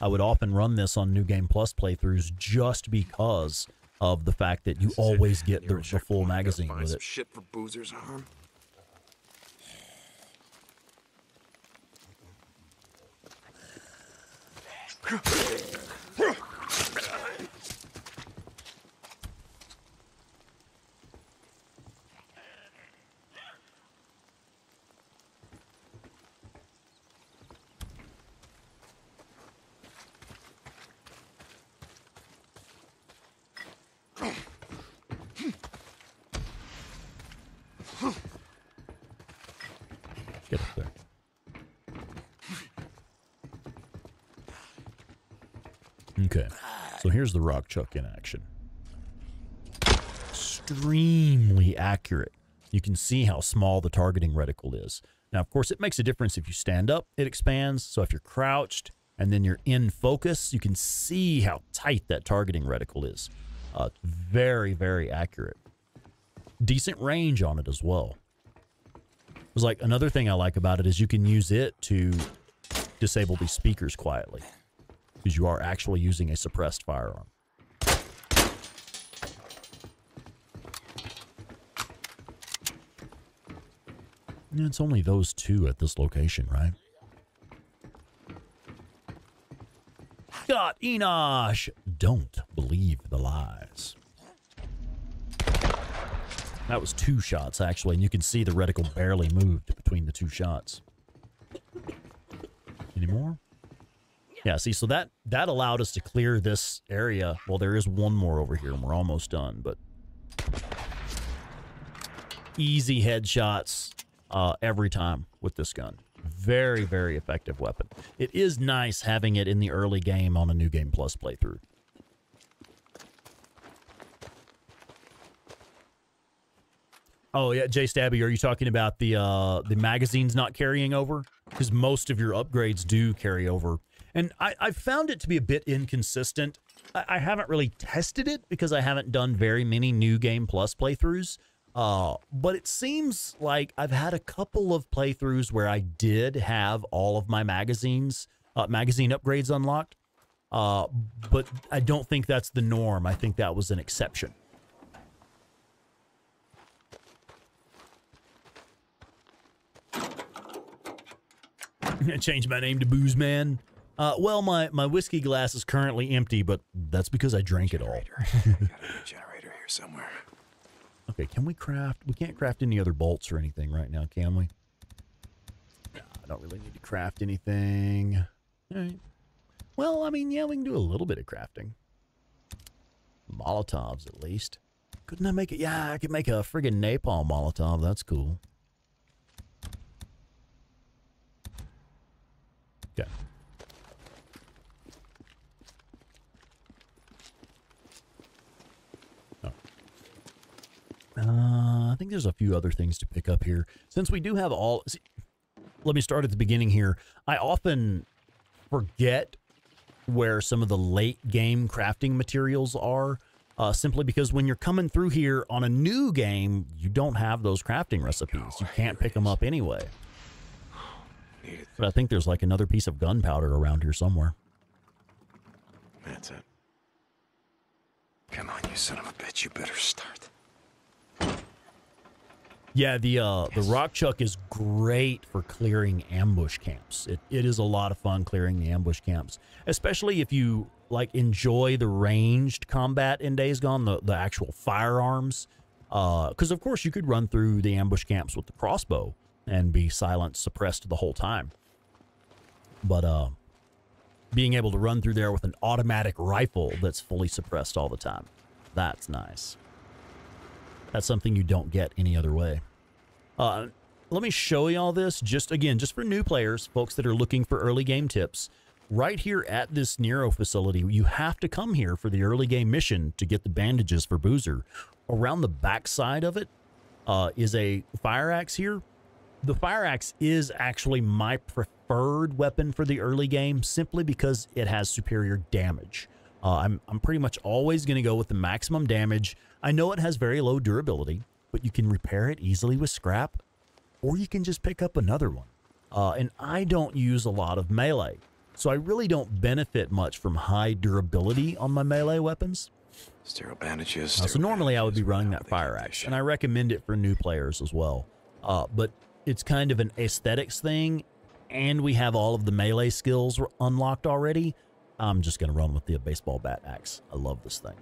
I would often run this on New Game Plus playthroughs just because of the fact that you always get the, the full magazine with it. shit for Boozer's arm. Get up there. Okay, so here's the rock chuck in action. Extremely accurate. You can see how small the targeting reticle is. Now, of course, it makes a difference if you stand up, it expands. So if you're crouched and then you're in focus, you can see how tight that targeting reticle is. Uh, very, very accurate. Decent range on it as well. It was like another thing I like about it is you can use it to disable these speakers quietly because you are actually using a suppressed firearm. Yeah, It's only those two at this location, right? Scott Enosh! Don't believe the lies. That was two shots, actually, and you can see the reticle barely moved between the two shots. Any more? Yeah, see, so that that allowed us to clear this area. Well, there is one more over here, and we're almost done, but easy headshots uh, every time with this gun. Very, very effective weapon. It is nice having it in the early game on a New Game Plus playthrough. Oh yeah, Jay Stabby, are you talking about the uh, the magazines not carrying over? Because most of your upgrades do carry over, and I, I found it to be a bit inconsistent. I, I haven't really tested it because I haven't done very many New Game Plus playthroughs. Uh, but it seems like I've had a couple of playthroughs where I did have all of my magazines, uh, magazine upgrades unlocked. Uh, but I don't think that's the norm. I think that was an exception. Change my name to Booze Man. Uh, well, my, my whiskey glass is currently empty, but that's because I drank it all. Generator here somewhere. Okay, can we craft? We can't craft any other bolts or anything right now, can we? No, I don't really need to craft anything. All right. Well, I mean, yeah, we can do a little bit of crafting. Molotovs, at least. Couldn't I make it? Yeah, I could make a friggin' napalm Molotov. That's cool. Okay. Uh, I think there's a few other things to pick up here. Since we do have all, see, let me start at the beginning here. I often forget where some of the late game crafting materials are, uh, simply because when you're coming through here on a new game, you don't have those crafting recipes. You can't pick them up anyway. But I think there's like another piece of gunpowder around here somewhere. That's it. Come on, you son of a bitch. You better start. Yeah, the uh, the rock chuck is great for clearing ambush camps. It, it is a lot of fun clearing the ambush camps, especially if you like enjoy the ranged combat in Days Gone, the the actual firearms. Because of course you could run through the ambush camps with the crossbow and be silent, suppressed the whole time. But uh, being able to run through there with an automatic rifle that's fully suppressed all the time, that's nice. That's something you don't get any other way. Uh, let me show you all this just again, just for new players, folks that are looking for early game tips. Right here at this Nero facility, you have to come here for the early game mission to get the bandages for Boozer. Around the back side of it uh, is a fire axe here. The fire axe is actually my preferred weapon for the early game simply because it has superior damage. Uh, I'm, I'm pretty much always going to go with the maximum damage. I know it has very low durability, but you can repair it easily with scrap, or you can just pick up another one. Uh, and I don't use a lot of melee, so I really don't benefit much from high durability on my melee weapons. Sterile bandages. Uh, so normally I would be running that fire axe, and I recommend it for new players as well. Uh, but it's kind of an aesthetics thing, and we have all of the melee skills unlocked already. I'm just going to run with the baseball bat axe. I love this thing.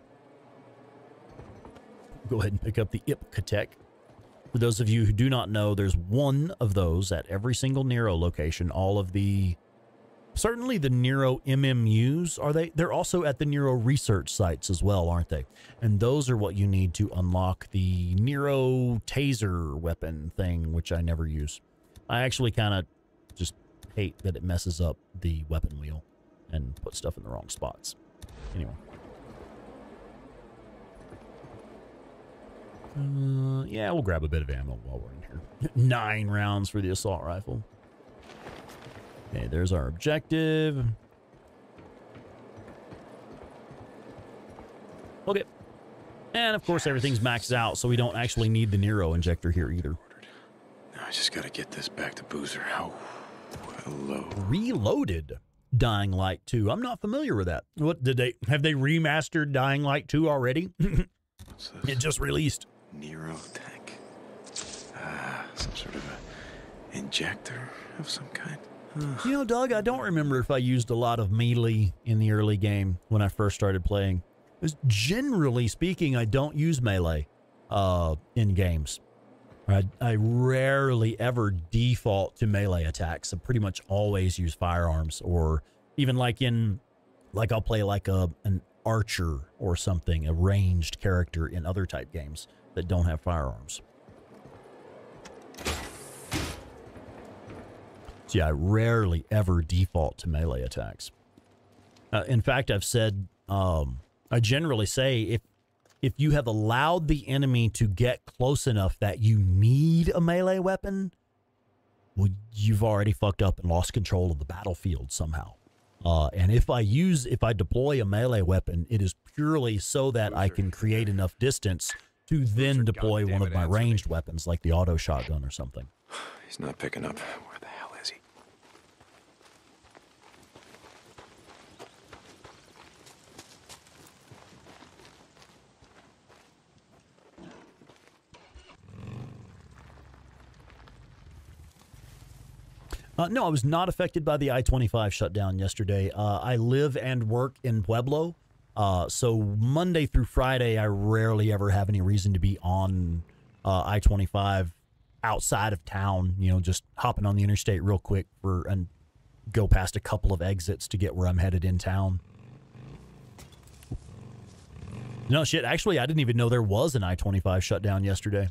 Go ahead and pick up the Ipkatek. For those of you who do not know, there's one of those at every single Nero location. All of the certainly the Nero MMUs are they? They're also at the Nero research sites as well, aren't they? And those are what you need to unlock the Nero taser weapon thing, which I never use. I actually kind of just hate that it messes up the weapon wheel and put stuff in the wrong spots. Anyway. Uh, yeah, we'll grab a bit of ammo while we're in here. Nine rounds for the assault rifle. Okay, there's our objective. Okay. And of course, everything's maxed out, so we don't actually need the Nero injector here either. Now I just gotta get this back to Boozer. How? Hello. Reloaded Dying Light 2. I'm not familiar with that. What did they have they remastered Dying Light 2 already? it just released. Nero tank. Ah, some sort of a injector of some kind. You know, Doug, I don't remember if I used a lot of melee in the early game when I first started playing. Generally speaking, I don't use melee uh, in games. I, I rarely ever default to melee attacks. I pretty much always use firearms or even like in, like I'll play like a an archer or something, a ranged character in other type games that don't have firearms. So yeah, I rarely ever default to melee attacks. Uh, in fact, I've said um, I generally say if if you have allowed the enemy to get close enough that you need a melee weapon, well, you've already fucked up and lost control of the battlefield somehow. Uh, and if I use if I deploy a melee weapon, it is purely so that I can create enough distance to then deploy one of my ranged weapons, like the auto shotgun or something. He's not picking up. Where the hell is he? Uh, no, I was not affected by the I 25 shutdown yesterday. Uh, I live and work in Pueblo. Uh, so Monday through Friday, I rarely ever have any reason to be on uh, I 25 outside of town, you know, just hopping on the interstate real quick for and go past a couple of exits to get where I'm headed in town. No shit, actually, I didn't even know there was an I 25 shutdown yesterday.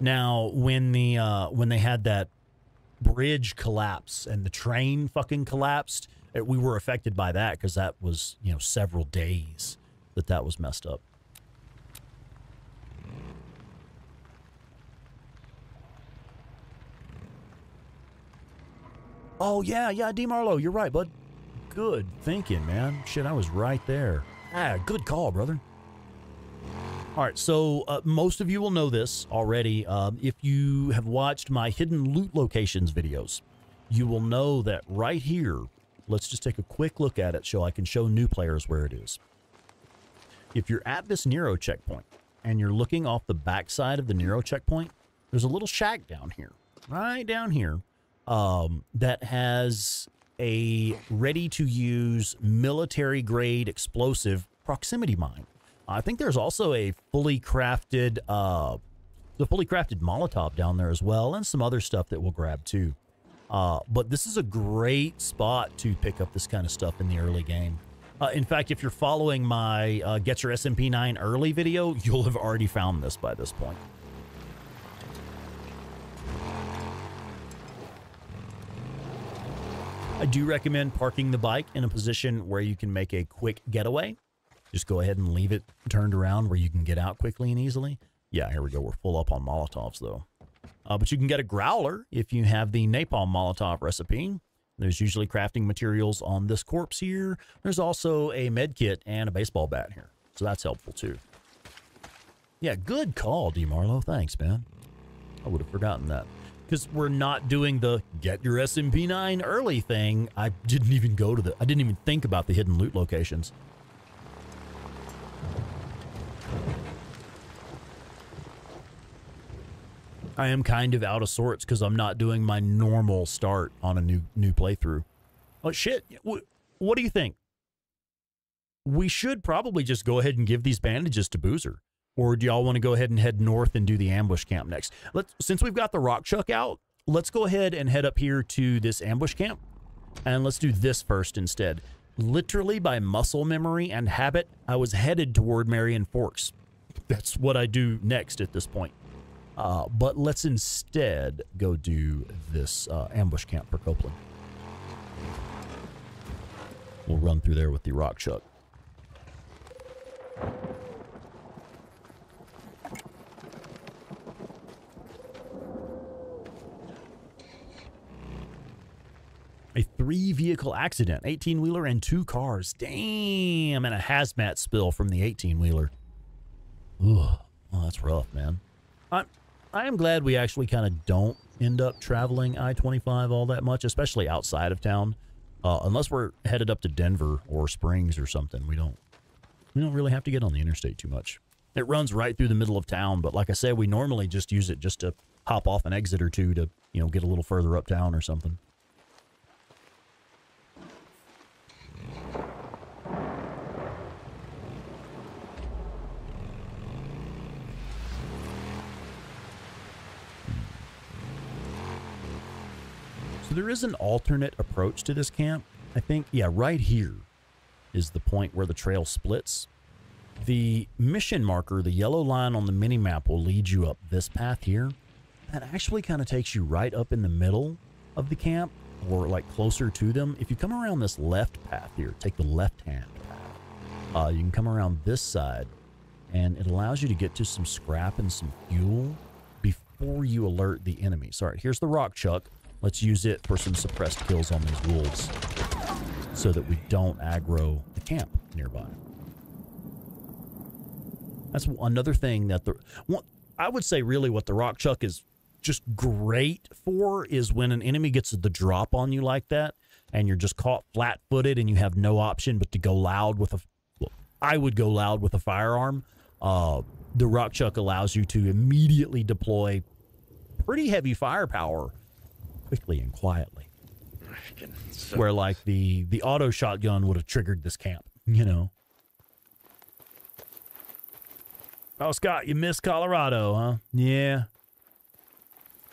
Now, when the uh, when they had that bridge collapse and the train fucking collapsed, we were affected by that because that was you know several days that that was messed up. Oh yeah, yeah, D Marlowe, you're right, bud. Good thinking, man. Shit, I was right there. Ah, good call, brother. All right, so uh, most of you will know this already. Um, if you have watched my hidden loot locations videos, you will know that right here, let's just take a quick look at it so I can show new players where it is. If you're at this Nero checkpoint and you're looking off the backside of the Nero checkpoint, there's a little shack down here, right down here, um, that has a ready-to-use military-grade explosive proximity mine. I think there's also a fully crafted, uh, the fully crafted Molotov down there as well, and some other stuff that we'll grab too. Uh, but this is a great spot to pick up this kind of stuff in the early game. Uh, in fact, if you're following my uh, Get Your SMP9 early video, you'll have already found this by this point. I do recommend parking the bike in a position where you can make a quick getaway. Just go ahead and leave it turned around where you can get out quickly and easily. Yeah, here we go. We're full up on Molotovs, though. Uh, but you can get a growler if you have the Napalm Molotov recipe. There's usually crafting materials on this corpse here. There's also a med kit and a baseball bat here. So that's helpful, too. Yeah, good call, D. Marlowe. Thanks, man. I would have forgotten that. Because we're not doing the get your SMP9 early thing. I didn't even go to the... I didn't even think about the hidden loot locations. I am kind of out of sorts because I'm not doing my normal start on a new new playthrough. Oh shit! What, what do you think? We should probably just go ahead and give these bandages to Boozer, or do y'all want to go ahead and head north and do the ambush camp next? Let's since we've got the rock chuck out, let's go ahead and head up here to this ambush camp, and let's do this first instead. Literally by muscle memory and habit, I was headed toward Marion Forks. That's what I do next at this point. Uh, but let's instead go do this uh, ambush camp for Copeland. We'll run through there with the rock chuck. A three vehicle accident, 18 wheeler and two cars. Damn, and a hazmat spill from the 18 wheeler. Ooh, oh, that's rough, man. I, I am glad we actually kind of don't end up traveling I 25 all that much, especially outside of town. Uh, unless we're headed up to Denver or Springs or something, we don't we don't really have to get on the interstate too much. It runs right through the middle of town, but like I said, we normally just use it just to hop off an exit or two to you know get a little further uptown or something. So there is an alternate approach to this camp. I think, yeah, right here is the point where the trail splits. The mission marker, the yellow line on the mini map, will lead you up this path here. That actually kind of takes you right up in the middle of the camp or like closer to them. If you come around this left path here, take the left hand path, uh, you can come around this side and it allows you to get to some scrap and some fuel before you alert the enemy. Sorry, here's the rock chuck. Let's use it for some suppressed kills on these wolves so that we don't aggro the camp nearby. That's another thing that the I would say really what the rock chuck is just great for is when an enemy gets the drop on you like that and you're just caught flat-footed and you have no option but to go loud with a well, I would go loud with a firearm. Uh, the rock chuck allows you to immediately deploy pretty heavy firepower quickly and quietly. Where like the the auto shotgun would have triggered this camp, you know. Oh, Scott, you missed Colorado, huh? Yeah.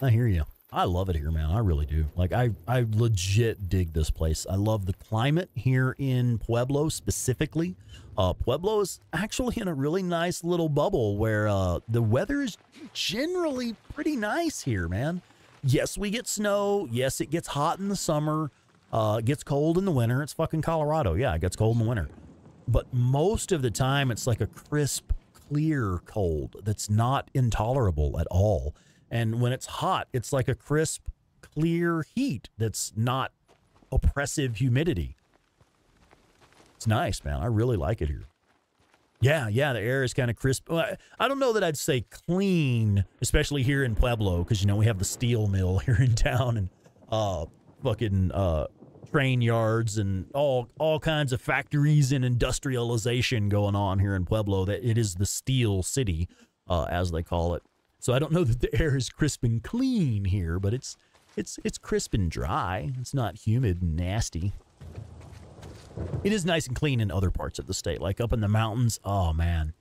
I hear you. I love it here, man. I really do. Like I I legit dig this place. I love the climate here in Pueblo specifically. Uh, Pueblo is actually in a really nice little bubble where uh, the weather is generally pretty nice here, man yes, we get snow. Yes, it gets hot in the summer. Uh, it gets cold in the winter. It's fucking Colorado. Yeah, it gets cold in the winter. But most of the time, it's like a crisp, clear cold that's not intolerable at all. And when it's hot, it's like a crisp, clear heat that's not oppressive humidity. It's nice, man. I really like it here. Yeah, yeah, the air is kind of crisp. I don't know that I'd say clean, especially here in Pueblo, because you know we have the steel mill here in town and uh, fucking uh, train yards and all all kinds of factories and industrialization going on here in Pueblo. That it is the steel city, uh, as they call it. So I don't know that the air is crisp and clean here, but it's it's it's crisp and dry. It's not humid and nasty. It is nice and clean in other parts of the state, like up in the mountains. Oh man,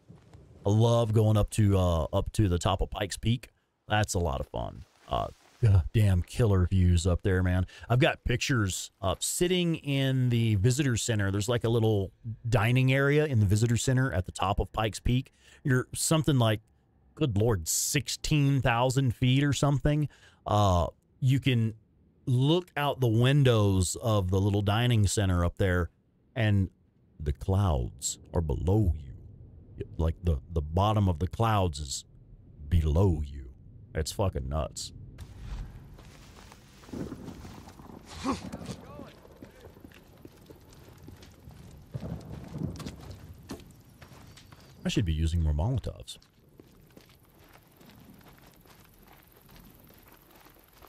I love going up to uh, up to the top of Pikes Peak. That's a lot of fun. Uh, damn killer views up there, man. I've got pictures of sitting in the visitor center. There's like a little dining area in the visitor center at the top of Pikes Peak. You're something like, good lord, sixteen thousand feet or something. Uh, you can look out the windows of the little dining center up there and the clouds are below you. Like the, the bottom of the clouds is below you. It's fucking nuts. I should be using more Molotovs.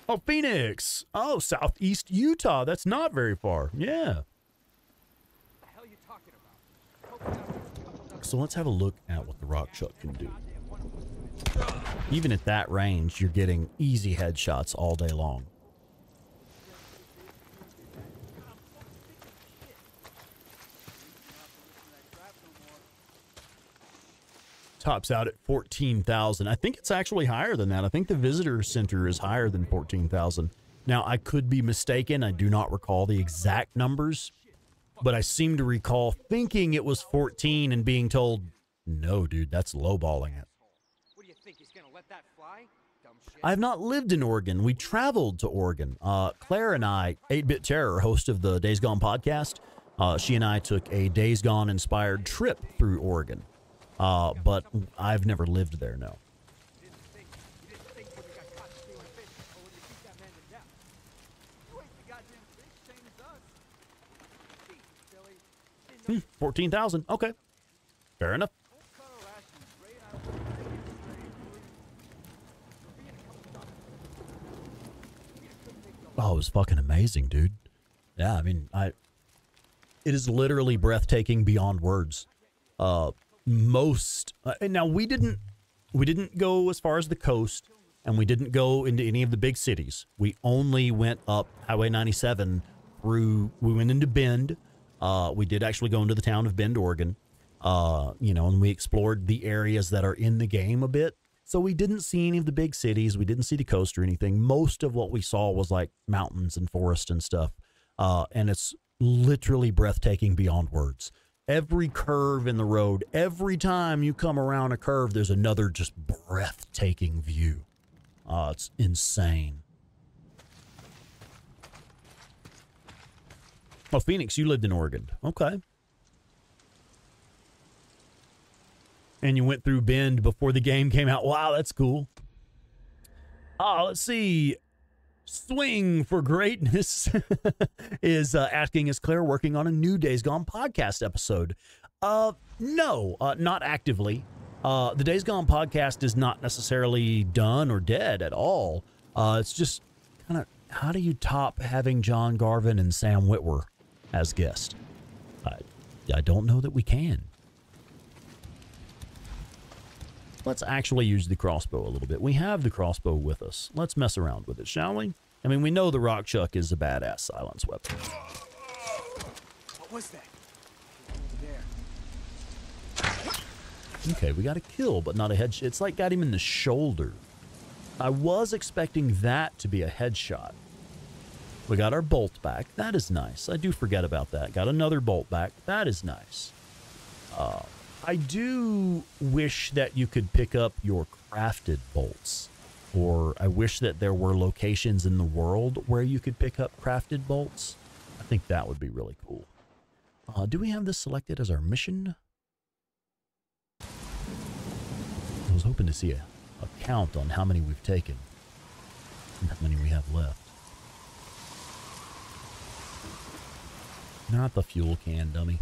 Oh, Phoenix. Oh, southeast Utah. That's not very far. Yeah. So let's have a look at what the rock chuck can do. even at that range, you're getting easy headshots all day long. Tops out at 14,000. I think it's actually higher than that. I think the visitor center is higher than 14,000. Now, I could be mistaken. I do not recall the exact numbers, but I seem to recall thinking it was 14 and being told, no, dude, that's lowballing it. What do you think he's gonna let that fly? Dumb shit. I have not lived in Oregon. We traveled to Oregon. Uh, Claire and I, 8 Bit Terror, host of the Days Gone podcast, uh, she and I took a Days Gone inspired trip through Oregon. Uh, but I've never lived there, no. You didn't think, you didn't think when you got caught stealing fish or when you beat that man to death. You ain't the goddamn fish, same as us. Gee, silly. Didn't know Hmm, 14,000. Okay. Fair enough. cut our rations right out of the thing and straight through. We're being a couple dollars. We couldn't make the Oh, it was fucking amazing, dude. Yeah, I mean, I. It is literally breathtaking beyond words. Uh, most uh, now we didn't we didn't go as far as the coast, and we didn't go into any of the big cities. We only went up Highway 97 through. We went into Bend. Uh, we did actually go into the town of Bend, Oregon. Uh, you know, and we explored the areas that are in the game a bit. So we didn't see any of the big cities. We didn't see the coast or anything. Most of what we saw was like mountains and forest and stuff. Uh, and it's literally breathtaking beyond words. Every curve in the road, every time you come around a curve, there's another just breathtaking view. Uh, it's insane. Oh, Phoenix, you lived in Oregon. Okay. And you went through Bend before the game came out. Wow, that's cool. Ah, let's see. Swing for Greatness is uh, asking, is Claire working on a new Days Gone podcast episode? Uh, no, uh, not actively. Uh, the Days Gone podcast is not necessarily done or dead at all. Uh, it's just kind of how do you top having John Garvin and Sam Witwer as guest. I, I don't know that we can. Let's actually use the crossbow a little bit. We have the crossbow with us. Let's mess around with it, shall we? I mean, we know the rock chuck is a badass silence weapon. What was that? There. Okay, we got a kill, but not a headshot. It's like got him in the shoulder. I was expecting that to be a headshot. We got our bolt back. That is nice. I do forget about that. Got another bolt back. That is nice. Uh, I do wish that you could pick up your crafted bolts. Or I wish that there were locations in the world where you could pick up crafted bolts. I think that would be really cool. Uh, do we have this selected as our mission? I was hoping to see a, a count on how many we've taken and how many we have left. Not the fuel can, dummy.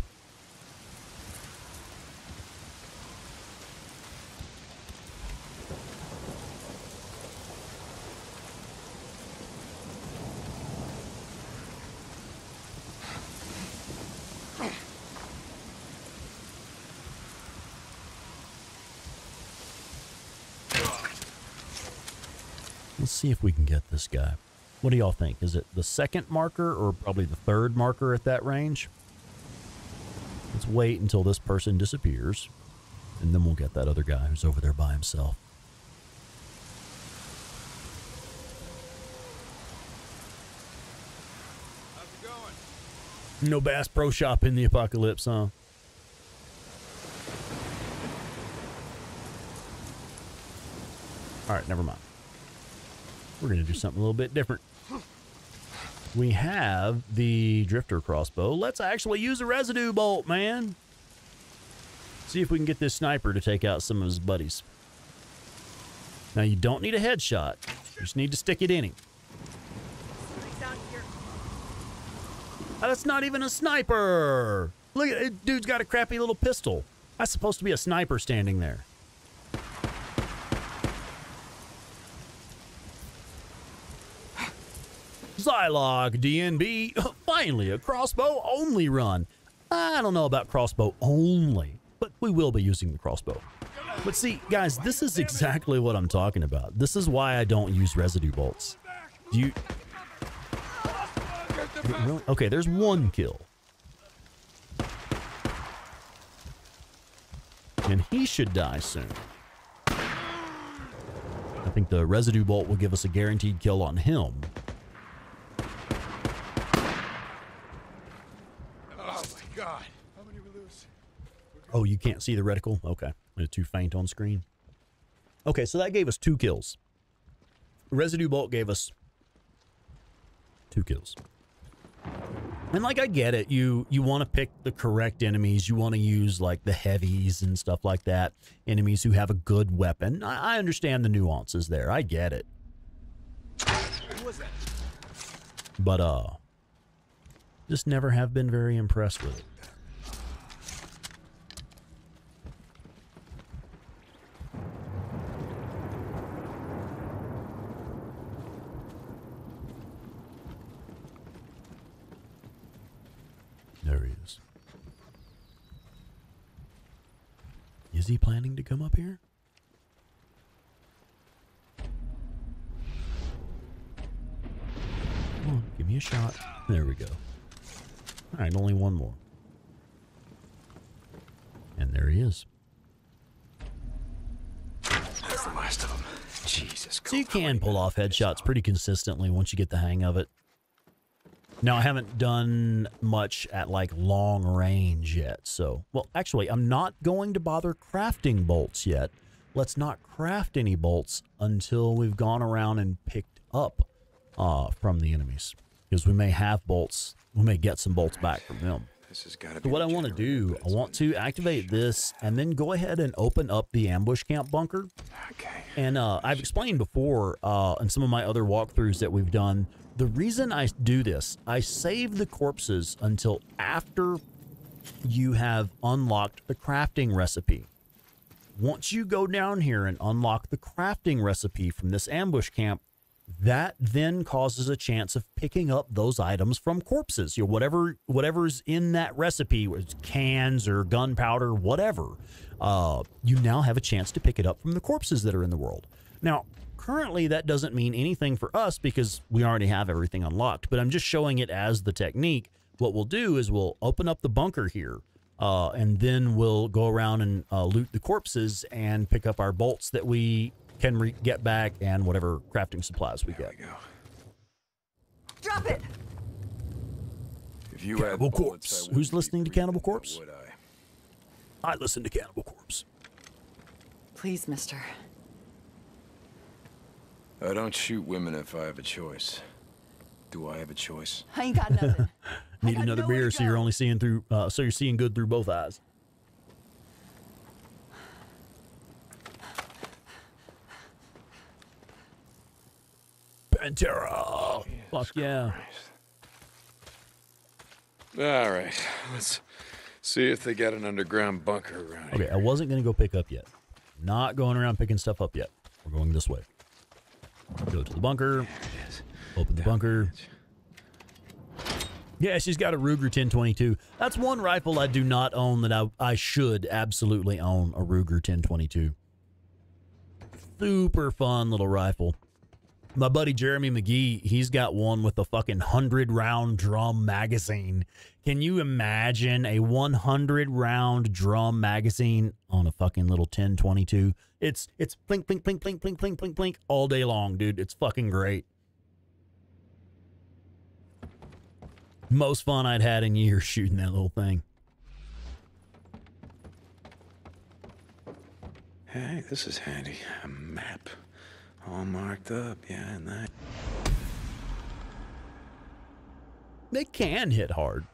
Let's see if we can get this guy. What do y'all think? Is it the second marker or probably the third marker at that range? Let's wait until this person disappears, and then we'll get that other guy who's over there by himself. How's it going? No Bass Pro Shop in the apocalypse, huh? All right, never mind. We're going to do something a little bit different. We have the drifter crossbow. Let's actually use a residue bolt, man. See if we can get this sniper to take out some of his buddies. Now, you don't need a headshot. You just need to stick it in him. Oh, that's not even a sniper. Look at it. Dude's got a crappy little pistol. That's supposed to be a sniper standing there. Zylog DNB. Finally, a crossbow only run. I don't know about crossbow only, but we will be using the crossbow. But see, guys, this is exactly what I'm talking about. This is why I don't use residue bolts. Do you? Really? Okay, there's one kill. And he should die soon. I think the residue bolt will give us a guaranteed kill on him. Oh my god. How many we lose? Oh, you can't see the reticle? Okay. It's too faint on screen. Okay, so that gave us two kills. Residue bolt gave us two kills. And like I get it, you you want to pick the correct enemies. You want to use like the heavies and stuff like that. Enemies who have a good weapon. I, I understand the nuances there. I get it. But uh just never have been very impressed with it. There he is. Is he planning to come up here? Come on, give me a shot. There we go. All right, only one more. And there he is. That's the last of them. Jesus. Christ. So you can pull off headshots pretty consistently once you get the hang of it. Now, I haven't done much at like long range yet. So, well, actually, I'm not going to bother crafting bolts yet. Let's not craft any bolts until we've gone around and picked up uh, from the enemies. Because we may have bolts. We may get some bolts back from them. This has got to So be. what I want to do, I want to activate this and then go ahead and open up the ambush camp bunker. Okay. And uh, I've explained before uh, in some of my other walkthroughs that we've done, the reason I do this, I save the corpses until after you have unlocked the crafting recipe. Once you go down here and unlock the crafting recipe from this ambush camp, that then causes a chance of picking up those items from corpses. You know, whatever whatever's in that recipe, cans or gunpowder, whatever, uh, you now have a chance to pick it up from the corpses that are in the world. Now, currently, that doesn't mean anything for us because we already have everything unlocked. But I'm just showing it as the technique. What we'll do is we'll open up the bunker here. Uh, and then we'll go around and uh, loot the corpses and pick up our bolts that we can re- get back and whatever crafting supplies we get. There we go. Drop it! If you Cannibal had bullets, Corpse. Who's listening to Cannibal Corpse? Would I? I listen to Cannibal Corpse. Please, mister. I don't shoot women if I have a choice. Do I have a choice? I ain't got nothing. Need got another beer so you're only seeing through uh, so you're seeing good through both eyes. Pantera. Fuck yeah. All right, let's see if they got an underground bunker around Okay, here. I wasn't gonna go pick up yet. Not going around picking stuff up yet. We're going this way. Go to the bunker. Open the bunker. Yeah, she's got a Ruger 1022. That's one rifle I do not own that I, I should absolutely own a Ruger 1022. Super fun little rifle. My buddy Jeremy McGee, he's got one with a fucking 100 round drum magazine. Can you imagine a 100 round drum magazine on a fucking little 1022? It's it's blink blink blink blink blink blink blink blink all day long, dude. It's fucking great. Most fun I'd had in years shooting that little thing. Hey, this is handy. A map. All marked up. Yeah, and that. They can hit hard.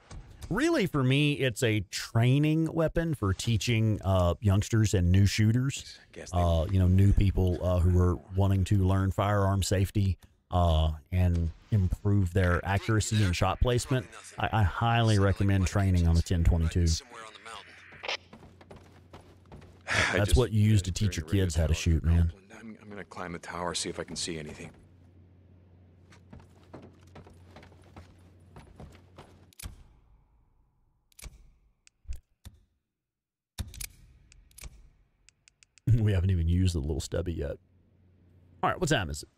Really, for me, it's a training weapon for teaching uh, youngsters and new shooters. Uh, you know, new people uh, who are wanting to learn firearm safety uh, and improve their accuracy and shot placement. I, I highly recommend training on the 1022. Somewhere on the mountain. I That's what you use to teach your kids how to shoot, man. Gonna climb the tower, see if I can see anything. we haven't even used the little stubby yet. All right, what time is it?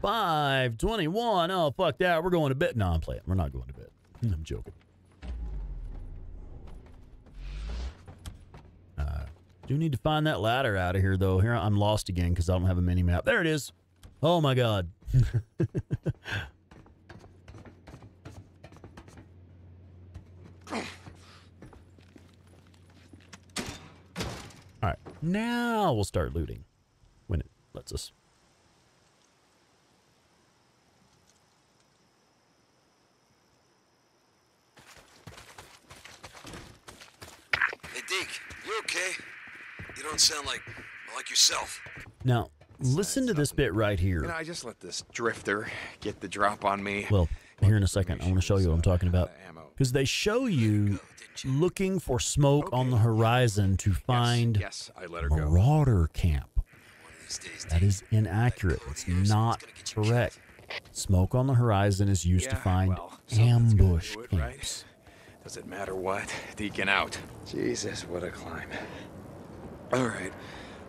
521. Oh, fuck that. We're going to bed. No, I'm playing. We're not going to bed. I'm joking. Do need to find that ladder out of here, though. Here, I'm lost again because I don't have a mini map. There it is. Oh, my God. All right, now we'll start looting when it lets us. Hey, Deke, you okay? You don't sound like like yourself. Now, listen to this bit right You know. I just let this drifter get the drop on me. Well, here in a second, I want to show you what I'm talking about. Because they show you looking for smoke on the horizon to find yes, I let go. Marauder camp. That is inaccurate. It's not correct. Smoke on the horizon is used to find well, ambush do it, camps. right? Does it matter what? Deacon out. Jesus, what a climb. All right,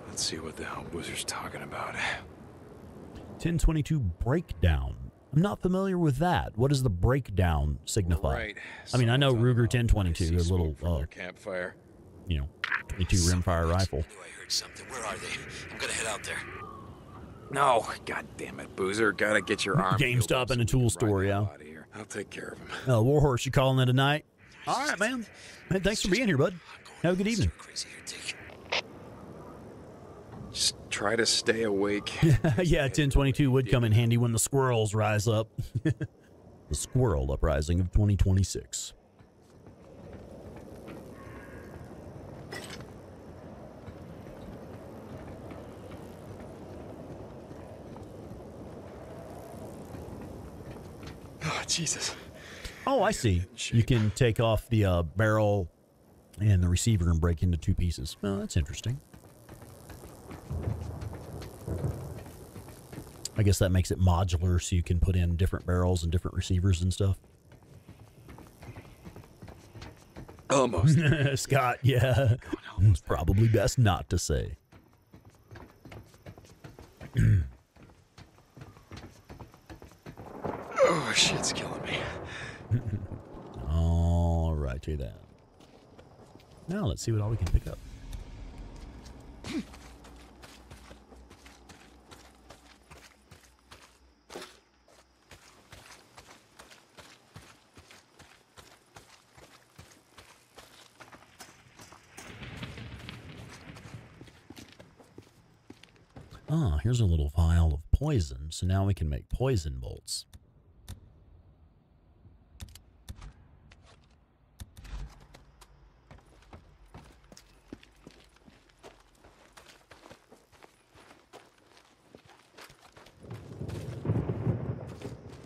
let's see what the hell Boozer's talking about. 1022 breakdown. I'm not familiar with that. What does the breakdown signify? Right, I mean, I know Ruger 1022, a little, uh, Campfire. you know, 22 rimfire rifle. I heard something. Where are they? I'm gonna head out there. No, god damn it, Boozer. Gotta get your arm. GameStop and a tool store, yeah. I'll take care of him. Uh, Warhorse, you calling it a night? All right, man. Hey, thanks for being here, bud. Have a good evening. Just try to stay awake. yeah, 1022 would come in handy when the squirrels rise up. the squirrel uprising of 2026. Oh, Jesus. Oh, I see. You can take off the uh, barrel and the receiver and break into two pieces. Well, that's interesting. I guess that makes it modular so you can put in different barrels and different receivers and stuff. Almost. Scott, yeah. It's probably best not to say. Oh, shit's killing me. All right, to that. Now let's see what all we can pick up. Ah, here's a little vial of poison, so now we can make poison bolts.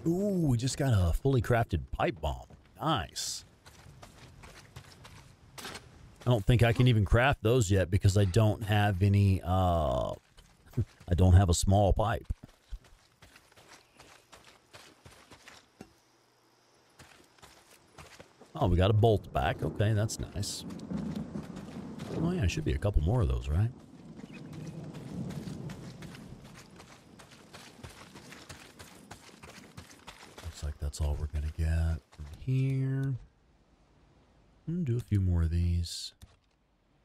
Ooh, we just got a fully crafted pipe bomb. Nice. I don't think I can even craft those yet because I don't have any, uh, I don't have a small pipe. Oh, we got a bolt back. Okay, that's nice. Oh yeah, should be a couple more of those, right? Looks like that's all we're gonna get from here. Hmm, do a few more of these.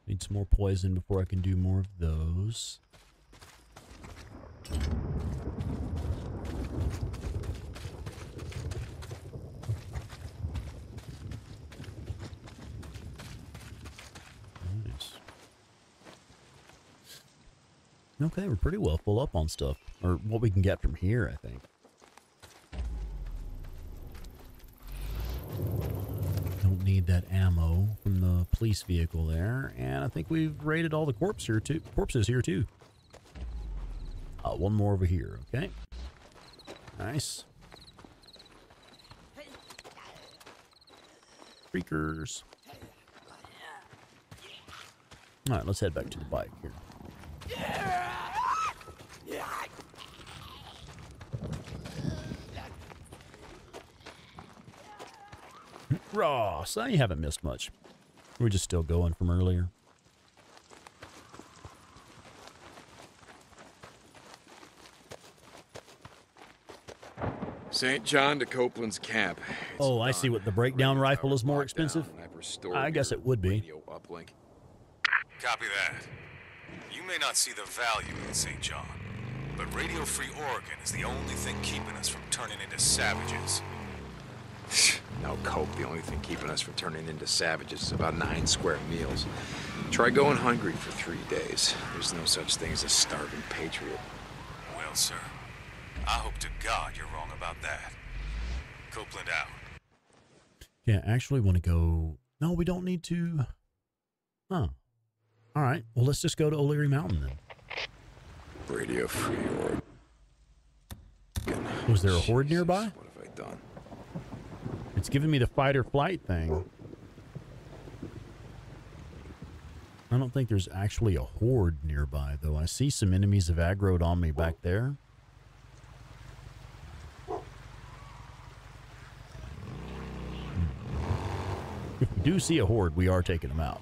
Need some more poison before I can do more of those. Nice. Okay, we're pretty well full up on stuff. Or what we can get from here, I think. Don't need that ammo from the police vehicle there. And I think we've raided all the corpse here too, corpses here too. Uh, one more over here, okay. Nice. Freakers. All right, let's head back to the bike here. Ross, you haven't missed much. We're just still going from earlier. St. John to Copeland's camp. Oh, I see what the breakdown rifle is more expensive. I've restored I guess it would be. uplink. Copy that. You may not see the value in St. John, but Radio Free Oregon is the only thing keeping us from turning into savages. No cope. The only thing keeping us from turning into savages is about nine square meals. Try going hungry for three days. There's no such thing as a starving patriot. Well, sir, I hope to God you're wrong about that. Copeland out. Yeah, actually want to go. No, we don't need to. Huh. All right. Well, let's just go to O'Leary Mountain then. Radio Free Oregon. Was there a horde nearby? What have I done? It's giving me the fight or flight thing. I don't think there's actually a horde nearby, though. I see some enemies have aggroed on me back there. Do see a horde, we are taking them out.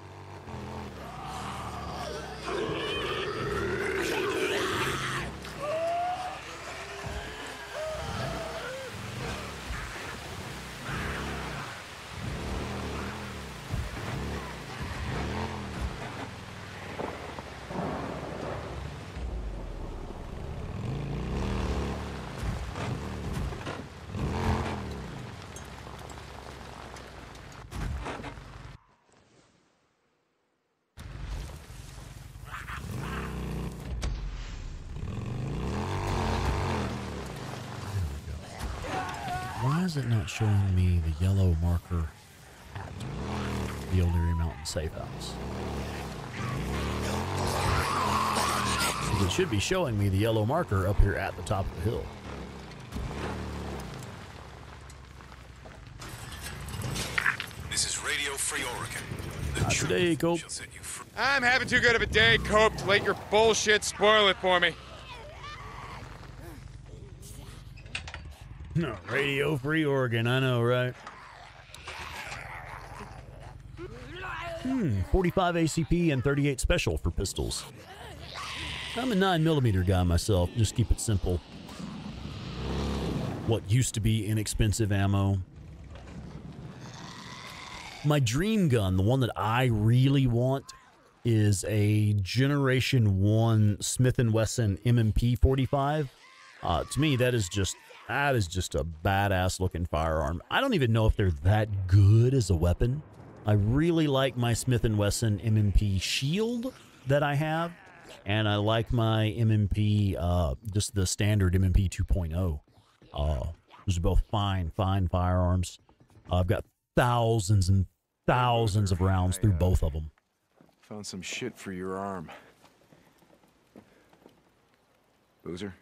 Why is it not showing me the yellow marker at the O'Leary Mountain safe house? It should be showing me the yellow marker up here at the top of the hill. This is Radio Free Oregon. The ah, Not today, Cope. shall set you free. I'm having too good of a day, Cope, to let your bullshit spoil it for me. No, Radio Free Oregon, I know, right? Hmm, 45 ACP and 38 special for pistols. I'm a 9mm guy myself, just keep it simple. What used to be inexpensive ammo. My dream gun, the one that I really want, is a Generation 1 Smith & Wesson M&P 45. Uh, to me, that is just that is just a badass looking firearm. I don't even know if they're that good as a weapon. I really like my Smith & Wesson M&P Shield that I have, and I like my M&P, uh, just the standard M&P 2.0. Uh, those are both fine, fine firearms. Uh, I've got thousands and thousands of rounds through both of them. Found some shit for your arm. Boozer?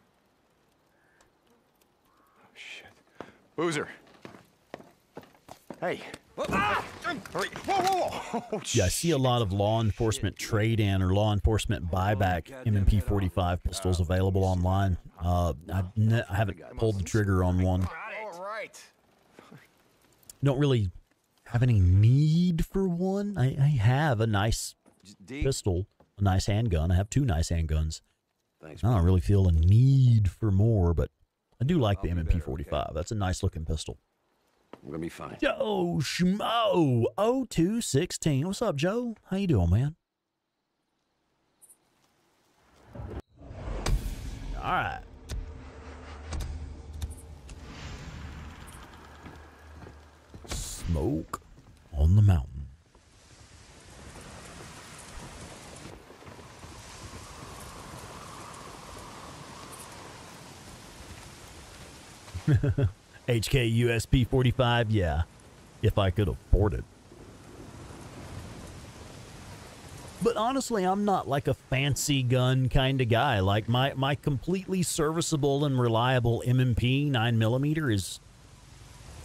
Oh, shit. Boozer! Hey! Hurry! Whoa, whoa, whoa! Oh, Yeah, I see a lot of law enforcement trade-in or law enforcement buyback M&P 45 pistols available online. Uh, I haven't pulled the trigger on one. All right. Don't really have any need for one. I, I have a nice pistol, a nice handgun. I have two nice handguns. Thanks. I don't really feel a need for more, but I do like the M&P 45. That's a nice looking pistol. I'm gonna be fine. Joe Schmo 0216. What's up, Joe? How you doing, man? All right. Smoke on the mountain. HK USP 45, yeah, if I could afford it. But honestly, I'm not like a fancy gun kind of guy. Like my my completely serviceable and reliable M&P 9mm is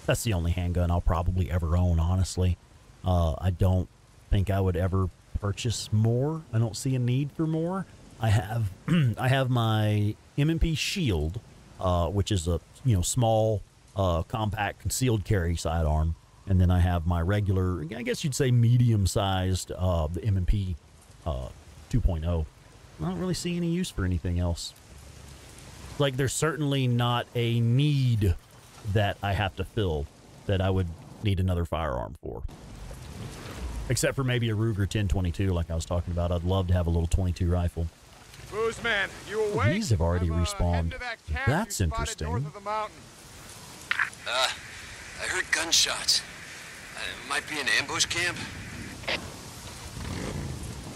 that's the only handgun I'll probably ever own, honestly. Uh, I don't think I would ever purchase more. I don't see a need for more. I have I have my M&P Shield, uh, which is a you know small, uh, compact concealed carry sidearm, and then I have my regular, I guess you'd say medium sized, uh, the M&P uh, 2.0. I don't really see any use for anything else. Like there's certainly not a need that I have to fill that I would need another firearm for. Except for maybe a Ruger 1022, like I was talking about. I'd love to have a little 22 rifle. Booze man, you Oh, these have already I'm, uh, respawned. heading that That's you north interesting. of the mountain. Uh, I heard gunshots. Uh, it might be an ambush camp.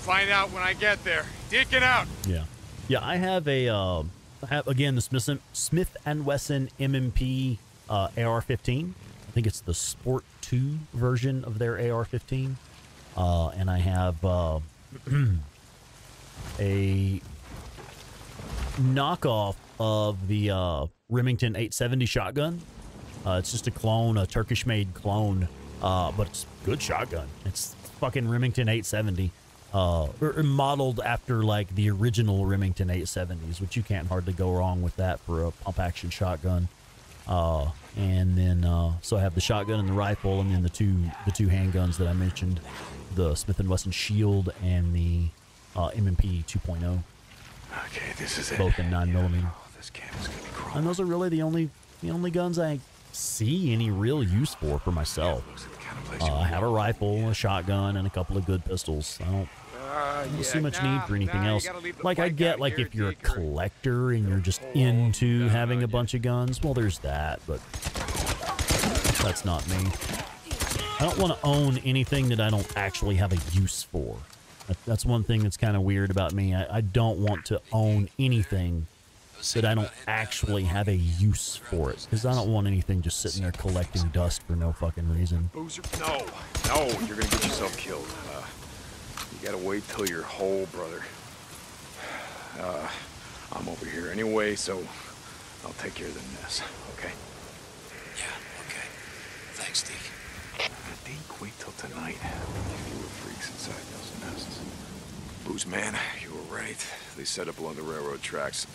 Find out when I get there. Deacon out. Yeah, yeah. I have a uh, I have again the Smith Smith and Wesson M&P uh, AR-15. I think it's the Sport Two version of their AR-15, uh, and I have uh, a knockoff of the uh, Remington 870 shotgun. Uh, it's just a clone, a Turkish-made clone, uh, but it's good shotgun. It's fucking Remington 870, uh, or- or modeled after like the original Remington 870s, which you can't hardly go wrong with that for a pump-action shotgun. Uh, and then uh, so I have the shotgun and the rifle, and then the two the two handguns that I mentioned, the Smith and Wesson Shield and the uh, M&P 2.0. Okay, this is it. Both in nine millimeter. This camp is gonna be crawling. And those are really the only the only guns I see any real use for for myself. Uh, I have a rifle, a shotgun, and a couple of good pistols. I don't, I don't see much need for anything else. Like I get, like if you're a collector and you're just into having a bunch of guns, well, there's that, but that's not me. I don't want to own anything that I don't actually have a use for. That- That's one thing that's kind of weird about me. I, I don't want to own anything that I don't actually have a use for it. Because I don't want anything just sitting there collecting dust for no fucking reason. No, no, you're gonna get yourself killed. Uh, you gotta wait till you're whole, brother. Uh, I'm over here anyway, so I'll take care of the mess, okay? Yeah, okay. Thanks, Deke. Deke, wait till tonight. If you were freaks inside those nests. Booze man, you were right. They set up along the railroad tracks.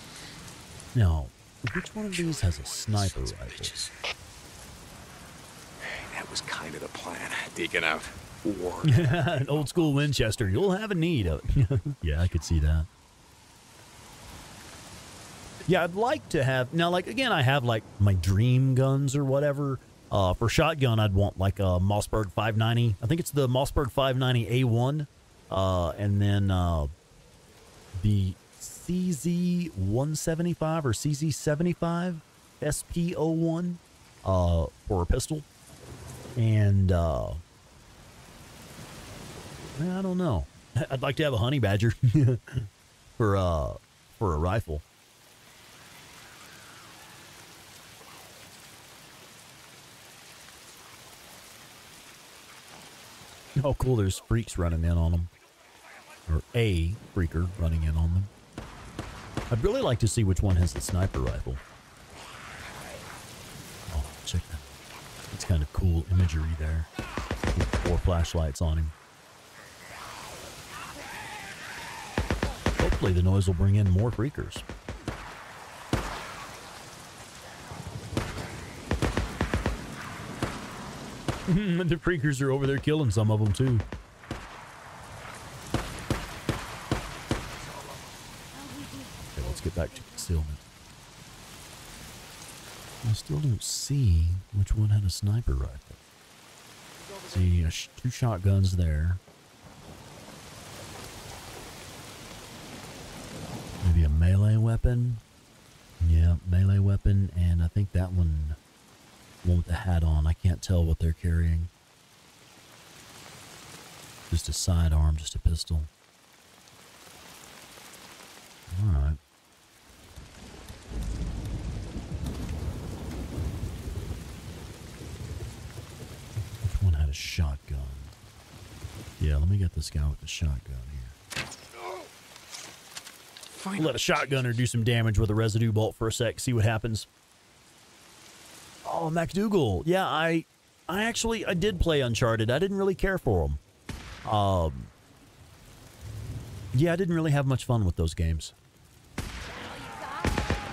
Now, which one of these has a sniper rifle? That was kind of the plan. Deacon out. War. An old school Winchester. You'll have a need of it. yeah, I could see that. Yeah, I'd like to have now. Like again, I have like my dream guns or whatever. Uh, for shotgun, I'd want like a Mossberg 590. I think it's the Mossberg 590 A1, uh, and then uh, the CZ 175 or CZ 75 SP01 uh, for a pistol, and uh, I don't know. I'd like to have a honey badger for uh for a rifle. Oh, cool! There's freaks running in on them, or a freaker running in on them. I'd really like to see which one has the sniper rifle. Oh, check that! It's kind of cool imagery there. Four flashlights on him. Hopefully, the noise will bring in more freakers. the freakers are over there killing some of them too. Okay, let's get back to concealment. I still don't see which one had a sniper rifle. See, sh- two shotguns there. Maybe a melee weapon. Yeah, melee weapon, and I think that one, one with the hat on. I can't tell what they're carrying. Just a sidearm, just a pistol. All right. Which one had a shotgun? Yeah, let me get this guy with the shotgun here. We'll let a shotgunner do some damage with a residue bolt for a sec, see what happens. Oh, MacDougal. Yeah, I I actually I did play Uncharted. I didn't really care for them. Um Yeah, I didn't really have much fun with those games.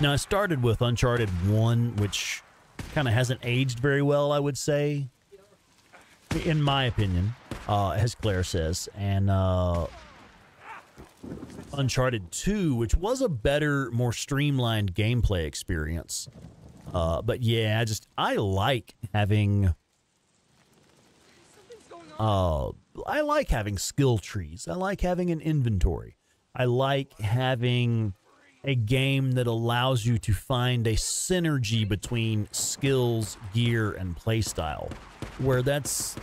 Now, I started with Uncharted 1, which kind of hasn't aged very well, I would say. In my opinion, uh, as Claire says. And uh, Uncharted 2, which was a better, more streamlined gameplay experience. Uh, but yeah, I just I like having. Uh, I like having skill trees. I like having an inventory. I like having a game that allows you to find a synergy between skills, gear, and playstyle, where that's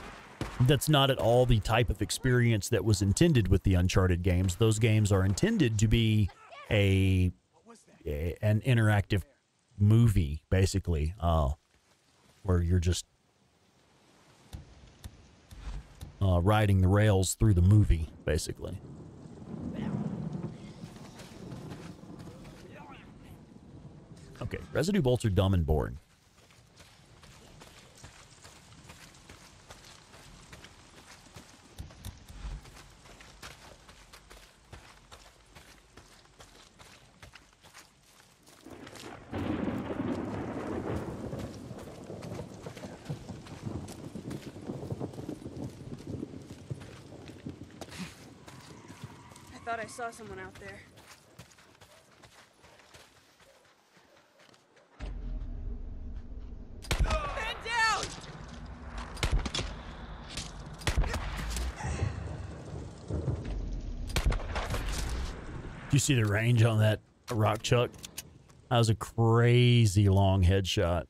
that's not at all the type of experience that was intended with the Uncharted games. Those games are intended to be a, a an interactive movie, basically, uh, where you're just uh, riding the rails through the movie, basically. Okay, residue bolts are dumb and boring. I thought I saw someone out there. See the range on that rock chuck? That was a crazy long headshot.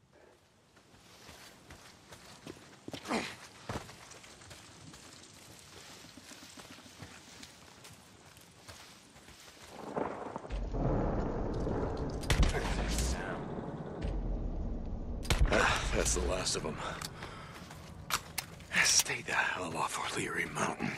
Ah, that's the last of them. Stay the hell off O'Leary Mountain.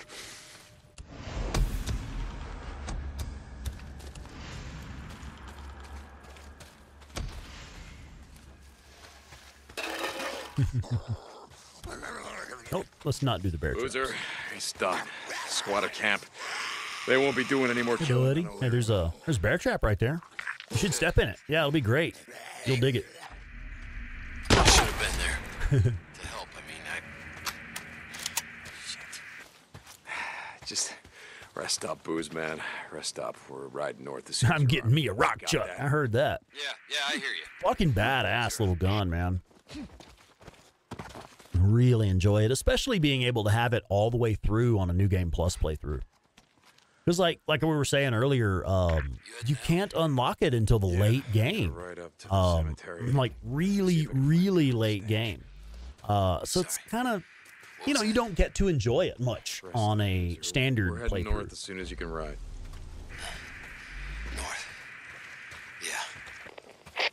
Nope, let's not do the bear trap. Boozer, he's done. Squatter camp. They won't be doing any more Hey, killing. Eddie. Hey, there's a there's a bear trap right there. You should step in it. Yeah, it'll be great. You'll dig it. I Should have been there. to help, I mean, I. Just rest up, booze man. Rest up. We're riding north as soon as I'm getting me a rock chuck. I heard that. Yeah, yeah, I hear you. Fucking badass little gun, man. Really enjoy it, especially being able to have it all the way through on a new game plus playthrough. Because like like we were saying earlier, um, you can't unlock it until the late game. right up to the Um, cemetery. like really, really late game. Uh, so it's kind of, you know, you don't get to enjoy it much on a standard playthrough. as soon as you can ride. North. Yeah.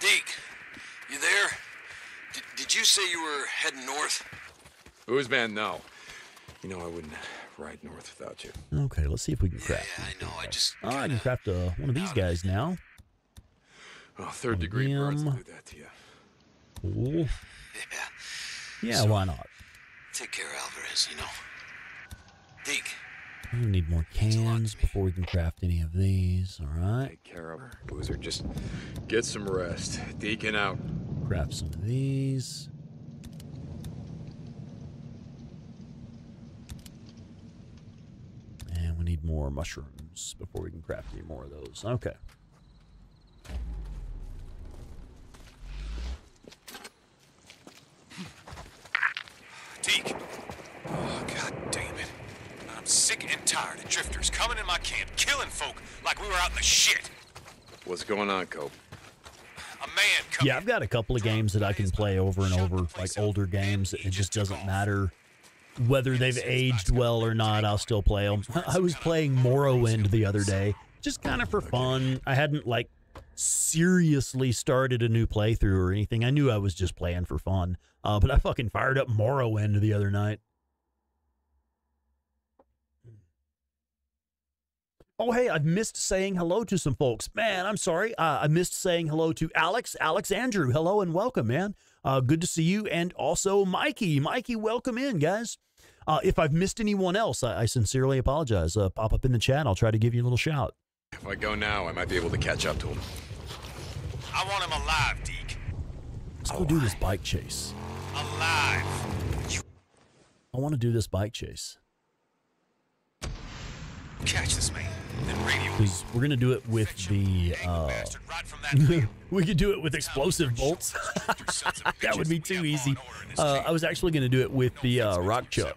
Deke, you there? Did, did you say you were north? Booze man, no. You know I wouldn't ride north without you. Okay, let's see if we can craft. Yeah, I know. I just. Oh, I can craft uh, one of these guys now. Oh, third degree burns do that to you. Cool. Yeah. Yeah, why not? Take care Alvarez, you know. Deke, We need more cans before we can craft any of these. All right. Take care of her. Boozer, just get some rest. Deacon out. Craft some of these. And we need more mushrooms before we can craft any more of those. Okay. Deke. Oh, god damn it. I'm sick and tired of drifters coming in my camp, killing folk like we were out in the shit. What's going on, Cope? A man come Yeah, I've got a couple of games that I can play over and over, like older games. It just doesn't matter whether they've aged well or not. I'll still play them. I was playing Morrowind the other day, just kind of for fun. I hadn't like seriously started a new playthrough or anything. I knew I was just playing for fun. Uh, but I fucking fired up Morrowind the other night. Oh, hey, I've missed saying hello to some folks. Man, I'm sorry. Uh, I missed saying hello to Alex. Alex Andrew, hello and welcome, man. Uh, good to see you. And also Mikey. Mikey, welcome in, guys. Uh, if I've missed anyone else, I, I sincerely apologize. Uh, pop up in the chat. I'll try to give you a little shout. If I go now, I might be able to catch up to him. I want him alive, Deke. Let's go do this bike chase. Alive. I want to do this bike chase Catch this man, because we're gonna do it with the. Uh, we could do it with explosive bolts. that would be too easy. Uh, I was actually gonna do it with the uh, rock chuck.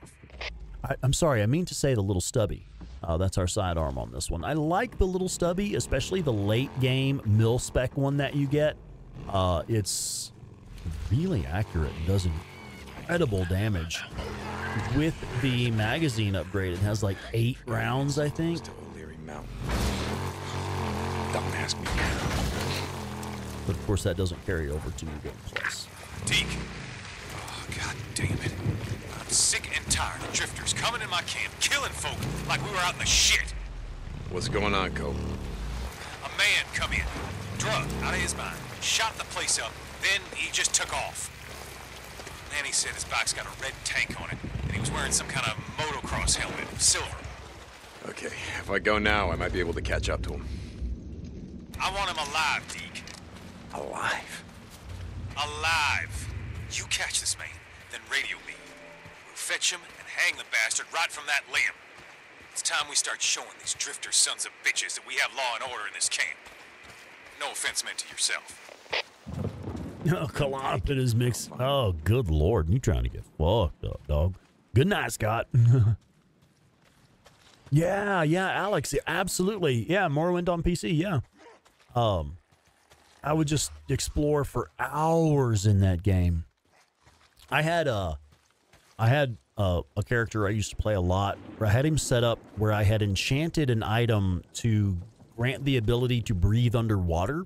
I, I'm sorry, I mean to say the little stubby. Uh, that's our sidearm on this one. I like the little stubby, especially the late game mil spec one that you get. Uh, it's really accurate and does incredible damage. With the magazine upgrade, it has like eight rounds, I think. O'Leary Mountain. Don't ask me. But of course, that doesn't carry over to New Game Plus. Deke. Oh, God damn it. I'm sick and tired of drifters coming in my camp, killing folk like we were out in the shit. What's going on, Cope? A man come in, drugged out of his mind, shot the place up, then he just took off. Then he said his bike's got a red tank on it, and he was wearing some kind of motocross helmet, silver. Okay, if I go now, I might be able to catch up to him. I want him alive, Deke. Alive? Alive. You catch this man, then radio me. We'll fetch him and hang the bastard right from that limb. It's time we start showing these drifter sons of bitches that we have law and order in this camp. No offense meant to yourself. Oh, Kalop mix. Oh, good lord. You trying to get fucked up, dog. Good night, Scott. yeah, yeah, Alex. Absolutely. Yeah, Morrowind on PC. Yeah. Um, I would just explore for hours in that game. I had a, I had a, a character I used to play a lot. Where I had him set up where I had enchanted an item to grant the ability to breathe underwater.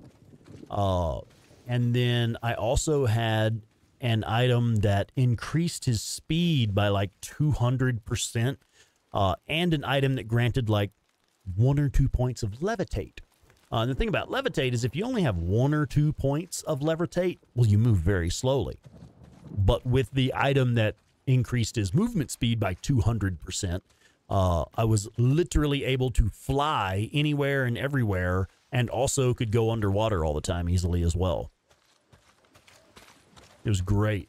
Uh, and then I also had an item that increased his speed by like 200%, uh, and an item that granted like one or two points of levitate. Uh, the thing about levitate is if you only have one or two points of levitate, well, you move very slowly. But with the item that increased his movement speed by 200%, uh, I was literally able to fly anywhere and everywhere and also could go underwater all the time easily as well. It was great.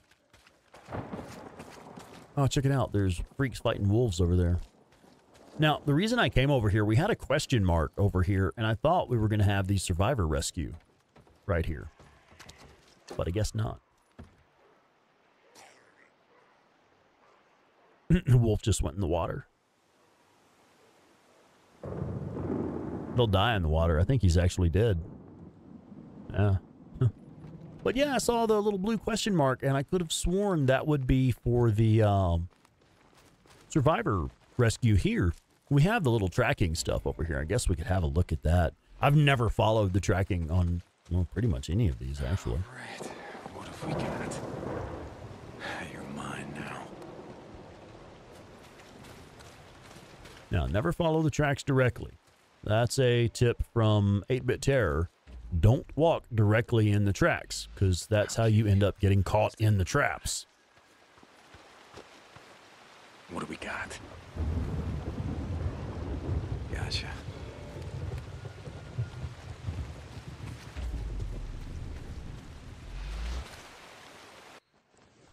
Oh, check it out. There's freaks fighting wolves over there. Now, the reason I came over here, we had a question mark over here, and I thought we were going to have the survivor rescue right here. But I guess not. wolf just went in the water. They'll die in the water. I think he's actually dead. Yeah. But yeah, I saw the little blue question mark, and I could have sworn that would be for the um, survivor rescue here. We have the little tracking stuff over here. I guess we could have a look at that. I've never followed the tracking on, well, pretty much any of these, actually. Right. What have we got? You're mine now. Now, never follow the tracks directly. That's a tip from 8-Bit Terror. Don't walk directly in the tracks, because that's how you end up getting caught in the traps. What do we got? Gotcha.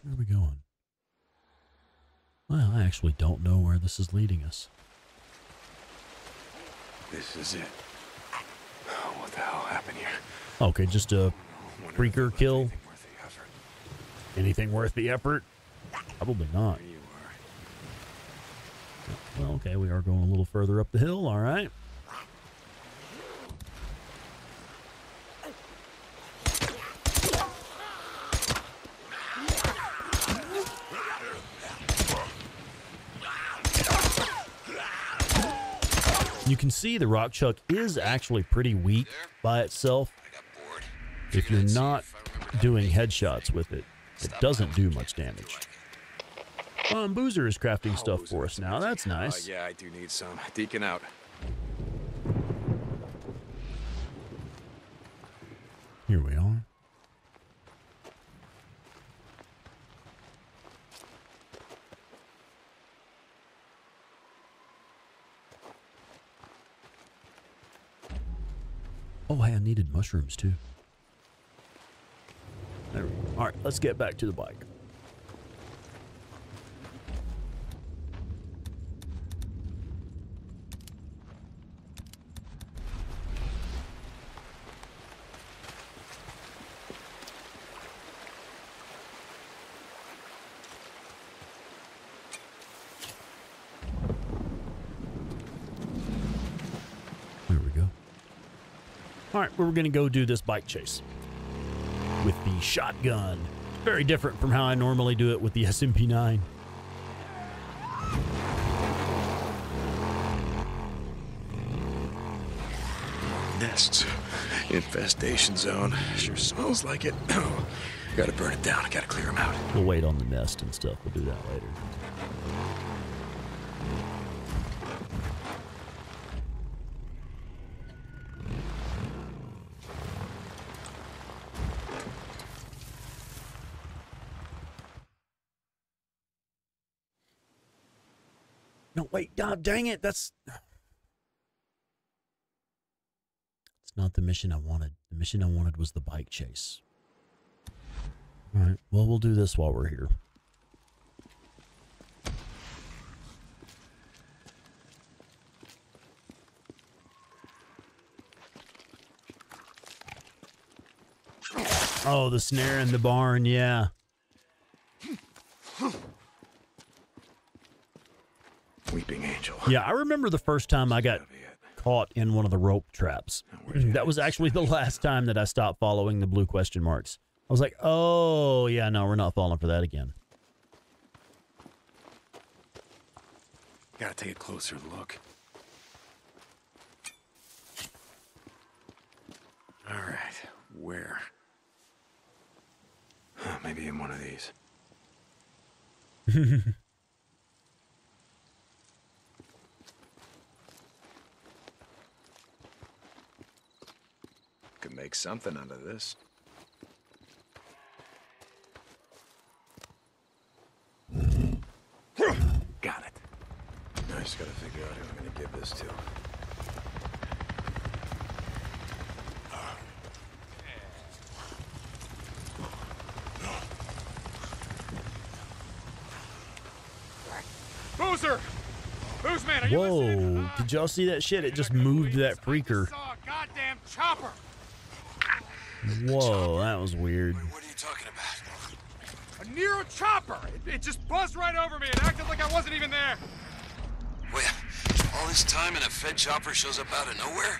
Where are we going? Well, I actually don't know where this is leading us. This is it. Oh, what the hell happened here? Okay, just a freaker kill. Anything worth the effort? Probably not. Well, okay, we are going a little further up the hill. All right. You can see the rock chuck is actually pretty weak by itself. If you're not doing headshots with it, it doesn't do much damage. Um, Boozer is crafting stuff for us now. That's nice. Uh, yeah, I do need some. Deacon out. Here we are. Oh, hey, I needed mushrooms too. There we go. All right, let's get back to the bike. We're going to go do this bike chase with the shotgun. Very different from how I normally do it with the SMP9. Nests. Infestation zone. Sure smells like it. gotta burn it down. I gotta clear them out. We'll wait on the nest and stuff. We'll do that later. No, wait, God dang it. That's. It's not the mission I wanted. The mission I wanted was the bike chase. All right. Well, we'll do this while we're here. Oh, the snare in the barn, yeah. Weeping Angel. Yeah, I remember the first time I got caught in one of the rope traps. That was actually the last time that I stopped following the blue question marks. I was like, oh, yeah, no, we're not falling for that again. Gotta take a closer look. All right, where? Huh, maybe in one of these. Could make something out of this. Got it. I just gotta figure out who I'm gonna give this to. Boozer! Boozman, are you Whoa, did y'all see that shit? It just moved that freaker. saw a goddamn chopper? Whoa, that was weird. What are you talking about? A Nero chopper! It, it just buzzed right over me and acted like I wasn't even there. Wait, all this time and a Fed chopper shows up out of nowhere?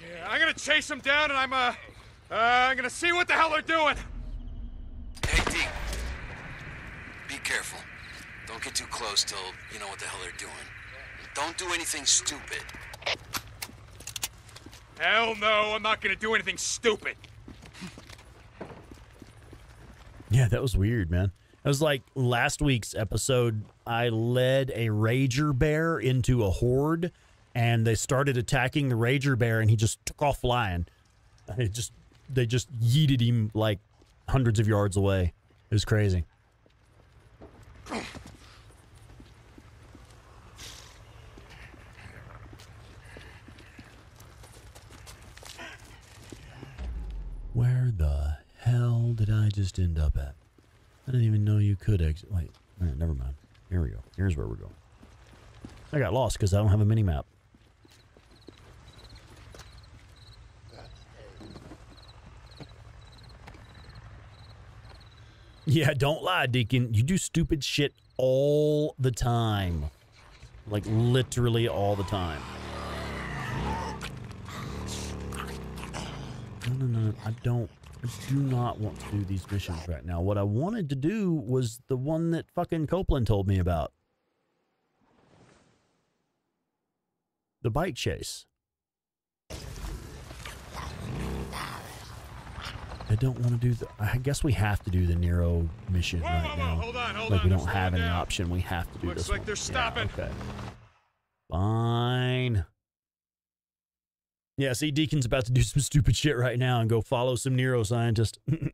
Yeah, I'm gonna chase them down and I'm, uh, uh, I'm gonna see what the hell they're doing. Hey, Deke. Be careful. Don't get too close till you know what the hell they're doing. Don't do anything stupid. Hell no, I'm not gonna do anything stupid. Yeah, that was weird, man. It was like last week's episode. I led a rager bear into a horde, and they started attacking the rager bear, and he just took off flying. It just they just yeeted him like hundreds of yards away. It was crazy. Where the hell did I just end up at? I didn't even know you could exit. Wait, right, never mind. Here we go. Here's where we're going. I got lost because I don't have a mini map. Yeah, don't lie, Deacon. You do stupid shit all the time. Like, literally all the time. No, no, no. I don't. I do not want to do these missions right now. What I wanted to do was the one that fucking Copeland told me about. The bike chase. I don't want to do the. I guess we have to do the Nero mission Whoa, right whoa, whoa, now. hold on, hold like on, we don't have any down. option. We have to do Looks this. like one. they're stopping. Yeah, okay. Fine. Yeah, see, Deacon's about to do some stupid shit right now and go follow some neuroscientist.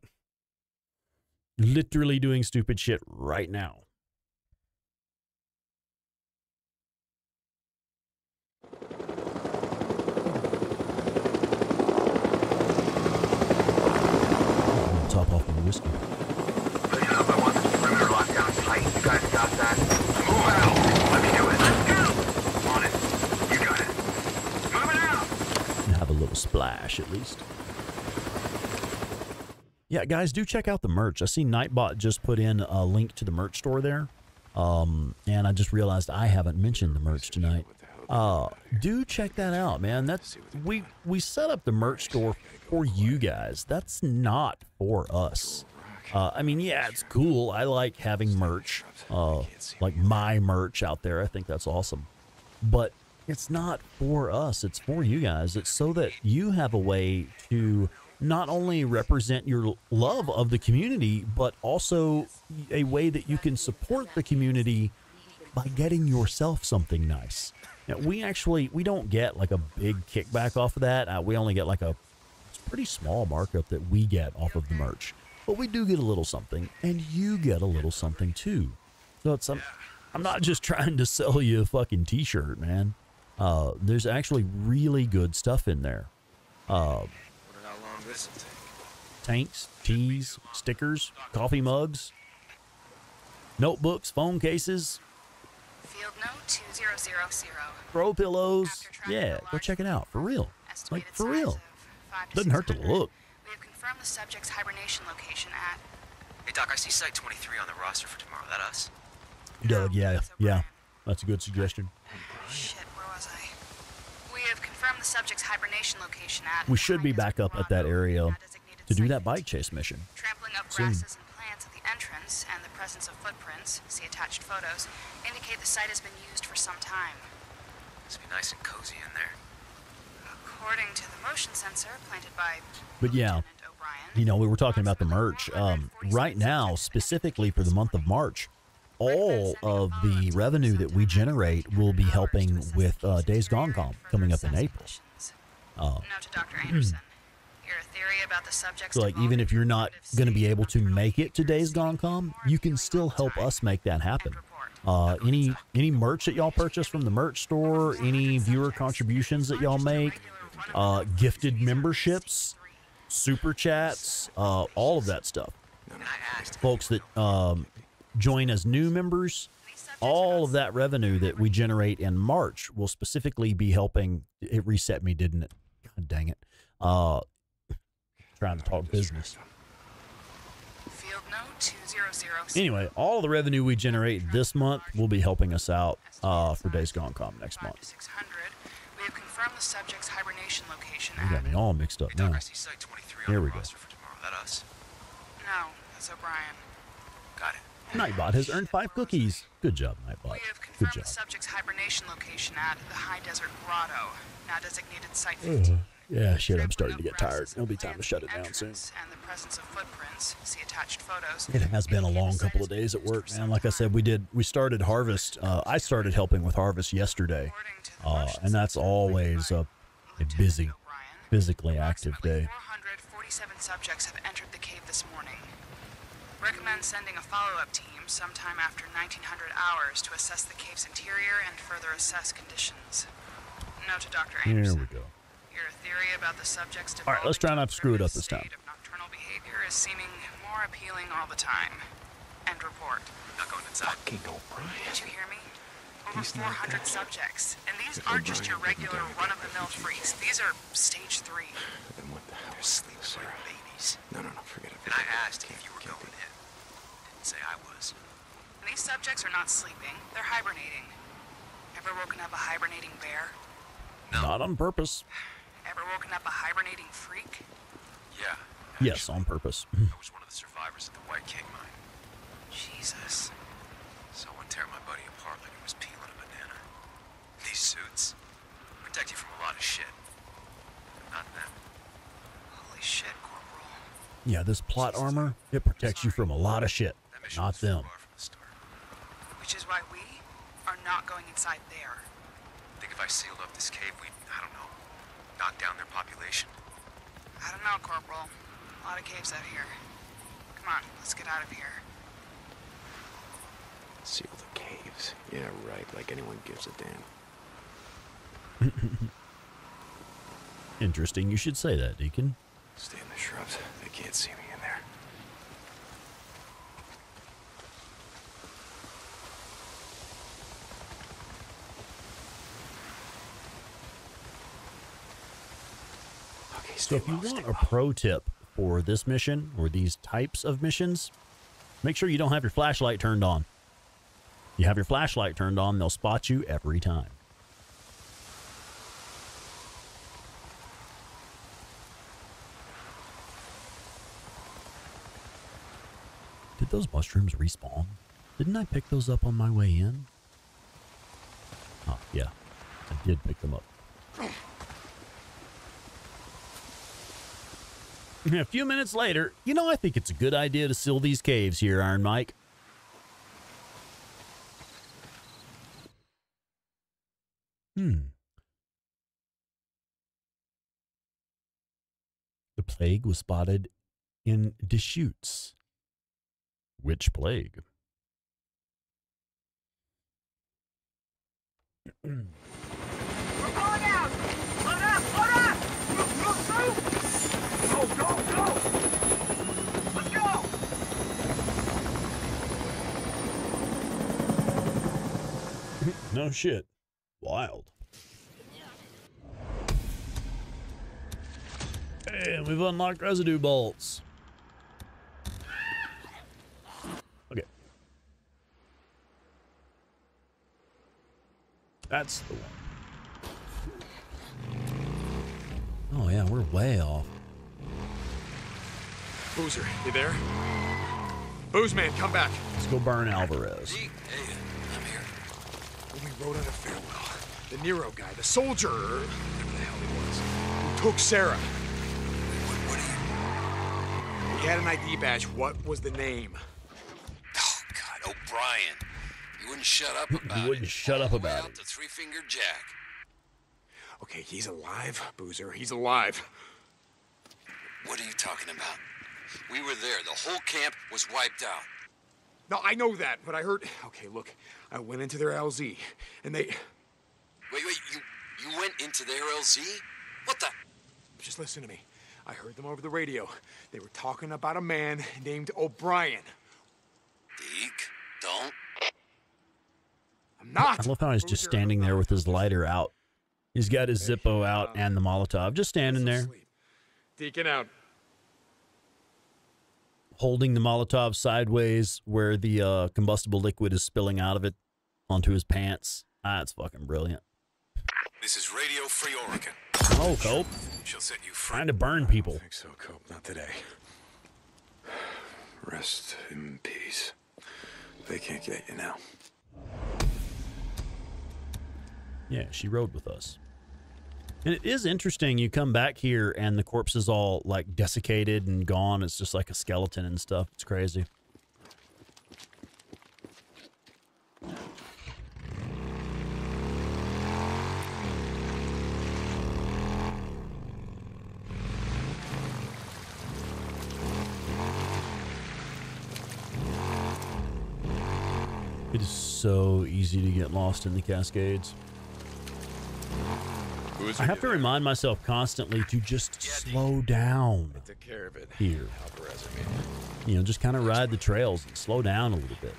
Literally doing stupid shit right now. Top off my whiskey. Listen up, I want this perimeter tight. You guys got that? Move out! Let me do it. Let's go! On it. You got it. Moving out! and have a little splash at least. Yeah, guys, do check out the merch. I see Nightbot just put in a link to the merch store there. Um, and I just realized I haven't mentioned the merch tonight. uh, do check that out, man. That's we we set up the merch store for you guys. That's not for us. Uh, I mean, yeah, it's cool. I like having merch, uh, like my merch out there. I think that's awesome. But it's not for us. It's for you guys. It's so that you have a way to not only represent your love of the community, but also a way that you can support the community by getting yourself something nice. Now, we actually we don't get like a big kickback off of that. Uh, we only get like a pretty small markup that we get off of the merch, but we do get a little something, and you get a little something too. So it's I'm not just trying to sell you a fucking t-shirt, man. Uh, there's actually really good stuff in there. Uh, how long this will take. tanks, teas, stickers, coffee mugs, notebooks, phone cases, Field note 2000. throw pillows. Yeah, go check it out for real. Like for real. Doesn't hurt to look. We have confirmed the subject's hibernation location at. Hey, Doc, I see Site 23 on the roster for tomorrow. That us? Doug, yeah, yeah, that's a good suggestion. Shit, where was I? We have confirmed the subject's hibernation location at. We should be back up at that area to do that bike chase mission. Trampling up Soon. grasses and plants at the entrance and the presence of footprints, see attached photos, indicate the site has been used for some time. Must be nice and cozy in there. According to the motion sensor planted by But yeah, you know, we were talking about the merch. Um, right now, specifically for the month of March, all of the revenue that we generate will be helping with uh, Days Gone Con coming up in April. Uh, Note to Dr. Anderson. Your theory about the subject's so like even if you're not going to be able to make it to Days Gone Con, you can still help us make that happen. Uh, any any merch that y'all purchase from the merch store, any viewer contributions that y'all make, uh, gifted memberships, super chats, uh, all of that stuff. Folks that um, join as new members, all of that revenue that we generate in March will specifically be helping. It reset me, didn't it? God dang it. Uh, trying to talk business. Field note 200. Anyway, all the revenue we generate this month will be helping us out uh, for Days Gone Con next month. 600. We have confirmed the subject's hibernation location You got me all mixed up now. I see Site 23 on Here we go. roster for tomorrow. That us? No, that's O'Brien. Nightbot has earned five cookies. Good job, Nightbot. Good Confirmed job. the subject's hibernation location at the High Desert Grotto, now designated Site Ugh. 15. Yeah, shit, I'm starting to get tired. It'll be time to shut it down soon. And the presence of footprints, see attached photos. It has been a long couple of days at work, man. Like I said, we did we started harvest. Uh, I started helping with harvest yesterday, uh, and that's always a, a busy, physically active day. 447 subjects have entered the cave this morning. Recommend sending a follow-up team sometime after 1900 hours to assess the cave's interior and further assess conditions. Note to Dr. Here we go. Your theory about the subject's All right, let's try not to screw it up this time. nocturnal behavior is seeming more appealing all the time. End report. Not going inside. Fucking O'Brien. Did you hear me? Over 400 subjects. And these aren't just your regular run-of-the-mill freaks. These are stage three. Then what the hell? They're sleeping like babies. No, no, no, forget it. And I asked if you were going in. Didn't say I was. And these subjects are not sleeping. They're hibernating. Ever woken up a hibernating bear? Not on purpose. Ever woken up a hibernating freak? Yeah. Yes, on purpose. I was one of the survivors at the White King mine. Jesus. Someone tear my buddy apart like he was peeling a banana. These suits protect you from a lot of shit. Not them. Holy shit, Corporal. Yeah, this plot armor it protects you from a lot of shit. Not them. Which is why we are not going inside there. I Think if I sealed up this cave, we'd, I don't know, knock down their population? I don't know, Corporal. A lot of caves out here. Come on, let's get out of here. Seal the caves. Yeah, right. Like anyone gives a damn. Interesting. You should say that, Deacon. Stay in the shrubs. They can't see me in there. So if you want a pro tip for this mission or these types of missions, make sure you don't have your flashlight turned on. You have your flashlight turned on, they'll spot you every time. Did those mushrooms respawn? Didn't I pick those up on my way in? Oh, yeah. I did pick them up. A few minutes later, you know, I think it's a good idea to seal these caves here, Iron Mike. Hmm. The plague was spotted in Deschutes. Which plague? We're going out! Load up! Load up! Move, move, move! Go, go, go! Let's go! No shit. Wild. And we've unlocked residue bolts. Okay. That's the one. Oh yeah, we're way off. Boozer, you there? Booze man, come back. Let's go burn Alvarez. We rode on a farewell. The Nero guy, the soldier, or whatever the hell he was, who took Sarah. He had an ID badge. What was the name? Oh, God, O'Brien. You wouldn't shut up about You wouldn't shut up about it. the three-fingered Jack. Okay, he's alive, Boozer. He's alive. What are you talking about? We were there. The whole camp was wiped out. No, I know that, but I heard. Okay, look, I went into their LZ, and they. Wait, wait, you you went into their LZ? What the? Just listen to me. I heard them over the radio. They were talking about a man named O'Brien. Deke, don't. I'm not. I love how he's just standing there with his lighter out. He's got his Zippo out and the Molotov, just standing there, Deacon out. holding the Molotov sideways where the uh, combustible liquid is spilling out of it onto his pants. Ah, it's fucking brilliant. This is Radio Free Oregon. Oh, Cope. She'll set you free. Trying to burn people. think so, Cope. Not today. Rest in peace. They can't get you now. Yeah, she rode with us. And it is interesting. You come back here and the corpse is all like desiccated and gone. It's just like a skeleton and stuff. It's crazy. So easy to get lost in the Cascades. I have to remind myself constantly to just slow down care of it. here. Alvarez, I mean. You know, just kind of ride the trails and slow down a little bit.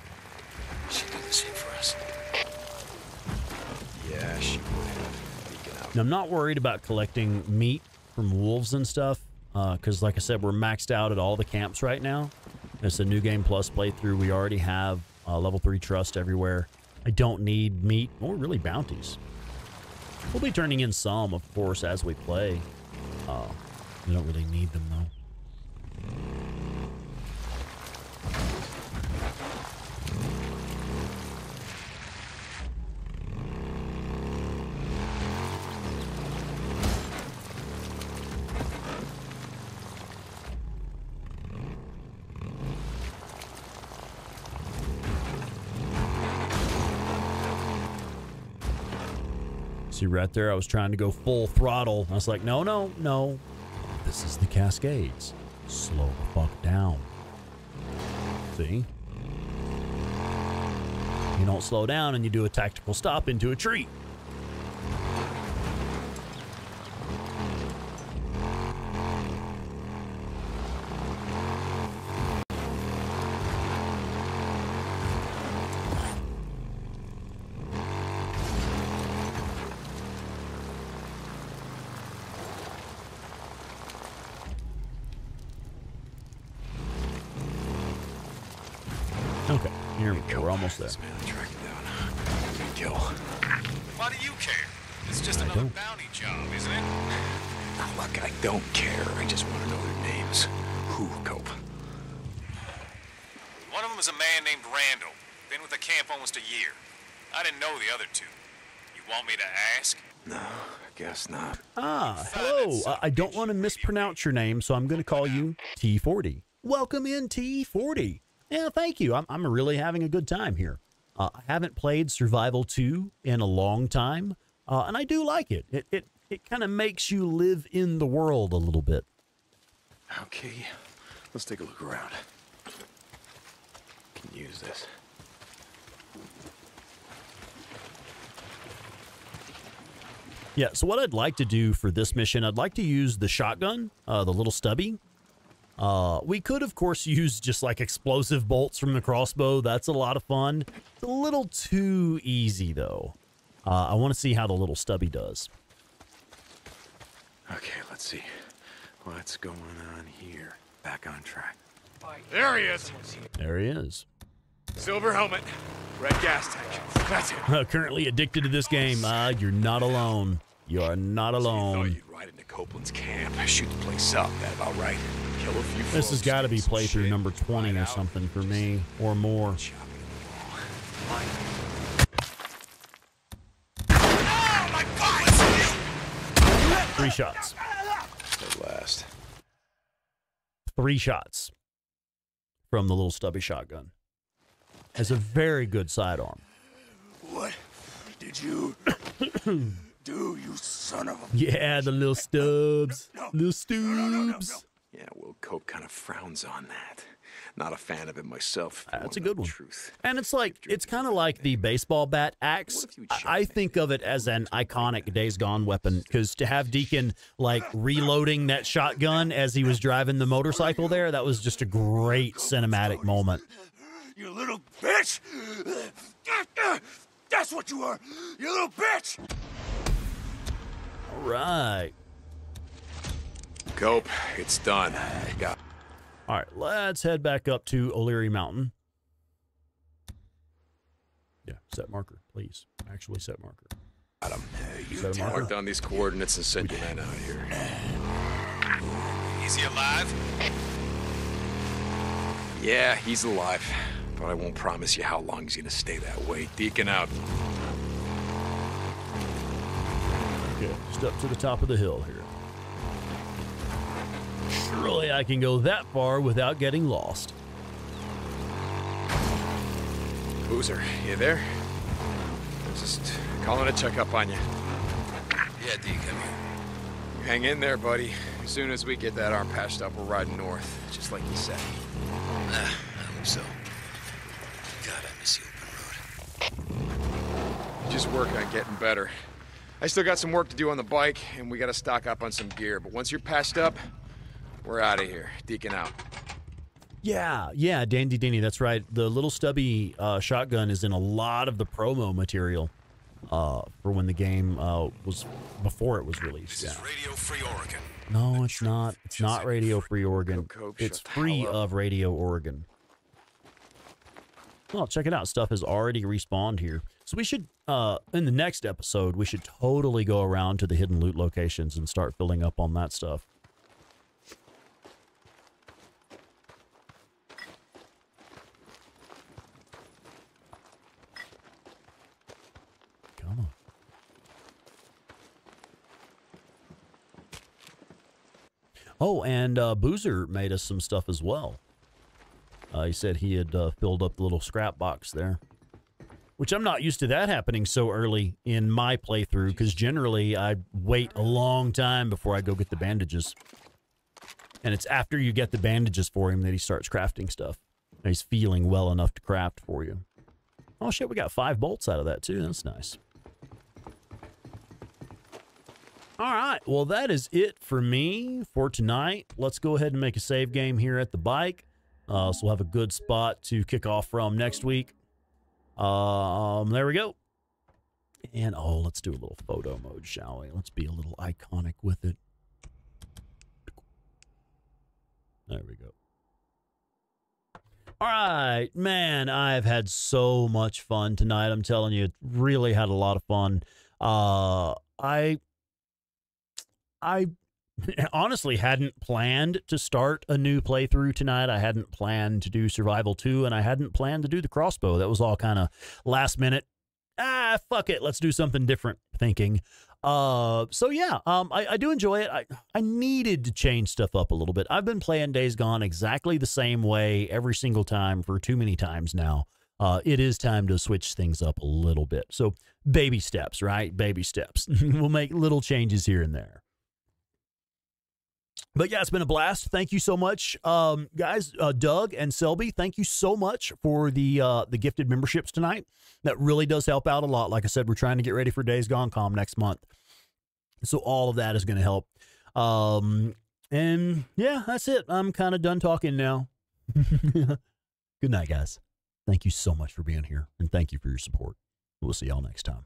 She'd do the same for us. Yeah, she would have. Now, I'm not worried about collecting meat from wolves and stuff, uh, because, like I said, we're maxed out at all the camps right now. It's a new game plus playthrough. We already have uh, level three trust everywhere. I don't need meat or really bounties. We'll be turning in some, of course, as we play. Uh, we don't really need them though. See, right there, I was trying to go full throttle. I was like, no, no, no. This is the Cascades. Slow the fuck down. See? You don't slow down and you do a tactical stop into a tree. Care. I just want to know their names. Who, Cope? One of them was a man named Randall. Been with the camp almost a year. I didn't know the other two. You want me to ask? No, I guess not. Ah, hello. Uh, I don't want to mispronounce your name, so I'm going to call you T40. Welcome in, T40. Yeah, thank you. I'm, I'm really having a good time here. Uh, I haven't played Survival 2 in a long time, uh, and I do like it. It it, it kind of makes you live in the world a little bit. Okay, let's take a look around. Can use this. Yeah, so what I'd like to do for this mission, I'd like to use the shotgun, uh, the little stubby. Uh, we could, of course, use just like explosive bolts from the crossbow. That's a lot of fun. It's a little too easy, though. Uh, I want to see how the little stubby does. Okay, let's see. What's going on here? Back on track. There he is. There he is. Silver helmet, red gas tank. That's it. Uh, currently addicted to this game. Uh, you're not alone. You are not alone. Right into Copeland's camp, shoot the place up. That about right. Kill a few This has got to be playthrough number 20 or something for me, or more. Three shots. At last. Three shots from the little stubby shotgun. Has a very good sidearm. What did you do, you son of a... Yeah, the little stubs. Little stubs. Yeah, well, Cope kind of frowns on that. Not a fan of it myself. That's a good one. Truth. And it's like it's kind of like the baseball bat axe. I think of it as an iconic Days Gone weapon because to have Deacon like reloading that shotgun as he was driving the motorcycle there, that was just a great cinematic moment. You little bitch! That's what you are! You little bitch! All right. Cope, it's done. Got All right, let's head back up to O'Leary Mountain. Yeah, set marker, please. Actually, set marker. Adam, you set a marker. Mark down these coordinates and sent your man out here. Is he alive? Yeah, he's alive. But I won't promise you how long he's gonna stay that way. Deacon out. Okay, just up to the top of the hill here. Surely I can go that far without getting lost. Boozer, you there? Just calling to check up on you. Yeah, D, come here. Hang in there, buddy. As soon as we get that arm patched up, we're riding north, just like you said. Ah, I hope so. God, I miss the open road. Just working on getting better. I still got some work to do on the bike, and we gotta stock up on some gear. But once you're patched up, we're out of here. Deacon out. Yeah, yeah, Dandy Danny, that's right. The little stubby uh, shotgun is in a lot of the promo material uh, for when the game uh, was before it was released. Yeah. Radio Free Oregon. No, it's not. It's not Radio Free Oregon. Cope, It's free of Radio Oregon. Well, check it out. Stuff has already respawned here. So we should, uh, in the next episode, we should totally go around to the hidden loot locations and start filling up on that stuff. Come on. Oh, and uh, Boozer made us some stuff as well. Uh, he said he had uh, filled up the little scrap box there, which I'm not used to that happening so early in my playthrough because generally I wait a long time before I go get the bandages. And it's after you get the bandages for him that he starts crafting stuff. He's feeling well enough to craft for you. Oh shit, we got five bolts out of that too. That's nice. All right. Well, that is it for me for tonight. Let's go ahead and make a save game here at the bike. Uh, so we'll have a good spot to kick off from next week. Um, there we go. And oh, let's do a little photo mode, shall we? Let's be a little iconic with it. There we go. All right, man, I've had so much fun tonight. I'm telling you, it really had a lot of fun. Uh, I I honestly hadn't planned to start a new playthrough tonight. I hadn't planned to do Survival 2 and I hadn't planned to do the crossbow. That was all kind of last minute. Ah, fuck it. Let's do something different thinking. Uh, so yeah, um, I, I do enjoy it. I, I needed to change stuff up a little bit. I've been playing Days Gone exactly the same way every single time for too many times now. Uh, it is time to switch things up a little bit. So baby steps, right? Baby steps. we'll make little changes here and there. But yeah, it's been a blast. Thank you so much, um, guys. Uh, Doug and Selby, thank you so much for the uh, the gifted memberships tonight. That really does help out a lot. Like I said, we're trying to get ready for Days Gone Con next month, so all of that is going to help. Um, and yeah, that's it. I'm kind of done talking now. Good night, guys. Thank you so much for being here, and thank you for your support. We'll see y'all next time.